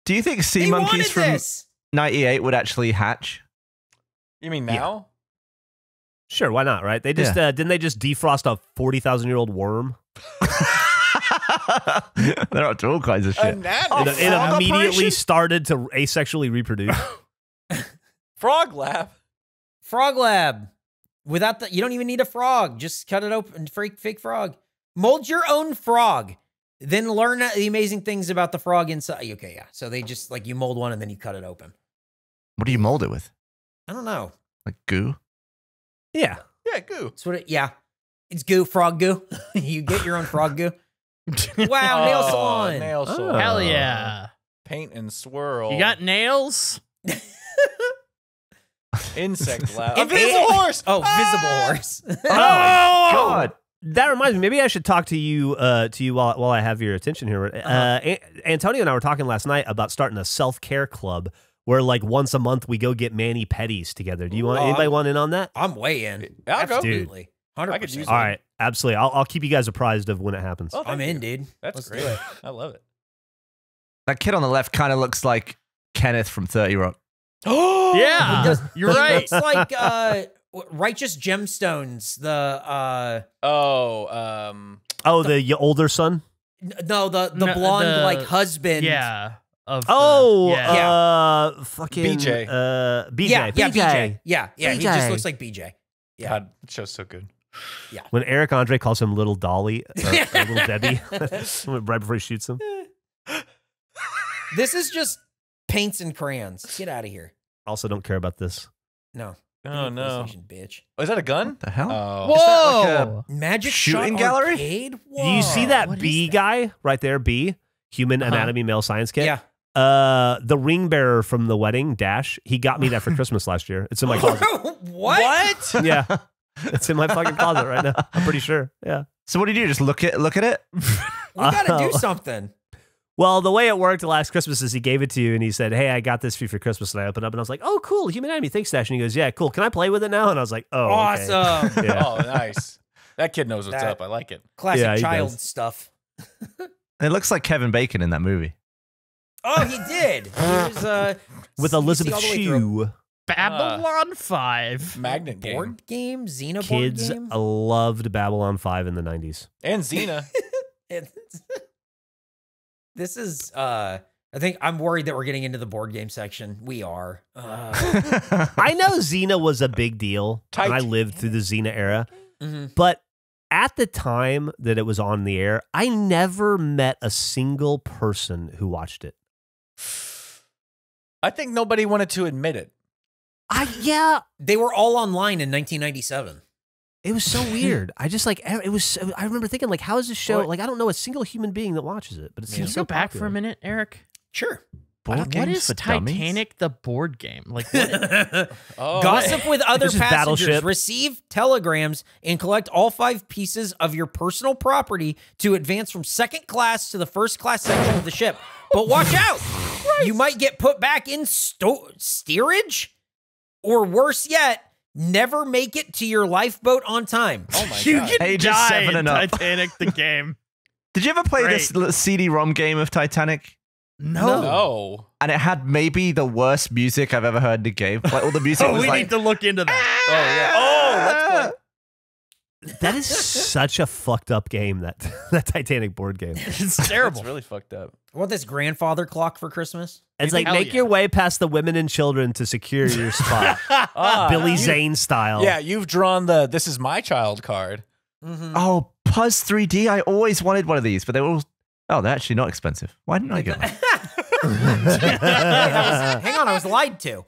[SPEAKER 2] Do you think Sea
[SPEAKER 4] They
[SPEAKER 2] Monkeys from
[SPEAKER 4] this.
[SPEAKER 2] '98 would actually hatch?
[SPEAKER 5] You mean
[SPEAKER 3] Yeah.
[SPEAKER 5] now?
[SPEAKER 3] Sure, why not? Right? They just uh, didn't they just defrost a forty thousand year old worm?
[SPEAKER 2] They're up to all kinds of shit.
[SPEAKER 5] nano
[SPEAKER 3] It, it immediately
[SPEAKER 5] operation?
[SPEAKER 3] started to asexually reproduce.
[SPEAKER 5] Frog lab.
[SPEAKER 4] Frog Lab. Without the, you don't even need a frog. Just cut it open. Fake, fake frog. Mold your own frog. Then learn the amazing things about the frog inside. Okay, yeah. So they just like you mold one and then you cut it open.
[SPEAKER 2] What do you mold it with?
[SPEAKER 4] I don't know.
[SPEAKER 2] Like goo?
[SPEAKER 3] yeah.
[SPEAKER 5] Yeah, goo.
[SPEAKER 4] That's what it. Yeah, it's goo. Frog goo. you get your own frog goo. Wow, nail
[SPEAKER 5] Oh,
[SPEAKER 4] salon.
[SPEAKER 5] Nail
[SPEAKER 3] Oh.
[SPEAKER 5] salon.
[SPEAKER 1] Hell yeah.
[SPEAKER 5] Paint and swirl.
[SPEAKER 1] You got nails?
[SPEAKER 5] insect lab. Invisible horse.
[SPEAKER 4] Oh,
[SPEAKER 5] Ah!
[SPEAKER 4] visible horse.
[SPEAKER 2] Oh, my god!
[SPEAKER 3] That reminds me. Maybe I should talk to you uh, to you while while I have your attention here. Uh, A- Antonio and I were talking last night about starting a self care club where like once a month we go get mani pedis together. Do you want
[SPEAKER 4] Oh,
[SPEAKER 3] anybody
[SPEAKER 4] I'm-
[SPEAKER 3] want in on that?
[SPEAKER 4] I'm way in.
[SPEAKER 5] I'll.
[SPEAKER 4] Absolutely.
[SPEAKER 5] I could
[SPEAKER 4] 100%.
[SPEAKER 5] use
[SPEAKER 3] All right, absolutely. I'll, I'll keep you guys apprised of when it happens.
[SPEAKER 5] Oh,
[SPEAKER 4] I'm
[SPEAKER 5] thank
[SPEAKER 4] in, dude.
[SPEAKER 5] That's
[SPEAKER 4] Let's
[SPEAKER 5] great. I love it.
[SPEAKER 2] That kid on the left kind of looks like Kenneth from 30 Rock.
[SPEAKER 1] Oh,
[SPEAKER 4] yeah, does-
[SPEAKER 1] you're right.
[SPEAKER 4] It's like uh, righteous gemstones. The uh,
[SPEAKER 5] Oh, um,
[SPEAKER 3] Oh, the y- older son.
[SPEAKER 4] no, the the
[SPEAKER 1] No,
[SPEAKER 4] blonde
[SPEAKER 1] the-
[SPEAKER 4] like husband.
[SPEAKER 1] Yeah. Of the-
[SPEAKER 3] Oh,
[SPEAKER 1] yeah.
[SPEAKER 3] uh, fucking
[SPEAKER 5] BJ.
[SPEAKER 3] Uh, BJ.
[SPEAKER 4] yeah, yeah, BJ. Yeah, yeah. He just looks like BJ. Yeah.
[SPEAKER 5] God, the show's so good.
[SPEAKER 3] When Eric Andre calls him Little Dolly, or, or Little Debbie, right before he shoots him.
[SPEAKER 4] This is just paints and crayons. Get out of here.
[SPEAKER 3] Also, don't care about this.
[SPEAKER 4] No.
[SPEAKER 5] Oh no,
[SPEAKER 4] bitch.
[SPEAKER 5] oh, is that a gun?
[SPEAKER 2] The hell?
[SPEAKER 5] Oh,
[SPEAKER 1] Whoa!
[SPEAKER 4] Magic
[SPEAKER 2] Shooting
[SPEAKER 4] Shot
[SPEAKER 2] gallery?
[SPEAKER 4] Arcade?
[SPEAKER 3] Do you see that
[SPEAKER 1] what
[SPEAKER 3] B
[SPEAKER 1] that?
[SPEAKER 3] guy right there? B, Human
[SPEAKER 1] Uh-huh.
[SPEAKER 3] Anatomy Male Science Kit.
[SPEAKER 4] Yeah.
[SPEAKER 3] Uh, the ring bearer from the wedding, Dash. He got me that for Christmas last year. It's in my closet.
[SPEAKER 4] what?
[SPEAKER 3] yeah, it's in my fucking closet right now. I'm pretty sure. Yeah.
[SPEAKER 2] So what do you do? Just look at look at it?
[SPEAKER 4] We gotta do something.
[SPEAKER 3] Well, the way it worked last Christmas is he gave it to you and he said, Hey, I got this for you for Christmas. And I opened it up and I was like, Oh, cool. Human Anatomy. Thanks, Dash. And he goes, Yeah, cool. Can I play with it now? And I was like, Oh, okay."
[SPEAKER 4] awesome.
[SPEAKER 3] Yeah.
[SPEAKER 5] oh, nice. That kid knows what's
[SPEAKER 4] That-
[SPEAKER 5] up. I like it.
[SPEAKER 4] Classic
[SPEAKER 3] Yeah,
[SPEAKER 4] child
[SPEAKER 3] does.
[SPEAKER 4] stuff.
[SPEAKER 2] It looks like Kevin Bacon in that movie.
[SPEAKER 4] Oh, he did. He was uh
[SPEAKER 3] With Elizabeth
[SPEAKER 4] all through.
[SPEAKER 3] Shue.
[SPEAKER 1] Babylon 5.
[SPEAKER 5] Magnet game
[SPEAKER 4] board game, Xena
[SPEAKER 3] Kids
[SPEAKER 4] board game.
[SPEAKER 3] loved Babylon 5 in the 90s.
[SPEAKER 5] and Xena.
[SPEAKER 4] This is uh I think I'm worried that we're getting into the board game section. We are. Uh,
[SPEAKER 3] I know Xena was a big deal. And I lived through the Xena era.
[SPEAKER 4] mhm.
[SPEAKER 3] But at the time that it was on the air, I never met a single person who watched it.
[SPEAKER 5] I think nobody wanted to admit it.
[SPEAKER 3] I yeah,
[SPEAKER 4] They were all online in 1997.
[SPEAKER 3] it was so weird. I just like it was. I remember thinking like, how is this show?
[SPEAKER 5] What?
[SPEAKER 3] Like, I don't know a single human being that watches it, but it
[SPEAKER 1] Can
[SPEAKER 3] seems
[SPEAKER 1] you
[SPEAKER 3] so
[SPEAKER 1] go back for a minute, Eric?
[SPEAKER 4] Sure.
[SPEAKER 2] Board
[SPEAKER 1] what
[SPEAKER 2] games dummies?
[SPEAKER 1] Titanic the board game? Like what?
[SPEAKER 5] Oh,
[SPEAKER 4] Gossip with other
[SPEAKER 3] This
[SPEAKER 4] passengers. Receive telegrams and collect all five pieces of your personal property to advance from second class to the first class section of the ship. But watch out! You might get put back in sto- steerage, or worse yet, never make it to your lifeboat on time.
[SPEAKER 5] Oh my
[SPEAKER 1] you
[SPEAKER 5] god.
[SPEAKER 1] can
[SPEAKER 2] Ages
[SPEAKER 1] die
[SPEAKER 2] seven and up.
[SPEAKER 1] Titanic the game.
[SPEAKER 2] Did you ever play this
[SPEAKER 1] Great.
[SPEAKER 2] little CD-ROM game of Titanic?
[SPEAKER 1] No.
[SPEAKER 5] No.
[SPEAKER 2] And it had maybe the worst music I've ever heard in the game. Like all the music
[SPEAKER 1] Oh,
[SPEAKER 2] was
[SPEAKER 1] we
[SPEAKER 2] like,
[SPEAKER 1] need to look into that.
[SPEAKER 5] Oh yeah. Oh, let's play. Ah!
[SPEAKER 3] That is such a fucked up game. That that Titanic board game.
[SPEAKER 1] It's terrible.
[SPEAKER 5] It's really fucked up.
[SPEAKER 4] I want this grandfather clock for Christmas.
[SPEAKER 3] It's like
[SPEAKER 1] Hell
[SPEAKER 3] make
[SPEAKER 1] yeah.
[SPEAKER 3] your way past the women and children to secure your spot,
[SPEAKER 5] Ah,
[SPEAKER 3] Billy
[SPEAKER 5] you-
[SPEAKER 3] Zane style.
[SPEAKER 5] Yeah, you've drawn the "This is my child" card.
[SPEAKER 4] Mm-hmm.
[SPEAKER 2] Oh, Puzz 3D. I always wanted one of these, but they were all. Oh, they're actually not expensive. Why didn't I get one?
[SPEAKER 4] Hang on, I was lied to.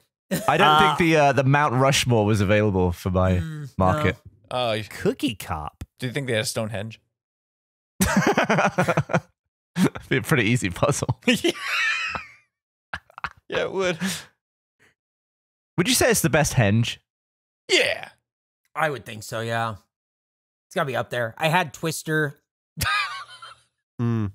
[SPEAKER 2] I don't
[SPEAKER 3] Uh,
[SPEAKER 2] think the uh, the Mount Rushmore was available for my
[SPEAKER 4] Mm,
[SPEAKER 2] market.
[SPEAKER 5] Oh, you-
[SPEAKER 3] Cookie Cop.
[SPEAKER 5] do you think they had a Stonehenge?
[SPEAKER 2] Be a pretty easy puzzle.
[SPEAKER 5] yeah, it would.
[SPEAKER 2] Would you say it's the best henge?
[SPEAKER 5] Yeah.
[SPEAKER 4] I would think so, yeah. It's gotta be up there. I had Twister.
[SPEAKER 3] Mm,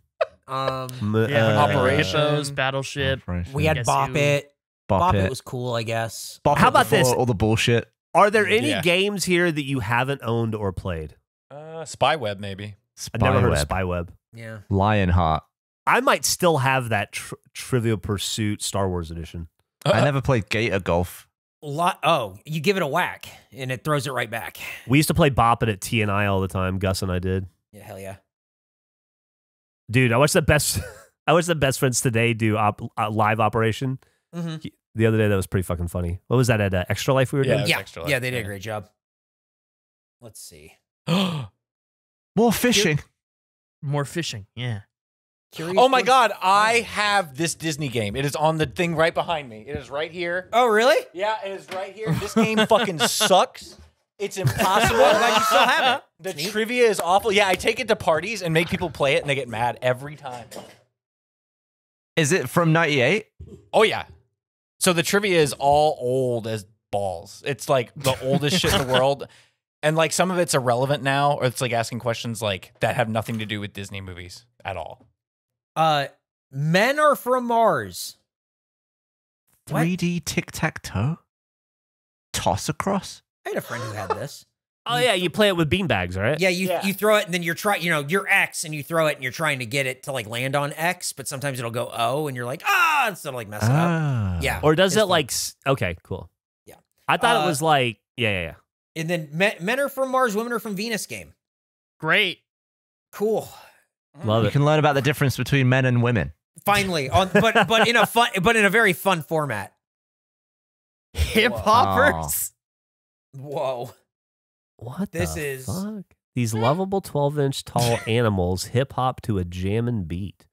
[SPEAKER 4] Um,
[SPEAKER 3] m-
[SPEAKER 1] Yeah,
[SPEAKER 3] uh,
[SPEAKER 5] Operation.
[SPEAKER 1] Hippos, Battleship.
[SPEAKER 4] we had Bop It.
[SPEAKER 2] Bop,
[SPEAKER 4] Bop
[SPEAKER 2] it.
[SPEAKER 4] It was cool, I guess.
[SPEAKER 2] Bop
[SPEAKER 3] How about this?
[SPEAKER 2] All the bullshit.
[SPEAKER 3] Are there any
[SPEAKER 5] Yeah.
[SPEAKER 3] games here that you haven't owned or played?
[SPEAKER 5] Uh, Spyweb maybe.
[SPEAKER 3] I've never heard of
[SPEAKER 2] Spyweb.
[SPEAKER 3] Spyweb.
[SPEAKER 4] Yeah.
[SPEAKER 2] Lionheart.
[SPEAKER 3] I might still have that tr- Trivial Pursuit Star Wars edition.
[SPEAKER 2] I never played Gator Golf.
[SPEAKER 4] Lot. Oh, you give it a whack and it throws it right back.
[SPEAKER 3] We used to play Bop It at TNI all the time. Gus and I did.
[SPEAKER 4] Yeah, hell yeah.
[SPEAKER 3] Dude, I watched the best. I watched the best friends today do op, uh, live operation
[SPEAKER 4] Mm-hmm.
[SPEAKER 3] The other day. That was pretty fucking funny. What was that at uh, Extra Life we were
[SPEAKER 5] Yeah.
[SPEAKER 3] doing?
[SPEAKER 4] Yeah,
[SPEAKER 5] extra
[SPEAKER 4] yeah, they did a great job. Let's see.
[SPEAKER 2] More fishing.
[SPEAKER 1] More fishing. Yeah.
[SPEAKER 4] Curious
[SPEAKER 5] oh my
[SPEAKER 4] George-
[SPEAKER 5] god, I have this Disney game. It is on the thing right behind me. It is right here.
[SPEAKER 4] Oh, really?
[SPEAKER 5] Yeah, it is right here. This game fucking sucks. It's impossible.
[SPEAKER 4] I'm glad you still have it.
[SPEAKER 5] The
[SPEAKER 4] It's neat.
[SPEAKER 5] trivia is awful. Yeah, I take it to parties and make people play it, and they get mad every time.
[SPEAKER 2] Is it from 98?
[SPEAKER 5] Oh yeah. So the trivia is all old as balls. It's like the oldest shit in the world. And like some of it's irrelevant now, or it's like asking questions like that have nothing to do with Disney movies at all.
[SPEAKER 4] Uh, men are from Mars.
[SPEAKER 2] 3D tic tac toe? Toss across?
[SPEAKER 4] I had a friend who had this.
[SPEAKER 3] Oh yeah, you play it with beanbags, right?
[SPEAKER 4] Yeah, you
[SPEAKER 5] Yeah.
[SPEAKER 4] you throw it and then you're trying, you know, you're X and you throw it and you're trying to get it to like land on X, but sometimes it'll go O and you're like ah instead of like mess it up.
[SPEAKER 2] Ah.
[SPEAKER 4] Yeah.
[SPEAKER 3] Or does it
[SPEAKER 4] fun.
[SPEAKER 3] like? Okay, cool.
[SPEAKER 4] Yeah.
[SPEAKER 3] I thought
[SPEAKER 4] Uh,
[SPEAKER 3] it was like. Yeah, yeah, yeah.
[SPEAKER 4] And then men, men are from Mars, women are from Venus. Game.
[SPEAKER 1] Great.
[SPEAKER 4] Cool.
[SPEAKER 3] Love
[SPEAKER 2] You
[SPEAKER 3] it.
[SPEAKER 2] can learn about the difference between men and women.
[SPEAKER 4] Finally, on but but in a fun but in a very fun format.
[SPEAKER 1] Hip hoppers.
[SPEAKER 4] Whoa.
[SPEAKER 3] What
[SPEAKER 4] This
[SPEAKER 3] the
[SPEAKER 4] is-
[SPEAKER 3] fuck? These lovable twelve-inch tall animals hip hop to a jammin' beat.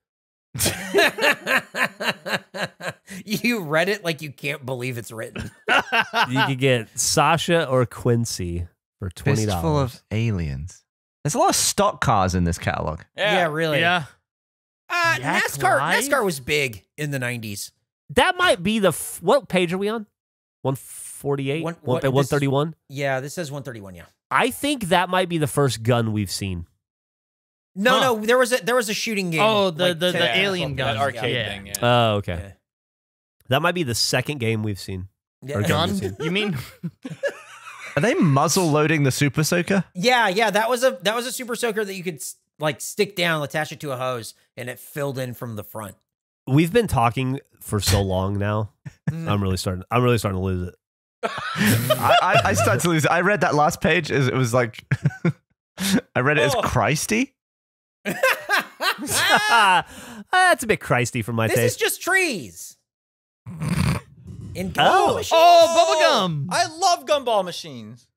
[SPEAKER 4] you read it like you can't believe it's written.
[SPEAKER 3] You could get Sasha or Quincy for twenty dollars.
[SPEAKER 2] Full of aliens. There's a lot of stock cars in this catalog.
[SPEAKER 4] Yeah, really.
[SPEAKER 1] Yeah.
[SPEAKER 4] Uh, NASCAR
[SPEAKER 1] Live?
[SPEAKER 4] NASCAR was big in the 90s.
[SPEAKER 3] That might be the f- what page are we on? One forty-eight.
[SPEAKER 4] One-
[SPEAKER 3] One
[SPEAKER 4] what- this-
[SPEAKER 3] one thirty-one.
[SPEAKER 4] Yeah, this says 131, yeah.
[SPEAKER 3] I think that might be the first gun we've seen.
[SPEAKER 4] No,
[SPEAKER 1] Huh.
[SPEAKER 4] no, there was a there was a shooting game.
[SPEAKER 1] Oh, the-
[SPEAKER 4] like,
[SPEAKER 1] the-
[SPEAKER 4] 10
[SPEAKER 1] the
[SPEAKER 5] Yeah,
[SPEAKER 1] alien
[SPEAKER 5] that
[SPEAKER 1] gun.
[SPEAKER 5] arcade
[SPEAKER 1] Yeah.
[SPEAKER 5] thing. Yeah.
[SPEAKER 3] Oh, okay.
[SPEAKER 4] Yeah.
[SPEAKER 3] That might be the second game we've seen.
[SPEAKER 4] Yeah.
[SPEAKER 3] Or
[SPEAKER 1] Gun?
[SPEAKER 3] Gun.
[SPEAKER 1] You mean?
[SPEAKER 2] Are they muzzle loading the Super Soaker?
[SPEAKER 4] Yeah, yeah, that was a that was a super soaker that you could like stick down, attach it to a hose, and it filled in from the front.
[SPEAKER 3] We've been talking for so long now.
[SPEAKER 4] Mm.
[SPEAKER 3] I'm really starting. I'm really starting to lose it.
[SPEAKER 2] I, I, I started to lose it. I read that last page. As it was like, I read it as
[SPEAKER 4] Oh.
[SPEAKER 2] Christy.
[SPEAKER 3] That's a bit Christy for my
[SPEAKER 4] this is
[SPEAKER 3] taste.
[SPEAKER 4] just trees. In
[SPEAKER 3] Oh.
[SPEAKER 4] gosh.
[SPEAKER 1] Oh, bubblegum.
[SPEAKER 5] I love gumball machines.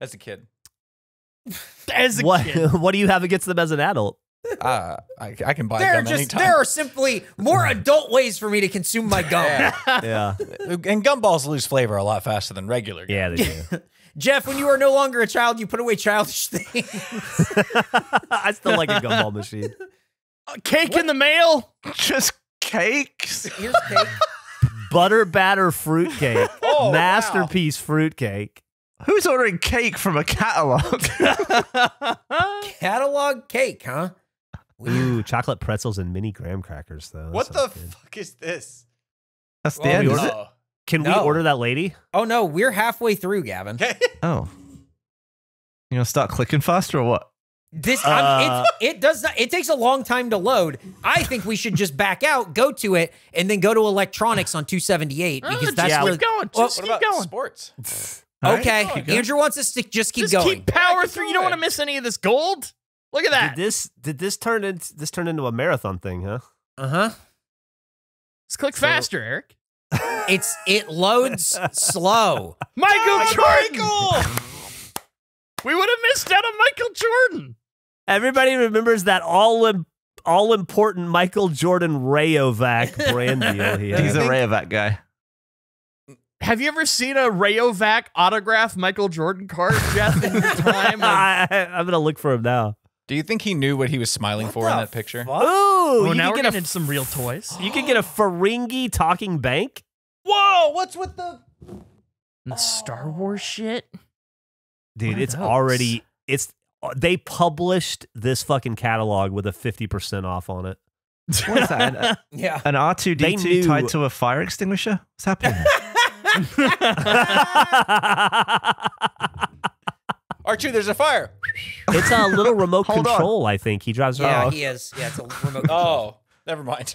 [SPEAKER 5] As a kid,
[SPEAKER 1] As a
[SPEAKER 3] what?
[SPEAKER 1] kid.
[SPEAKER 3] what do you have against them as an adult?
[SPEAKER 5] Uh, I, I can buy
[SPEAKER 4] there
[SPEAKER 5] gum
[SPEAKER 4] just
[SPEAKER 5] anytime.
[SPEAKER 4] there are simply more adult ways for me to consume my gum.
[SPEAKER 5] Yeah.
[SPEAKER 3] Yeah,
[SPEAKER 5] and gumballs lose flavor a lot faster than regular. Gum.
[SPEAKER 3] yeah, they do.
[SPEAKER 4] Geoff, when you are no longer a child, you put away childish things.
[SPEAKER 3] I still like a gumball machine.
[SPEAKER 1] Cake in the mail.
[SPEAKER 2] Just cakes.
[SPEAKER 4] Here's cake.
[SPEAKER 3] Butter batter fruitcake,
[SPEAKER 5] Oh, wow.
[SPEAKER 3] fruit cake.
[SPEAKER 2] Who's ordering cake from a catalog?
[SPEAKER 4] Catalog cake, huh?
[SPEAKER 3] Ooh, chocolate pretzels and mini graham crackers though. That
[SPEAKER 5] What the
[SPEAKER 3] sounds good.
[SPEAKER 5] fuck is this?
[SPEAKER 2] That's the
[SPEAKER 4] Well,
[SPEAKER 2] end,
[SPEAKER 3] we
[SPEAKER 2] is
[SPEAKER 3] ordered-
[SPEAKER 2] it?
[SPEAKER 3] Can we order that lady?
[SPEAKER 4] Oh no, we're halfway through, Gavin.
[SPEAKER 2] Oh. You gonna start clicking faster or what?
[SPEAKER 4] This
[SPEAKER 3] Uh,
[SPEAKER 4] I'm, it does not. It takes a long time to load. I think we should just back out, go to it, and then go to electronics on 278
[SPEAKER 1] Oh,
[SPEAKER 4] because
[SPEAKER 1] just
[SPEAKER 4] that's
[SPEAKER 3] yeah,
[SPEAKER 4] where.
[SPEAKER 1] keep going.
[SPEAKER 4] Well,
[SPEAKER 1] Just
[SPEAKER 5] What
[SPEAKER 1] keep
[SPEAKER 5] about
[SPEAKER 1] going.
[SPEAKER 5] sports?
[SPEAKER 2] All right,
[SPEAKER 4] Okay,
[SPEAKER 2] keep going.
[SPEAKER 4] Andrew wants us to just keep
[SPEAKER 1] Just
[SPEAKER 4] going.
[SPEAKER 1] keep power
[SPEAKER 5] keep
[SPEAKER 1] through. You don't want to miss any of this gold. Look at that.
[SPEAKER 3] Did this did this turn into this turn into a marathon thing, huh?
[SPEAKER 4] Uh huh.
[SPEAKER 1] Let's click
[SPEAKER 3] So-
[SPEAKER 1] faster, Eric.
[SPEAKER 4] It's it loads slow.
[SPEAKER 1] Michael Jordan. We would have missed out on Michael Jordan.
[SPEAKER 3] Everybody remembers that all im- all important Michael Jordan Rayovac brand deal he
[SPEAKER 2] He's a Rayovac guy.
[SPEAKER 1] Have you ever seen a Rayovac autograph Michael Jordan card, Geoff, in your time? of-
[SPEAKER 3] I, am gonna look for him now.
[SPEAKER 5] Do you think he knew what he was smiling
[SPEAKER 4] What
[SPEAKER 5] for in that picture?
[SPEAKER 4] fuck?
[SPEAKER 3] Ooh,
[SPEAKER 1] oh,
[SPEAKER 3] you
[SPEAKER 1] now
[SPEAKER 3] can
[SPEAKER 1] we're
[SPEAKER 3] get a
[SPEAKER 1] getting into some real toys.
[SPEAKER 3] you can get a Ferengi talking bank.
[SPEAKER 5] Whoa! What's with the?
[SPEAKER 1] And Star Wars shit.
[SPEAKER 3] Dude,
[SPEAKER 1] What
[SPEAKER 3] it's
[SPEAKER 1] those?
[SPEAKER 3] already it's uh, they published this fucking catalog with a 50% off on it.
[SPEAKER 2] What is that? An,
[SPEAKER 4] Yeah.
[SPEAKER 2] an R2D2
[SPEAKER 3] knew-
[SPEAKER 2] tied to a fire extinguisher? What's happening?
[SPEAKER 5] R2, there's a fire.
[SPEAKER 3] it's a little remote
[SPEAKER 2] Hold on.
[SPEAKER 3] control, I think. He drives
[SPEAKER 4] Yeah,
[SPEAKER 3] around.
[SPEAKER 4] he is. Yeah, it's a remote. control.
[SPEAKER 5] Oh, never mind.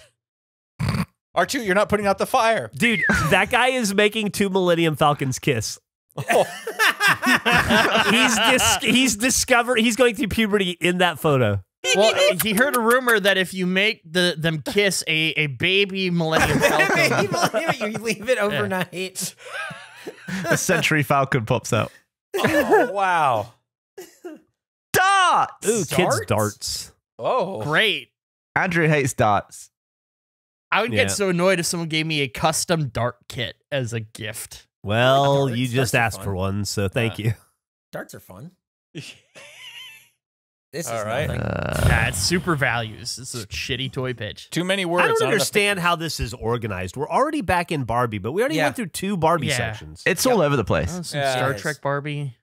[SPEAKER 5] R2, you're not putting out the fire.
[SPEAKER 3] Dude, that guy is making two Millennium Falcons kiss.
[SPEAKER 5] Oh,
[SPEAKER 3] He's dis- he's discovered he's going through puberty in that photo.
[SPEAKER 1] well, he heard a rumor that if you make the them kiss a, a baby Millennium Falcon,
[SPEAKER 4] you leave it overnight.
[SPEAKER 2] a Century Falcon pops out.
[SPEAKER 5] Oh, wow.
[SPEAKER 2] Darts!
[SPEAKER 3] Ooh, kids
[SPEAKER 4] Darts?
[SPEAKER 3] darts.
[SPEAKER 5] Oh,
[SPEAKER 1] great.
[SPEAKER 2] Andrew hates darts.
[SPEAKER 1] I would
[SPEAKER 3] Yeah.
[SPEAKER 1] get so annoyed if someone gave me a custom dart kit as a gift.
[SPEAKER 3] Well,
[SPEAKER 4] Darts-
[SPEAKER 3] you just
[SPEAKER 4] darts
[SPEAKER 3] asked for one, so thank
[SPEAKER 5] Yeah.
[SPEAKER 3] you.
[SPEAKER 4] Darts are fun. This is
[SPEAKER 5] right.
[SPEAKER 4] nothing.
[SPEAKER 2] Uh,
[SPEAKER 1] Yeah, it's super values. This is a shitty toy pitch.
[SPEAKER 5] Too many words.
[SPEAKER 3] I don't understand how this is organized. We're already back in Barbie, but we already
[SPEAKER 4] Yeah.
[SPEAKER 3] went through two Barbie
[SPEAKER 1] Yeah.
[SPEAKER 3] sections.
[SPEAKER 2] it's all over the place.
[SPEAKER 1] Oh, some
[SPEAKER 5] Yeah.
[SPEAKER 1] Star
[SPEAKER 4] It is.
[SPEAKER 1] Trek Barbie.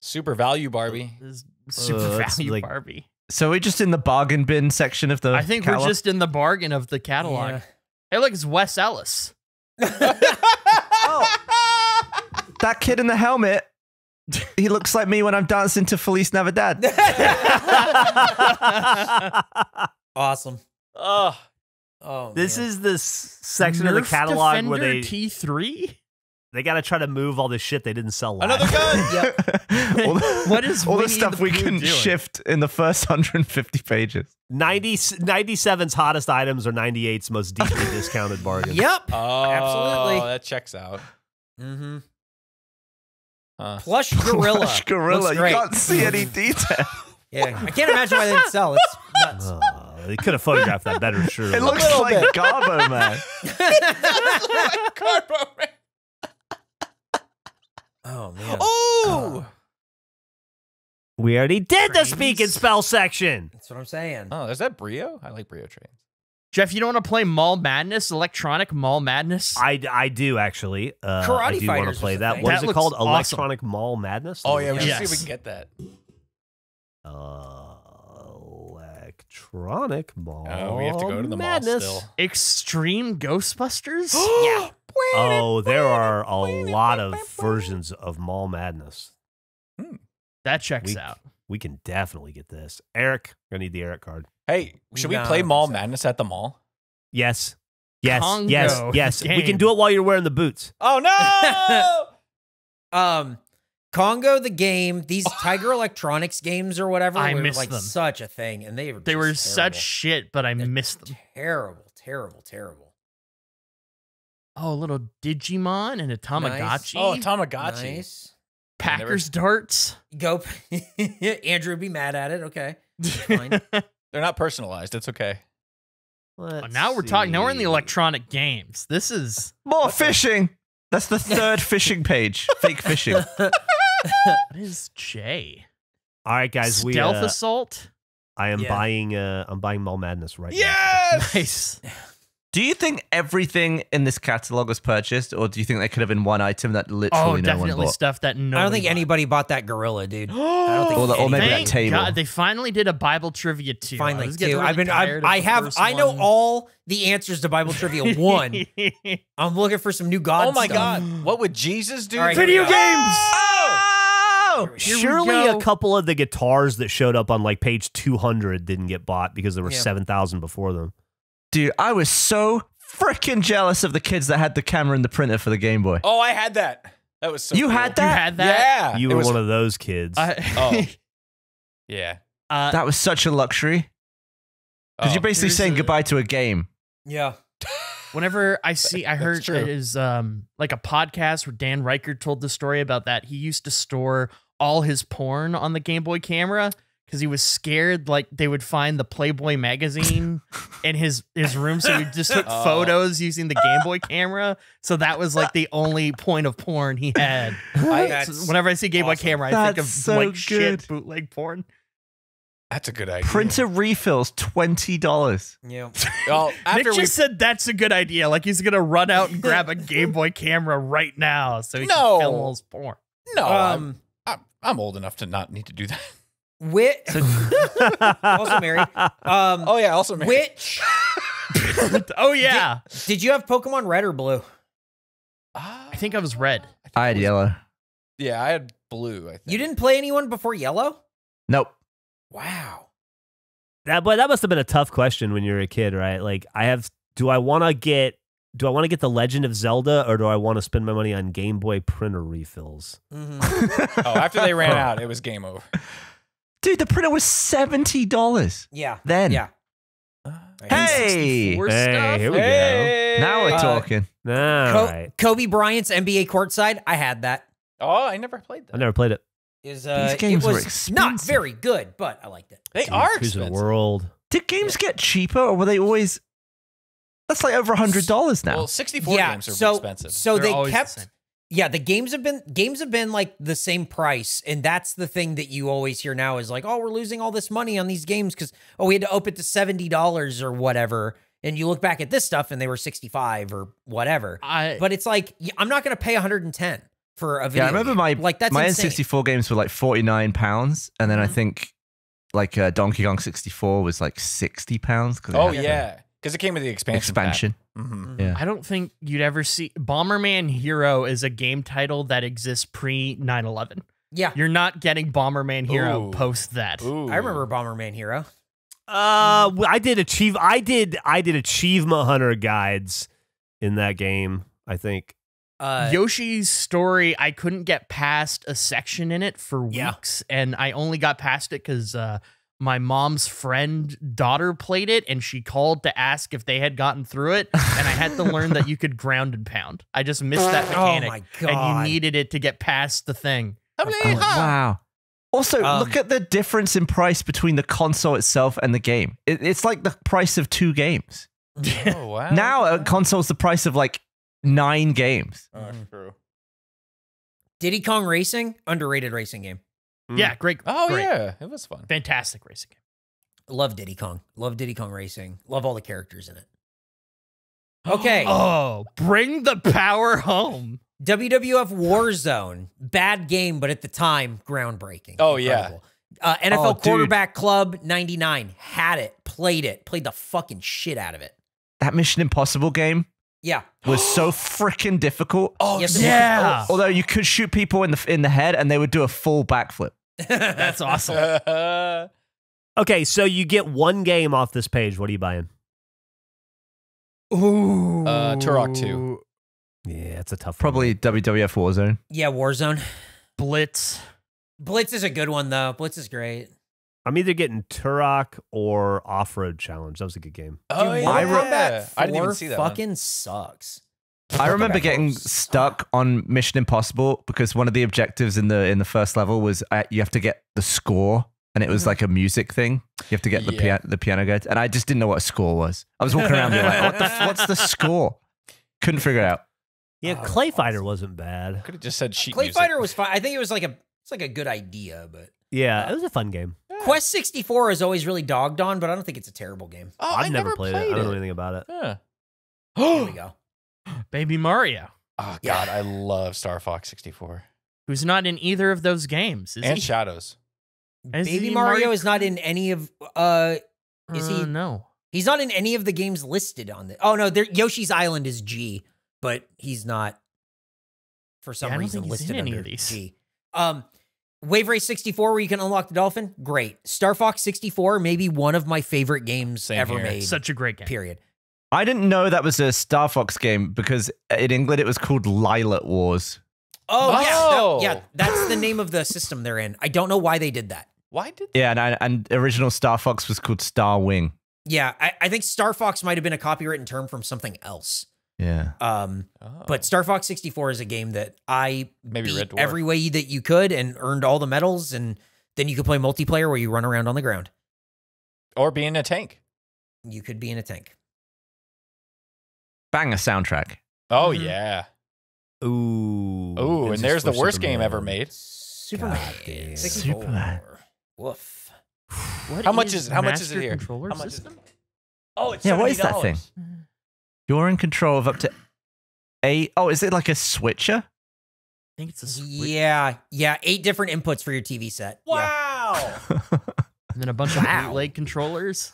[SPEAKER 5] Super value Barbie.
[SPEAKER 1] Super
[SPEAKER 3] Uh,
[SPEAKER 1] value
[SPEAKER 3] like-
[SPEAKER 1] Barbie.
[SPEAKER 2] So we're just in the bargain bin section of the.
[SPEAKER 1] I think
[SPEAKER 2] catalog?
[SPEAKER 1] we're just in the bargain of the catalog.
[SPEAKER 4] Yeah.
[SPEAKER 1] Hey, look, it's Wes Ellis. oh.
[SPEAKER 2] that kid in the helmet. He looks like me when I'm dancing to Feliz Navidad.
[SPEAKER 4] awesome.
[SPEAKER 5] Oh,
[SPEAKER 4] Oh,
[SPEAKER 3] This
[SPEAKER 4] man.
[SPEAKER 3] is this section of the
[SPEAKER 1] Nerf
[SPEAKER 3] catalog where
[SPEAKER 1] Defender
[SPEAKER 3] they
[SPEAKER 1] T3.
[SPEAKER 3] they got to try to move all this shit they didn't sell. Last.
[SPEAKER 5] another gun.
[SPEAKER 2] all the,
[SPEAKER 1] What is
[SPEAKER 2] all the stuff
[SPEAKER 1] the
[SPEAKER 2] we
[SPEAKER 1] Pooh
[SPEAKER 2] can shift in the first 150 pages?
[SPEAKER 3] 90, 97's hottest items are 98's most deeply discounted bargains.
[SPEAKER 4] Yep.
[SPEAKER 5] Oh,
[SPEAKER 4] Absolutely.
[SPEAKER 5] That checks out.
[SPEAKER 4] Mm-hmm.
[SPEAKER 5] Huh.
[SPEAKER 4] Plush gorilla.
[SPEAKER 2] Plush gorilla. You
[SPEAKER 4] great.
[SPEAKER 2] can't see any detail.
[SPEAKER 4] Yeah, I can't imagine why they didn't sell. It's nuts.
[SPEAKER 3] Oh, they could have photographed that better, sure.
[SPEAKER 2] It looks like
[SPEAKER 5] bit.
[SPEAKER 2] Garbo, man.
[SPEAKER 5] Carbo Man.
[SPEAKER 4] Oh man.
[SPEAKER 5] Oh.
[SPEAKER 3] Uh, we already did the speak and spell section.
[SPEAKER 4] That's what I'm saying.
[SPEAKER 5] Oh, is that Brio? I like Brio trains.
[SPEAKER 1] Geoff, you don't want to play Mall Madness, electronic Mall Madness?
[SPEAKER 3] I, I do actually. Uh,
[SPEAKER 4] Karate
[SPEAKER 3] I do want to play that.
[SPEAKER 4] thing.
[SPEAKER 3] What is
[SPEAKER 1] That
[SPEAKER 3] it called?
[SPEAKER 1] awesome.
[SPEAKER 3] Electronic Mall Madness.
[SPEAKER 5] Oh yeah, we should
[SPEAKER 1] Yes.
[SPEAKER 5] see if we can get that.
[SPEAKER 3] Uh, electronic Mall.
[SPEAKER 5] Oh, we have to go to the
[SPEAKER 3] Madness.
[SPEAKER 5] mall still.
[SPEAKER 1] Extreme Ghostbusters?
[SPEAKER 4] yeah.
[SPEAKER 3] Oh, there are a lot of versions of Mall Madness. Hmm.
[SPEAKER 1] that checks
[SPEAKER 3] We-
[SPEAKER 1] out.
[SPEAKER 3] We can definitely get this. Eric, I need the Eric card.
[SPEAKER 5] Hey, should we
[SPEAKER 4] No,
[SPEAKER 5] play Mall
[SPEAKER 4] so.
[SPEAKER 5] Madness at the mall?
[SPEAKER 3] Yes. Yes.
[SPEAKER 1] Congo
[SPEAKER 3] yes. Yes. We
[SPEAKER 1] game.
[SPEAKER 3] can do it while you're wearing the boots.
[SPEAKER 5] Oh no!
[SPEAKER 4] Um, Congo the game. These Tiger Electronics games or whatever.
[SPEAKER 1] I
[SPEAKER 4] were
[SPEAKER 1] miss
[SPEAKER 4] like
[SPEAKER 1] them.
[SPEAKER 4] such a thing, and they were
[SPEAKER 1] They were
[SPEAKER 4] just
[SPEAKER 1] such shit, but I
[SPEAKER 4] They're
[SPEAKER 1] missed them.
[SPEAKER 4] terrible, terrible, terrible.
[SPEAKER 1] Oh, a little Digimon and a Tamagotchi.
[SPEAKER 5] oh, Tamagotchi.
[SPEAKER 4] Nice.
[SPEAKER 1] Packers darts.
[SPEAKER 4] Go. Andrew would be mad at it. Okay. Fine.
[SPEAKER 5] They're not personalized. It's okay.
[SPEAKER 3] Let's
[SPEAKER 1] now we're talking. Now we're in the electronic games. This is
[SPEAKER 2] More fishing. That's the third fishing page. Fake fishing.
[SPEAKER 1] what is J?
[SPEAKER 3] All right, guys. We.
[SPEAKER 1] Stealth
[SPEAKER 3] Uh,
[SPEAKER 1] assault.
[SPEAKER 3] I am
[SPEAKER 4] Yeah.
[SPEAKER 3] buying. Uh, I'm buying Mall Madness right
[SPEAKER 5] Yes.
[SPEAKER 1] Nice.
[SPEAKER 2] Do you think everything in this catalog was purchased, or do you think there could have been one item that literally
[SPEAKER 1] Oh,
[SPEAKER 2] no one
[SPEAKER 1] definitely
[SPEAKER 2] bought?
[SPEAKER 1] stuff that no.
[SPEAKER 4] I don't think anybody bought that gorilla, dude. I don't think
[SPEAKER 2] Or the- or maybe that table.
[SPEAKER 1] God, they finally did a Bible trivia too.
[SPEAKER 4] Finally, too.
[SPEAKER 1] really
[SPEAKER 4] I've been. I,
[SPEAKER 1] of
[SPEAKER 4] I have. I know
[SPEAKER 1] one.
[SPEAKER 4] all the answers to Bible trivia. One. I'm looking for some new God.
[SPEAKER 5] oh my
[SPEAKER 4] stuff.
[SPEAKER 5] God! What would Jesus do?
[SPEAKER 4] All right,
[SPEAKER 5] to-
[SPEAKER 4] here we
[SPEAKER 1] Video games.
[SPEAKER 2] Oh!
[SPEAKER 1] Here
[SPEAKER 3] Surely a couple of the guitars that showed up on like page 200 didn't get bought because there were
[SPEAKER 4] Yeah.
[SPEAKER 3] 7,000 before them.
[SPEAKER 2] Dude, I was so freaking jealous of the kids that had the camera and the printer for the Game Boy.
[SPEAKER 5] Oh, I had that. That was so.
[SPEAKER 2] You
[SPEAKER 5] cool.
[SPEAKER 2] had
[SPEAKER 1] You had that.
[SPEAKER 5] Yeah.
[SPEAKER 3] you were
[SPEAKER 5] was-
[SPEAKER 3] one of those kids.
[SPEAKER 1] I-
[SPEAKER 5] Oh. Yeah.
[SPEAKER 1] uh,
[SPEAKER 2] That was such a luxury. Because
[SPEAKER 5] Oh.
[SPEAKER 2] you're basically saying
[SPEAKER 1] a-
[SPEAKER 2] goodbye to a game.
[SPEAKER 4] Yeah.
[SPEAKER 1] whenever I see, I heard
[SPEAKER 5] true.
[SPEAKER 1] it is um like a podcast where Dan Reichert told the story about that. He used to store all his porn on the Game Boy camera because he was scared like they would find the Playboy magazine in his his room. So he just took
[SPEAKER 5] Oh.
[SPEAKER 1] photos using the Game Boy camera. So that was like the only point of porn he had.
[SPEAKER 5] I,
[SPEAKER 1] So whenever I see Game Boy camera, I think of
[SPEAKER 2] so
[SPEAKER 1] like shit bootleg porn.
[SPEAKER 5] that's a good idea.
[SPEAKER 2] Printer refills, $20.
[SPEAKER 4] Yeah.
[SPEAKER 5] Well,
[SPEAKER 1] Nick
[SPEAKER 5] after
[SPEAKER 1] just
[SPEAKER 5] we
[SPEAKER 1] said that's a good idea. Like he's gonna run out and grab a Game Boy camera right now so he
[SPEAKER 5] No.
[SPEAKER 1] can film all his porn.
[SPEAKER 5] no, I'm,
[SPEAKER 4] Um.
[SPEAKER 5] I'm I'm old enough to not need to do that.
[SPEAKER 4] Wit. also married. Um.
[SPEAKER 5] Oh yeah, also married.
[SPEAKER 4] Which
[SPEAKER 1] oh yeah,
[SPEAKER 4] did you have Pokemon Red or Blue?
[SPEAKER 1] I think I was red.
[SPEAKER 2] I had yellow.
[SPEAKER 5] Yeah, I had blue. I think
[SPEAKER 4] You didn't play anyone before Yellow?
[SPEAKER 2] Nope.
[SPEAKER 4] Wow.
[SPEAKER 3] that, but that must have been a tough question when you were a kid, right? Like, I have, do I want to get, do I want to get the Legend of Zelda or do I want to spend my money on Game Boy printer refills?
[SPEAKER 4] hmm
[SPEAKER 5] Oh, after they ran out, it was game over.
[SPEAKER 2] Dude, the printer was $70
[SPEAKER 4] Yeah.
[SPEAKER 2] then.
[SPEAKER 4] Yeah.
[SPEAKER 2] Hey!
[SPEAKER 1] N64
[SPEAKER 3] Hey,
[SPEAKER 1] stuff?
[SPEAKER 3] here we go.
[SPEAKER 5] Hey!
[SPEAKER 2] Now we're
[SPEAKER 4] Uh,
[SPEAKER 2] talking.
[SPEAKER 3] All
[SPEAKER 4] Co-
[SPEAKER 3] right.
[SPEAKER 4] Kobe Bryant's NBA courtside. I had that.
[SPEAKER 5] Oh, I never played that.
[SPEAKER 3] I never played it.
[SPEAKER 4] Is uh,
[SPEAKER 2] These games
[SPEAKER 4] it
[SPEAKER 2] were
[SPEAKER 4] was not very good, but I liked it.
[SPEAKER 5] They
[SPEAKER 3] Dude,
[SPEAKER 5] are
[SPEAKER 3] Cruise of the world.
[SPEAKER 2] Did games get cheaper or were they always. That's like over $100 now.
[SPEAKER 5] Well, 64
[SPEAKER 4] yeah.
[SPEAKER 5] games are
[SPEAKER 4] so
[SPEAKER 5] expensive.
[SPEAKER 4] so
[SPEAKER 1] They're
[SPEAKER 4] they
[SPEAKER 1] always the same.
[SPEAKER 4] Yeah, the games have been games have been like the same price, and that's the thing that you always hear now is like, oh, we're losing all this money on these games because oh, we had to up it to seventy dollars or whatever. And you look back at this stuff, and they were sixty five or whatever.
[SPEAKER 1] I
[SPEAKER 4] But it's like I'm not going to pay one hundred and ten. for a video.
[SPEAKER 2] Yeah, I remember
[SPEAKER 4] game.
[SPEAKER 2] my
[SPEAKER 4] like that's
[SPEAKER 2] my
[SPEAKER 4] insane.
[SPEAKER 2] N64 games were like 49 pounds, and then I
[SPEAKER 4] Mhm.
[SPEAKER 2] think like uh, Donkey Kong 64 was like 60 pounds.
[SPEAKER 5] Oh yeah, because it came with the expansion.
[SPEAKER 2] expansion.
[SPEAKER 5] Hmm
[SPEAKER 2] Yeah.
[SPEAKER 1] I don't think you'd ever see Bomberman Hero is a game title that exists pre 9 11.
[SPEAKER 4] Yeah,
[SPEAKER 1] You're not getting Bomberman Hero
[SPEAKER 5] Ooh.
[SPEAKER 1] post that.
[SPEAKER 5] Ooh.
[SPEAKER 4] I remember Bomberman Hero.
[SPEAKER 3] Uh, w- I did achieve. I did. I did achievement hunter guides in that game. I think.
[SPEAKER 4] Uh,
[SPEAKER 1] Yoshi's story, I couldn't get past a section in it for
[SPEAKER 4] Yeah.
[SPEAKER 1] weeks, and I only got past it because uh, my mom's friend daughter played it, and she called to ask if they had gotten through it, and I had to learn that you could ground and pound. I just missed that
[SPEAKER 4] oh
[SPEAKER 1] mechanic,
[SPEAKER 4] my
[SPEAKER 1] and you needed it to get past the thing.
[SPEAKER 2] Oh, wow. Also,
[SPEAKER 4] Um,
[SPEAKER 2] look at the difference in price between the console itself and the game. It, it's like the price of two games.
[SPEAKER 5] Oh wow.
[SPEAKER 2] now a console's the price of like nine games.
[SPEAKER 5] Oh, true.
[SPEAKER 4] Diddy Kong Racing, underrated racing game.
[SPEAKER 1] Yeah, great.
[SPEAKER 5] Oh
[SPEAKER 1] great.
[SPEAKER 5] yeah, it was fun.
[SPEAKER 1] fantastic racing game.
[SPEAKER 4] Love Diddy Kong. Love Diddy Kong Racing. Love all the characters in it. Okay.
[SPEAKER 1] Oh, bring the power home.
[SPEAKER 4] WWF Warzone, bad game, but at the time, groundbreaking.
[SPEAKER 5] Oh, yeah.
[SPEAKER 4] Uh, NFL
[SPEAKER 2] Oh, dude.
[SPEAKER 4] Quarterback Club 99, had it, played it, played the fucking shit out of it.
[SPEAKER 2] That Mission Impossible game
[SPEAKER 4] Yeah.
[SPEAKER 2] was so freaking difficult.
[SPEAKER 5] Oh
[SPEAKER 4] Yes, it
[SPEAKER 1] Yeah.
[SPEAKER 2] Although you could shoot people in the in the head and they would do a full backflip.
[SPEAKER 1] That's awesome.
[SPEAKER 5] Uh,
[SPEAKER 3] Okay, so you get one game off this page. What are you buying?
[SPEAKER 1] Ooh.
[SPEAKER 5] Uh, Turok 2.
[SPEAKER 3] Yeah, it's a tough. one.
[SPEAKER 2] Probably WWF Warzone.
[SPEAKER 4] yeah, Warzone.
[SPEAKER 1] Blitz.
[SPEAKER 4] Blitz is a good one, though. Blitz is great.
[SPEAKER 3] I'm either getting Turok or Off Road Challenge. That was a good game.
[SPEAKER 5] oh
[SPEAKER 4] Dude,
[SPEAKER 5] yeah.
[SPEAKER 2] I
[SPEAKER 4] Kombat 4
[SPEAKER 5] I didn't even see that. one.
[SPEAKER 4] fucking sucks.
[SPEAKER 2] I remember getting stuck on Mission Impossible because one of the objectives in the in the first level was uh, you have to get the score, and it was
[SPEAKER 4] Mhm.
[SPEAKER 2] like a music thing. You have to get the
[SPEAKER 5] Yeah.
[SPEAKER 2] piano the piano guide, and I just didn't know what a score was. I was walking around being like, "What the? What's the score?" Couldn't figure it out.
[SPEAKER 3] Yeah,
[SPEAKER 4] Oh,
[SPEAKER 3] Clay Fighter
[SPEAKER 4] awesome.
[SPEAKER 3] wasn't bad.
[SPEAKER 5] Could have just said sheet
[SPEAKER 4] Clay
[SPEAKER 5] music.
[SPEAKER 4] Fighter was fine. I think it was like a it's like a good idea, but
[SPEAKER 3] Yeah, it was a fun game.
[SPEAKER 4] Quest 64 is always really dogged on, but I don't think it's a terrible game.
[SPEAKER 5] Oh,
[SPEAKER 3] I've
[SPEAKER 5] I
[SPEAKER 3] never,
[SPEAKER 5] never
[SPEAKER 3] played, it. I don't know anything about it.
[SPEAKER 5] Yeah.
[SPEAKER 4] There we go.
[SPEAKER 1] Baby Mario.
[SPEAKER 5] Oh
[SPEAKER 4] Yeah.
[SPEAKER 5] god, I love Star Fox 64
[SPEAKER 1] Who's not in either of those games? Is
[SPEAKER 5] and
[SPEAKER 1] he?
[SPEAKER 5] Shadows.
[SPEAKER 1] Is
[SPEAKER 4] Baby Mario
[SPEAKER 1] Mario
[SPEAKER 4] is not in any of uh is he-
[SPEAKER 1] Uh, no.
[SPEAKER 4] he's not in any of the games listed on the Oh no, there Yoshi's Island is G, but he's not for some
[SPEAKER 1] Yeah, I don't
[SPEAKER 4] reason
[SPEAKER 1] think he's in
[SPEAKER 4] listed
[SPEAKER 1] any
[SPEAKER 4] under
[SPEAKER 1] of these.
[SPEAKER 4] G. Um Wave Race 64 where you can unlock the dolphin, great. Star Fox 64 maybe one of my favorite games
[SPEAKER 5] Same
[SPEAKER 4] ever
[SPEAKER 5] here.
[SPEAKER 4] made.
[SPEAKER 1] Such a great game.
[SPEAKER 4] period.
[SPEAKER 2] I didn't know that was a Star Fox game because in England it was called Lylat Wars.
[SPEAKER 4] Oh, yeah,
[SPEAKER 5] Oh.
[SPEAKER 4] that- yeah, that's the name of the system they're in. I don't know why they did that.
[SPEAKER 5] Why did
[SPEAKER 2] Yeah, and I, and original Star Fox was called Star Wing.
[SPEAKER 4] Yeah, I, I think Star Fox might have been a copywritten term from something else.
[SPEAKER 2] Yeah.
[SPEAKER 4] Um,
[SPEAKER 5] Oh.
[SPEAKER 4] but Star Fox 64 is a game that I
[SPEAKER 5] Maybe
[SPEAKER 4] beat
[SPEAKER 5] Red Dwarf.
[SPEAKER 4] every way that you could and earned all the medals, and then you could play multiplayer where you run around on the ground.
[SPEAKER 5] or be in a tank.
[SPEAKER 4] You could be in a tank.
[SPEAKER 2] Bang a soundtrack.
[SPEAKER 5] Oh
[SPEAKER 4] Mhm.
[SPEAKER 5] yeah.
[SPEAKER 3] Ooh. Ooh,
[SPEAKER 5] and there's the
[SPEAKER 3] for
[SPEAKER 5] worst game ever made.
[SPEAKER 4] Superman.
[SPEAKER 3] God
[SPEAKER 2] Superman.
[SPEAKER 4] Woof.
[SPEAKER 1] What
[SPEAKER 5] How much is it? How much is it here?
[SPEAKER 1] Controller
[SPEAKER 5] How much is
[SPEAKER 1] system?
[SPEAKER 5] Oh, it's
[SPEAKER 2] Yeah, what is that thing?
[SPEAKER 5] $70.
[SPEAKER 2] You're in control of up to eight. Oh, is it like a switcher?
[SPEAKER 1] I think it's a switch.
[SPEAKER 4] Yeah, yeah. Eight different inputs for your TV set. Yeah.
[SPEAKER 5] Wow.
[SPEAKER 1] And then a bunch
[SPEAKER 4] Wow.
[SPEAKER 1] of bootleg controllers.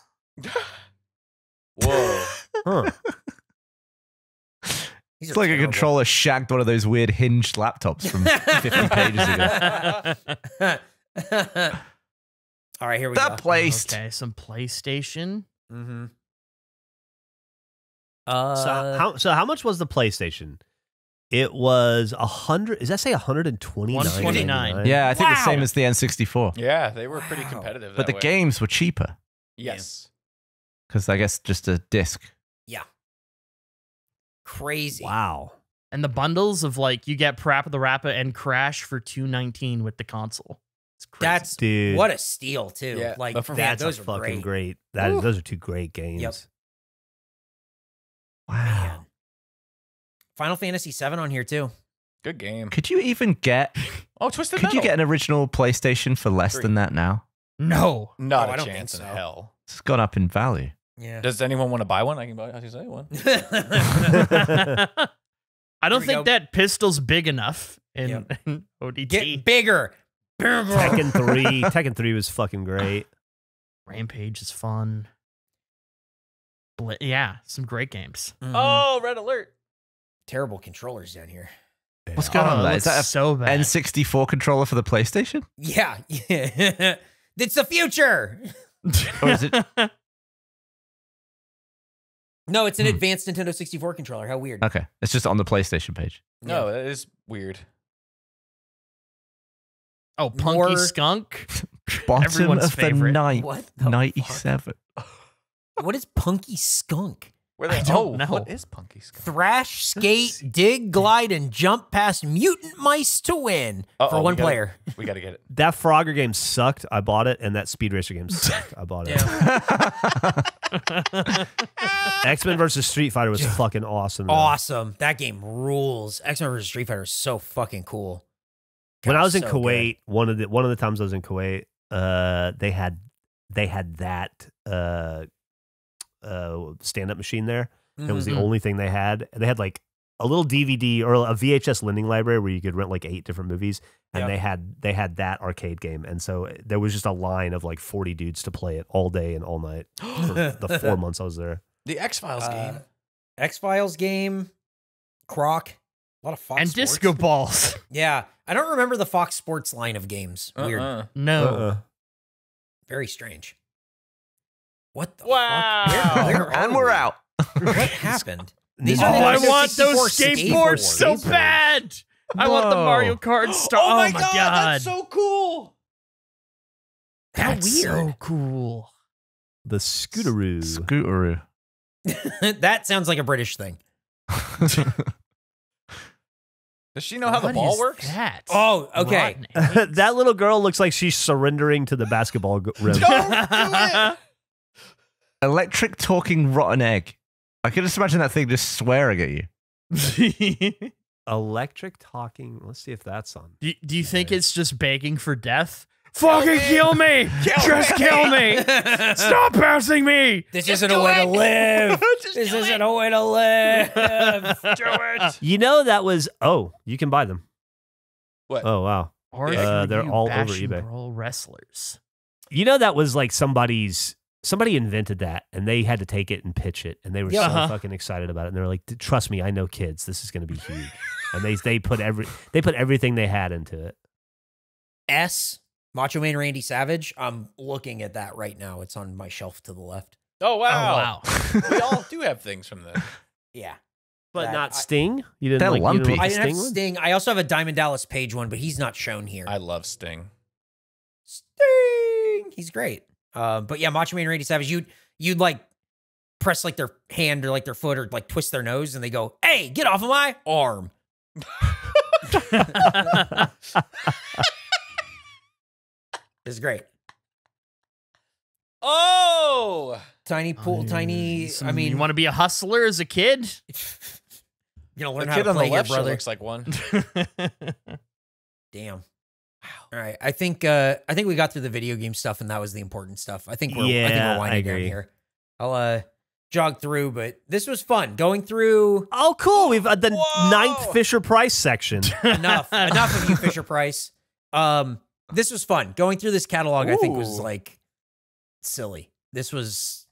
[SPEAKER 5] Whoa.
[SPEAKER 3] Huh.
[SPEAKER 4] These
[SPEAKER 2] It's
[SPEAKER 4] are
[SPEAKER 2] like a controller shagged one of those weird hinged laptops from 50 pages ago.
[SPEAKER 4] All right, here we
[SPEAKER 2] That
[SPEAKER 4] go.
[SPEAKER 2] placed.
[SPEAKER 1] Okay, some PlayStation.
[SPEAKER 4] Mm-hmm. Uh,
[SPEAKER 3] so how so how much was the PlayStation? It was a hundred. Does that say one hundred and twenty nine?
[SPEAKER 1] 129.
[SPEAKER 2] Yeah, I think the same as the N64.
[SPEAKER 5] Yeah, they were pretty
[SPEAKER 4] Wow.
[SPEAKER 5] competitive.
[SPEAKER 2] But the
[SPEAKER 5] way.
[SPEAKER 2] games were cheaper
[SPEAKER 5] Yes.
[SPEAKER 2] because I guess just a disc. Yeah.
[SPEAKER 4] Crazy.
[SPEAKER 3] Wow.
[SPEAKER 1] And the bundles of like you get PaRappa the Rapper and Crash for two nineteen with the console. It's crazy.
[SPEAKER 4] That's
[SPEAKER 3] Dude.
[SPEAKER 4] what a steal too.
[SPEAKER 5] Yeah,
[SPEAKER 4] like
[SPEAKER 5] but for-
[SPEAKER 4] man,
[SPEAKER 3] That's
[SPEAKER 4] those
[SPEAKER 3] a
[SPEAKER 4] are
[SPEAKER 3] fucking
[SPEAKER 4] great.
[SPEAKER 3] great. That those are two great games.
[SPEAKER 4] Yep.
[SPEAKER 2] Wow.
[SPEAKER 4] Man. Final Fantasy VII on here too.
[SPEAKER 5] Good game.
[SPEAKER 2] Could you even get?
[SPEAKER 5] Oh, Twisted
[SPEAKER 2] Could you get an original PlayStation for less
[SPEAKER 5] Three.
[SPEAKER 2] than that now?
[SPEAKER 1] no.
[SPEAKER 5] Not
[SPEAKER 4] Oh, I
[SPEAKER 5] a
[SPEAKER 4] don't
[SPEAKER 5] chance in
[SPEAKER 4] think so.
[SPEAKER 5] hell.
[SPEAKER 2] It's gone up in value.
[SPEAKER 4] Yeah.
[SPEAKER 5] Does anyone want to buy one? I can buy. I can say one.
[SPEAKER 1] I don't think
[SPEAKER 4] go.
[SPEAKER 1] that pistol's big enough. in,
[SPEAKER 4] Yep.
[SPEAKER 1] in ODT.
[SPEAKER 4] Get bigger.
[SPEAKER 3] Tekken three. Tekken three was fucking great.
[SPEAKER 1] Rampage is fun. Bla- yeah, some great games.
[SPEAKER 4] Mhm.
[SPEAKER 5] Oh, red alert.
[SPEAKER 4] terrible controllers down here.
[SPEAKER 2] What's going on
[SPEAKER 1] Oh,
[SPEAKER 2] there?
[SPEAKER 1] it
[SPEAKER 2] Is that
[SPEAKER 1] looks
[SPEAKER 2] a
[SPEAKER 1] so bad?
[SPEAKER 2] N64 controller for the PlayStation?
[SPEAKER 4] Yeah, yeah. it's the future.
[SPEAKER 2] Or is it?
[SPEAKER 4] No, it's an
[SPEAKER 2] Hmm.
[SPEAKER 4] advanced Nintendo 64 controller. How weird.
[SPEAKER 2] Okay, it's just on the PlayStation page.
[SPEAKER 5] No, it is weird.
[SPEAKER 1] oh, Punky
[SPEAKER 4] More-
[SPEAKER 1] Skunk.
[SPEAKER 2] Bottom
[SPEAKER 1] Everyone's
[SPEAKER 2] of
[SPEAKER 1] favorite.
[SPEAKER 2] the night,
[SPEAKER 4] What? the fuck?
[SPEAKER 2] 97.
[SPEAKER 4] What is Punky Skunk?
[SPEAKER 5] Where
[SPEAKER 1] I
[SPEAKER 5] they,
[SPEAKER 1] don't
[SPEAKER 5] oh,
[SPEAKER 1] know.
[SPEAKER 5] What is Punky Skunk?
[SPEAKER 4] Thrash, skate, dig, glide, and jump past mutant mice to win
[SPEAKER 5] Uh-oh,
[SPEAKER 4] for
[SPEAKER 5] we
[SPEAKER 4] one
[SPEAKER 5] gotta-
[SPEAKER 4] player.
[SPEAKER 5] We got to get it.
[SPEAKER 3] That Frogger game sucked. I bought it, and that Speed Racer game sucked. I bought it. X Men versus Street Fighter was fucking awesome. though.
[SPEAKER 4] Awesome. That game rules. X Men versus Street Fighter is so fucking cool.
[SPEAKER 3] When I was in
[SPEAKER 4] so
[SPEAKER 3] Kuwait, one of the one of the times I was in Kuwait, uh, they had they had that uh, uh, stand up machine there.
[SPEAKER 4] good.
[SPEAKER 3] It was the
[SPEAKER 4] Mhm.
[SPEAKER 3] only thing they had. And they had like a little DVD or a VHS lending library where you could rent like eight different movies, and
[SPEAKER 4] Yeah.
[SPEAKER 3] they had they had that arcade game, and so there was just a line of like forty dudes to play it all day and all night for the four months I was there.
[SPEAKER 5] The X Files
[SPEAKER 4] Uh,
[SPEAKER 5] game.
[SPEAKER 4] X Files game, Croc, a lot of Fox
[SPEAKER 1] and
[SPEAKER 4] Sports.
[SPEAKER 1] disco balls.
[SPEAKER 4] Yeah, I don't remember the Fox Sports line of games. Weird,
[SPEAKER 5] Uh-uh.
[SPEAKER 1] No.
[SPEAKER 3] Uh-uh.
[SPEAKER 4] very strange. What the
[SPEAKER 5] Wow.
[SPEAKER 4] fuck? Where, where
[SPEAKER 2] and we're out.
[SPEAKER 4] What happened? These
[SPEAKER 1] Oh,
[SPEAKER 4] are the
[SPEAKER 1] I want those
[SPEAKER 4] 64
[SPEAKER 1] skateboards so
[SPEAKER 4] skateboards.
[SPEAKER 1] bad. I want the Mario Kart star. Oh, oh, my god,
[SPEAKER 5] that's so cool.
[SPEAKER 4] How
[SPEAKER 1] That's
[SPEAKER 4] weird.
[SPEAKER 1] so cool.
[SPEAKER 3] The Scooteroo.
[SPEAKER 2] Scooteroo.
[SPEAKER 4] that sounds like a British thing.
[SPEAKER 5] Does she know how the ball
[SPEAKER 1] is
[SPEAKER 5] works?
[SPEAKER 1] That?
[SPEAKER 4] Oh, okay.
[SPEAKER 3] That little girl looks like she's surrendering to the basketball g- rim.
[SPEAKER 2] Electric talking rotten egg. I can just imagine that thing just swearing at you.
[SPEAKER 3] Electric talking. Let's see if that's on.
[SPEAKER 1] do, do you think it's just begging for death? Fucking kill me! Just kill me! Stop passing me!
[SPEAKER 4] This isn't a way to live. this isn't a way to live.
[SPEAKER 1] Do it!
[SPEAKER 3] You know that was. Oh, you can buy them.
[SPEAKER 5] What?
[SPEAKER 3] Oh wow.
[SPEAKER 1] Or
[SPEAKER 5] Uh,
[SPEAKER 3] they're all over
[SPEAKER 1] bashing
[SPEAKER 3] eBay.
[SPEAKER 1] Pro wrestlers.
[SPEAKER 3] You know that was like somebody's. Somebody invented that, and they had to take it and pitch it, and they were
[SPEAKER 1] Yeah.
[SPEAKER 3] so
[SPEAKER 1] Uh-huh.
[SPEAKER 3] fucking excited about it. And they were like, "Trust me, I know kids. This is going to be huge." and they they put every they put everything they had into it.
[SPEAKER 4] S Macho Man Randy Savage. I'm looking at that right now. It's on my shelf to the left.
[SPEAKER 5] Oh wow.
[SPEAKER 1] Oh wow!
[SPEAKER 5] we all do have things from the.
[SPEAKER 4] Yeah.
[SPEAKER 3] But
[SPEAKER 4] That-
[SPEAKER 3] not
[SPEAKER 4] I-
[SPEAKER 3] Sting. You didn't
[SPEAKER 2] They're
[SPEAKER 3] like. You
[SPEAKER 2] lumpy.
[SPEAKER 3] didn't
[SPEAKER 4] I
[SPEAKER 3] like the
[SPEAKER 4] didn't have
[SPEAKER 3] Sting one?
[SPEAKER 4] Sting. I also have a Diamond Dallas Page one, but he's not shown here.
[SPEAKER 5] I love Sting.
[SPEAKER 4] Sting. He's great. Uh, but yeah, Macho Man Randy Savage, you'd you'd like press like their hand or like their foot or like twist their nose and they go, Hey, get off of my arm. It's great.
[SPEAKER 5] Oh,
[SPEAKER 4] Tiny pool, tiny I mean
[SPEAKER 1] you want to be a hustler as a kid?
[SPEAKER 4] you know, gonna
[SPEAKER 5] the
[SPEAKER 4] learn how
[SPEAKER 5] kid
[SPEAKER 4] to
[SPEAKER 5] on the
[SPEAKER 4] play
[SPEAKER 5] left
[SPEAKER 4] brother.
[SPEAKER 5] looks like one.
[SPEAKER 4] Damn. All right. I think uh I think we got through the video game stuff and that was the important stuff. I think we're I think
[SPEAKER 3] Yeah,
[SPEAKER 4] we're winding down here. I'll uh jog through, but this was fun. Going through
[SPEAKER 3] Oh, cool. We've uh, the
[SPEAKER 5] Whoa.
[SPEAKER 3] ninth Fisher Price section.
[SPEAKER 4] enough enough of you Fisher Price. Um this was fun. Going through this catalog I think was like silly. This was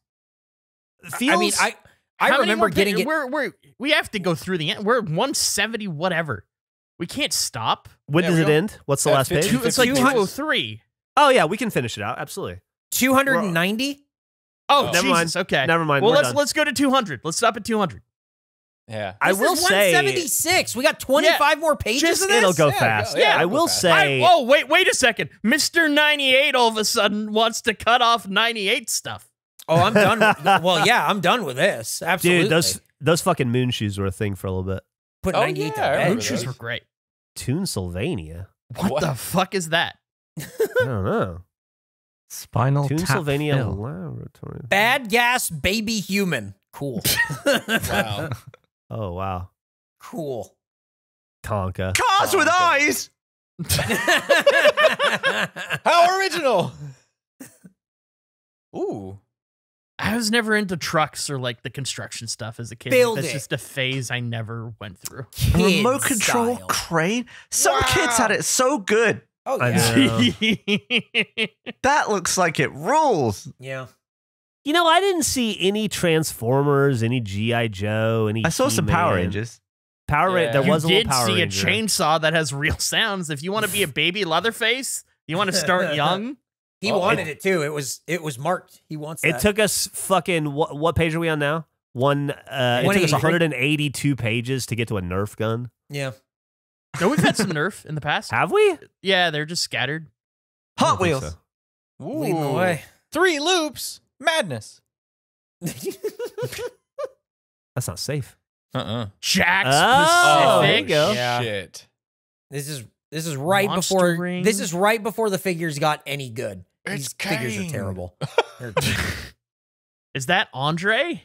[SPEAKER 3] Feels,
[SPEAKER 4] I mean I I
[SPEAKER 1] many
[SPEAKER 4] remember getting it
[SPEAKER 1] We're we're we have to go through the end. We're 170 whatever. We can't stop.
[SPEAKER 3] when
[SPEAKER 5] Yeah,
[SPEAKER 3] does it end? What's the
[SPEAKER 5] At
[SPEAKER 3] last
[SPEAKER 5] 50
[SPEAKER 3] page?
[SPEAKER 1] Two, it's like 203.
[SPEAKER 3] Oh yeah, we can finish it out. Absolutely.
[SPEAKER 4] 290.
[SPEAKER 1] Oh,
[SPEAKER 5] Oh.
[SPEAKER 3] Never mind.
[SPEAKER 1] Okay.
[SPEAKER 3] Never mind.
[SPEAKER 1] Well,
[SPEAKER 3] we're
[SPEAKER 1] let's
[SPEAKER 3] done.
[SPEAKER 1] let's go to 200. Let's stop at 200.
[SPEAKER 5] Yeah.
[SPEAKER 3] I
[SPEAKER 4] This
[SPEAKER 3] will
[SPEAKER 4] is
[SPEAKER 3] say
[SPEAKER 4] 176. We got 25 more pages
[SPEAKER 3] just
[SPEAKER 4] of this.
[SPEAKER 3] it'll go
[SPEAKER 5] Yeah,
[SPEAKER 3] fast.
[SPEAKER 5] go- yeah,
[SPEAKER 3] I
[SPEAKER 5] it'll fast.
[SPEAKER 3] say.
[SPEAKER 1] I, oh, wait, wait a second. Mr. 98 all of a sudden wants to cut off 98 stuff.
[SPEAKER 4] Oh, I'm done. With, well, yeah, I'm done with this. Absolutely.
[SPEAKER 3] Dude, those those fucking moon shoes were a thing for a little bit.
[SPEAKER 4] Put
[SPEAKER 5] Oh,
[SPEAKER 4] 98
[SPEAKER 5] yeah, I
[SPEAKER 4] to bed.
[SPEAKER 1] Moon were great.
[SPEAKER 3] Toonsylvania.
[SPEAKER 1] What,
[SPEAKER 5] What?
[SPEAKER 1] the fuck is that?
[SPEAKER 3] I don't know.
[SPEAKER 2] Spinal
[SPEAKER 3] Toon
[SPEAKER 2] Tap
[SPEAKER 3] Sylvania
[SPEAKER 2] Phil.
[SPEAKER 3] Laboratory.
[SPEAKER 4] Bad gas baby human. Cool.
[SPEAKER 5] Wow.
[SPEAKER 3] Oh wow.
[SPEAKER 4] cool.
[SPEAKER 3] Tonka.
[SPEAKER 2] Cars with
[SPEAKER 5] Oh,
[SPEAKER 2] eyes.
[SPEAKER 5] How original. Ooh.
[SPEAKER 1] I was never into trucks or like the construction stuff as a kid.
[SPEAKER 4] Build
[SPEAKER 1] That's
[SPEAKER 4] it.
[SPEAKER 1] just a phase I never went through.
[SPEAKER 2] A
[SPEAKER 4] Kid
[SPEAKER 2] remote control
[SPEAKER 4] style.
[SPEAKER 2] crane. Some kids had it so good.
[SPEAKER 4] Oh
[SPEAKER 3] I
[SPEAKER 4] yeah.
[SPEAKER 3] know.
[SPEAKER 2] That looks like it rules.
[SPEAKER 4] Yeah.
[SPEAKER 3] You know, I didn't see any Transformers, any GI Joe, any.
[SPEAKER 2] I saw some Power Rangers.
[SPEAKER 3] Power Ra- There
[SPEAKER 1] you
[SPEAKER 3] was a little Power Ranger.
[SPEAKER 1] You did see a chainsaw that has real sounds. If you want to be a baby Leatherface, you want to start young.
[SPEAKER 4] He
[SPEAKER 5] Oh,
[SPEAKER 4] wanted it too. It was it was marked. He wants
[SPEAKER 3] It
[SPEAKER 4] that.
[SPEAKER 3] took us fucking what? What page are we on now? One. Uh, it took us 182 pages to get to a Nerf gun.
[SPEAKER 4] yeah.
[SPEAKER 1] No, we've had some Nerf in the past.
[SPEAKER 3] Have we?
[SPEAKER 1] Yeah, they're just scattered.
[SPEAKER 2] Hot Wheels.
[SPEAKER 3] so.
[SPEAKER 4] Leading the
[SPEAKER 5] Ooh.
[SPEAKER 4] way.
[SPEAKER 5] Three loops. Madness.
[SPEAKER 3] That's not safe.
[SPEAKER 5] Uh-uh.
[SPEAKER 1] Jack
[SPEAKER 3] Oh, there you go.
[SPEAKER 4] Yeah.
[SPEAKER 5] Shit.
[SPEAKER 4] This is this is right
[SPEAKER 1] Monster
[SPEAKER 4] before
[SPEAKER 1] ring.
[SPEAKER 4] this is right before the figures got any good.
[SPEAKER 5] It's
[SPEAKER 4] These figures are terrible.
[SPEAKER 1] Is that Andre?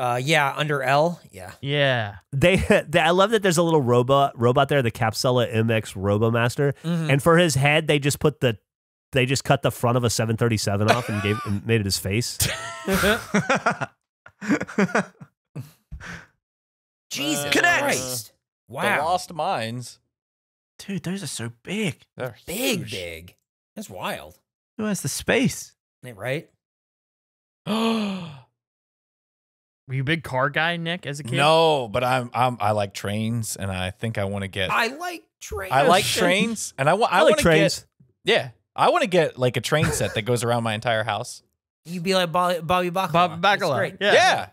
[SPEAKER 4] uh, yeah, under L. Yeah.
[SPEAKER 1] Yeah.
[SPEAKER 3] They, they, I love that there's a little robot robot there, the Capsula MX Robomaster,
[SPEAKER 4] Mhm.
[SPEAKER 3] and for his head, they just put the, they just cut the front of a 737 off and gave and made it his face.
[SPEAKER 4] Jesus
[SPEAKER 2] Connect.
[SPEAKER 4] Christ!
[SPEAKER 5] The
[SPEAKER 4] Wow,
[SPEAKER 5] Lost Mines.
[SPEAKER 2] Dude, those are so big.
[SPEAKER 5] They're
[SPEAKER 4] big,
[SPEAKER 5] huge.
[SPEAKER 4] big. That's wild,
[SPEAKER 2] Who has the space?
[SPEAKER 4] Ain't it right?
[SPEAKER 1] Were you a big car guy, Nick, as a kid?
[SPEAKER 5] no, but I'm I'm I like trains, and I think I want to get. I,
[SPEAKER 4] I like trains.
[SPEAKER 5] I like trains, and I want. I,
[SPEAKER 3] I like
[SPEAKER 5] want to
[SPEAKER 3] trains.
[SPEAKER 5] get. Yeah, I want to get like a train set that goes around my entire house.
[SPEAKER 4] You'd be like Bobby, Bobby Bacala.
[SPEAKER 1] Bob
[SPEAKER 4] That's
[SPEAKER 1] Bacala.
[SPEAKER 4] great.
[SPEAKER 1] Yeah.
[SPEAKER 5] Yeah.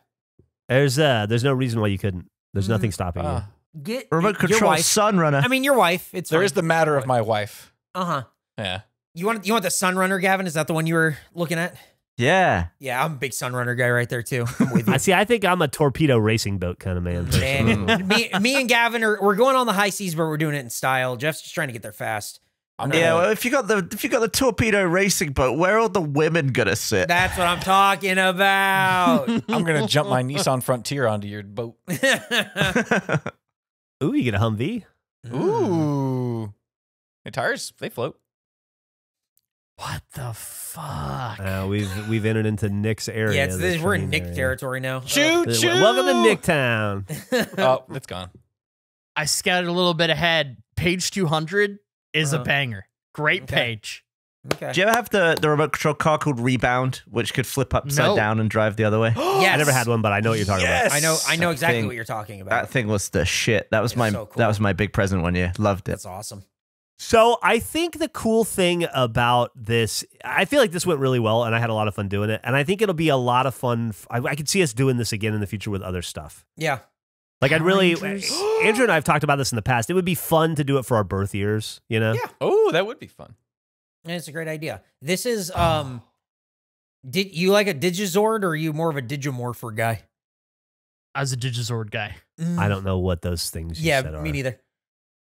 [SPEAKER 3] There's uh, there's no reason why you couldn't. There's
[SPEAKER 4] Mhm.
[SPEAKER 3] nothing stopping you.
[SPEAKER 4] Get
[SPEAKER 2] Remote
[SPEAKER 4] your
[SPEAKER 2] control
[SPEAKER 4] wife.
[SPEAKER 2] Sunrunner.
[SPEAKER 4] I mean, your wife. It's
[SPEAKER 5] there is the matter of my wife.
[SPEAKER 4] Uh huh.
[SPEAKER 5] Yeah.
[SPEAKER 4] You want you want the Sunrunner, Gavin? Is that the one you were looking at?
[SPEAKER 2] yeah.
[SPEAKER 4] Yeah, I'm a big Sunrunner guy right there too. I'm with you.
[SPEAKER 3] I see. I think I'm a torpedo racing boat kind of man.
[SPEAKER 4] Man, me, me and Gavin are we're going on the high seas, but we're doing it in style. Geoff's just trying to get there fast.
[SPEAKER 5] I'm
[SPEAKER 2] Yeah,
[SPEAKER 5] gonna-
[SPEAKER 2] well, if you got the if you got the torpedo racing boat, where are the women gonna sit?
[SPEAKER 4] That's what I'm talking about.
[SPEAKER 5] I'm gonna jump my Nissan Frontier onto your boat.
[SPEAKER 3] Ooh, you get a Humvee.
[SPEAKER 5] Ooh. The tires, they float.
[SPEAKER 1] What the fuck?
[SPEAKER 3] Uh, we've we've entered into Nick's area.
[SPEAKER 4] yeah, it's this, we're in
[SPEAKER 3] train
[SPEAKER 4] Nick
[SPEAKER 3] area.
[SPEAKER 4] territory now.
[SPEAKER 5] Choo
[SPEAKER 3] Uh,
[SPEAKER 5] choo.
[SPEAKER 3] Welcome to Nick Town.
[SPEAKER 5] Oh, it's gone.
[SPEAKER 1] I scouted a little bit ahead. Page 200 is
[SPEAKER 4] Uh-huh.
[SPEAKER 1] a banger. Great
[SPEAKER 4] Okay.
[SPEAKER 1] page.
[SPEAKER 4] Okay.
[SPEAKER 2] Do you ever have the, the remote control car called Rebound, which could flip upside
[SPEAKER 1] No.
[SPEAKER 2] down and drive the other way?
[SPEAKER 4] Yes.
[SPEAKER 3] I never had one, but I know what you're talking
[SPEAKER 5] Yes.
[SPEAKER 4] I know. I know
[SPEAKER 2] That
[SPEAKER 4] exactly
[SPEAKER 2] thing-
[SPEAKER 4] what you're talking about.
[SPEAKER 2] That thing was the shit. That was
[SPEAKER 4] It's
[SPEAKER 2] my
[SPEAKER 4] so cool.
[SPEAKER 2] that was my big present one year. Loved it.
[SPEAKER 4] That's awesome.
[SPEAKER 3] So I think the cool thing about this, I feel like this went really well, and I had a lot of fun doing it. And I think it'll be a lot of fun. I could see us doing this again in the future with other stuff.
[SPEAKER 4] Yeah.
[SPEAKER 3] Like I'd really, Andrew and I have talked about this in the past. It would be fun to do it for our birth years. You know,
[SPEAKER 4] Yeah.
[SPEAKER 5] Oh, that would be fun.
[SPEAKER 4] And it's a great idea. This is um did you like a Digizord or are you more of a Digimorpher guy?
[SPEAKER 1] I was a Digizord guy.
[SPEAKER 3] I don't know what those things. You
[SPEAKER 4] Yeah,
[SPEAKER 3] said
[SPEAKER 4] me
[SPEAKER 3] are.
[SPEAKER 4] neither.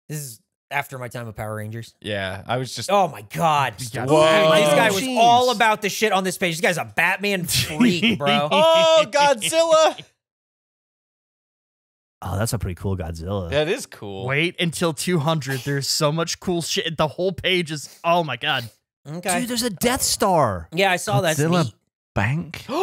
[SPEAKER 4] This is after my time of Power Rangers.
[SPEAKER 5] Yeah, I was just.
[SPEAKER 4] Oh my god.
[SPEAKER 1] You
[SPEAKER 5] Whoa.
[SPEAKER 4] This guy was
[SPEAKER 3] Jeez.
[SPEAKER 4] all about the shit on this page. This guy's a Batman freak, bro.
[SPEAKER 5] Oh, Godzilla.
[SPEAKER 3] Oh, that's a pretty cool Godzilla.
[SPEAKER 5] that is cool.
[SPEAKER 1] Wait until 200. There's so much cool shit. The whole page is, oh my God.
[SPEAKER 4] Okay.
[SPEAKER 3] Dude, there's a Death Star.
[SPEAKER 4] yeah, I saw that. It's
[SPEAKER 2] Godzilla
[SPEAKER 4] neat.
[SPEAKER 2] Bank.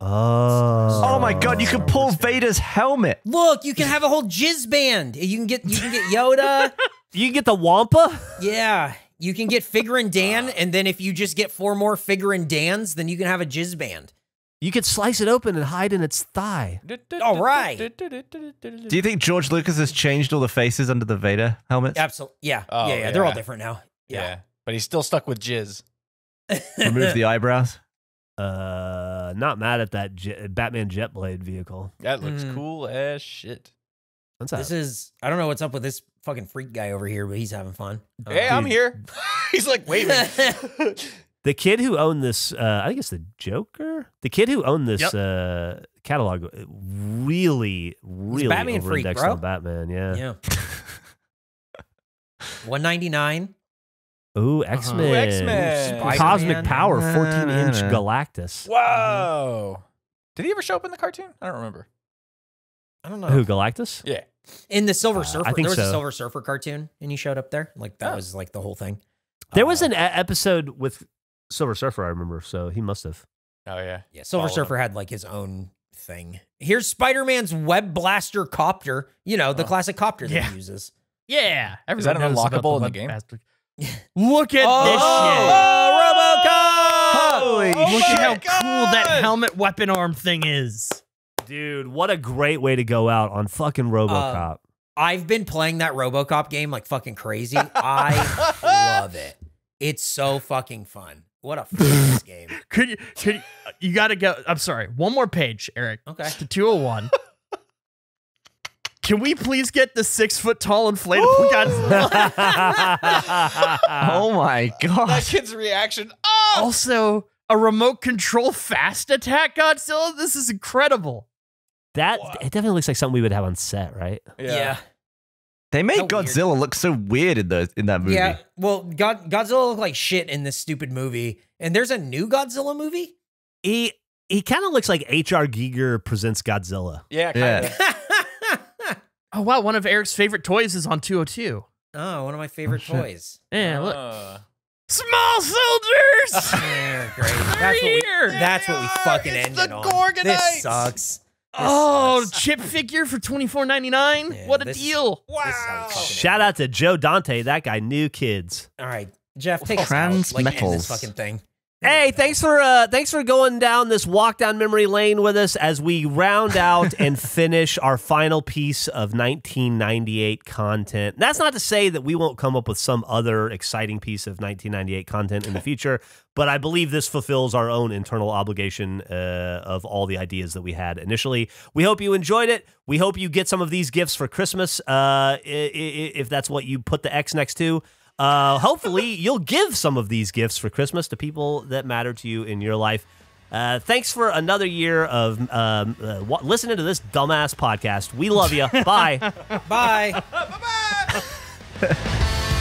[SPEAKER 3] Oh,
[SPEAKER 2] Oh my god, you can pull Vader's helmet.
[SPEAKER 4] Look, you can have a whole jizz band. You can get you can get Yoda.
[SPEAKER 3] You can get the Wampa.
[SPEAKER 4] yeah. You can get Figrin D'an, ah. and then if you just get four more Figrin D'ans, then you can have a jizz band.
[SPEAKER 3] You could slice it open and hide in its thigh.
[SPEAKER 4] All right.
[SPEAKER 2] Do you think George Lucas has changed all the faces under the Vader helmets?
[SPEAKER 4] Absolutely. Yeah.
[SPEAKER 5] Oh,
[SPEAKER 4] yeah, yeah. They're all different now.
[SPEAKER 5] Yeah.
[SPEAKER 4] Yeah.
[SPEAKER 5] but he's still stuck with jizz.
[SPEAKER 2] Remove the eyebrows.
[SPEAKER 3] Uh, not mad at that jet, Batman jet blade vehicle.
[SPEAKER 5] That looks
[SPEAKER 4] Mhm.
[SPEAKER 5] cool as shit.
[SPEAKER 3] What's that?
[SPEAKER 4] This is I don't know what's up with this fucking freak guy over here, but he's having fun.
[SPEAKER 5] Hey, I'm here. he's like waving.
[SPEAKER 3] the kid who owned this. Uh, I think it's the Joker. The kid who owned this
[SPEAKER 1] Yep.
[SPEAKER 3] uh, catalog uh, really, really
[SPEAKER 4] Batman freak,
[SPEAKER 3] over-indexed
[SPEAKER 4] bro.
[SPEAKER 3] on Batman. Yeah.
[SPEAKER 4] yeah. 199.
[SPEAKER 3] Ooh, X Men.
[SPEAKER 5] Ooh, X-Men.
[SPEAKER 3] Cosmic Power, 14 inch. Galactus.
[SPEAKER 5] Whoa. Did he ever show up in the cartoon? I don't remember.
[SPEAKER 4] I don't know.
[SPEAKER 3] Who, Galactus?
[SPEAKER 5] Yeah.
[SPEAKER 4] In the Silver
[SPEAKER 3] Uh,
[SPEAKER 4] Surfer,
[SPEAKER 3] I think
[SPEAKER 4] there was a. Silver Surfer cartoon, and he showed up there. Like that
[SPEAKER 5] Oh.
[SPEAKER 4] was like the whole thing.
[SPEAKER 3] There was
[SPEAKER 4] Uh,
[SPEAKER 3] an e- episode with Silver Surfer, I remember, so he must have.
[SPEAKER 5] Oh yeah.
[SPEAKER 4] Yeah, Silver
[SPEAKER 5] Follow
[SPEAKER 4] Surfer had like his own thing. Here's Spider Man's web blaster copter. You know, the oh. classic copter that
[SPEAKER 1] Yeah.
[SPEAKER 4] he uses.
[SPEAKER 1] Yeah, everyone
[SPEAKER 5] that
[SPEAKER 1] knows about
[SPEAKER 5] unlockable in the game?
[SPEAKER 1] bastard. Look at
[SPEAKER 4] Oh,
[SPEAKER 2] Holy
[SPEAKER 1] this shit! Look at how
[SPEAKER 2] shit.
[SPEAKER 1] cool that helmet weapon arm thing is.
[SPEAKER 3] Dude, what a great way to go out on fucking um, RoboCop.
[SPEAKER 4] I've been playing that RoboCop game like fucking crazy. I love it. It's so fucking fun. What a fun game.
[SPEAKER 1] Could you? Could you, uh, you got to go? I'm sorry. One more page, Eric.
[SPEAKER 4] Okay.
[SPEAKER 1] To 201. Can we please get the six foot tall inflatable Godzilla?
[SPEAKER 2] Oh my god!
[SPEAKER 5] That
[SPEAKER 2] god.
[SPEAKER 5] kid's reaction. Oh!
[SPEAKER 1] also, a remote control fast attack Godzilla. This is incredible.
[SPEAKER 3] that it definitely looks like something we would have on set, right?
[SPEAKER 4] Yeah.
[SPEAKER 2] They made
[SPEAKER 4] How weird.
[SPEAKER 2] Godzilla look so weird in the in that movie.
[SPEAKER 4] Yeah. Well, God, Godzilla looked like shit in this stupid movie. And there's a new Godzilla movie?
[SPEAKER 3] He he kind of looks like H.R. Giger presents Godzilla.
[SPEAKER 5] Yeah.
[SPEAKER 2] Yeah.
[SPEAKER 5] Kinda.
[SPEAKER 1] Oh wow, one of Eric's favorite toys is on 202.
[SPEAKER 4] oh, one of my favorite
[SPEAKER 2] shit.
[SPEAKER 4] toys.
[SPEAKER 1] Yeah, look.
[SPEAKER 5] Uh,
[SPEAKER 1] Small soldiers.
[SPEAKER 4] Yeah, great. That's what we,
[SPEAKER 1] here.
[SPEAKER 4] that's what we fucking
[SPEAKER 5] It's
[SPEAKER 4] ended
[SPEAKER 5] the
[SPEAKER 4] on.
[SPEAKER 5] Gorgonites.
[SPEAKER 4] This sucks.
[SPEAKER 1] Oh,
[SPEAKER 4] sucks.
[SPEAKER 1] chip figure for 24.99.
[SPEAKER 4] Yeah,
[SPEAKER 1] what a
[SPEAKER 4] this-
[SPEAKER 1] deal.
[SPEAKER 4] This is how we fucking
[SPEAKER 3] Shout out to Joe Dante. That guy knew kids.
[SPEAKER 4] All right, Geoff, take us out.
[SPEAKER 2] Trans
[SPEAKER 4] Like, end this
[SPEAKER 2] metals.
[SPEAKER 4] fucking thing.
[SPEAKER 3] Hey, thanks for uh thanks for going down this walk down memory lane with us as we round out and finish our final piece of 1998 content. That's not to say that we won't come up with some other exciting piece of 1998 content in the future, but I believe this fulfills our own internal obligation uh, of all the ideas that we had initially. We hope you enjoyed it. We hope you get some of these gifts for Christmas, uh, if that's what you put the X next to. Uh, hopefully, you'll give some of these gifts for Christmas to people that matter to you in your life. Uh, thanks for another year of um, uh, wa- listening to this dumbass podcast. We love you. Bye.
[SPEAKER 4] Bye.
[SPEAKER 5] bye-bye.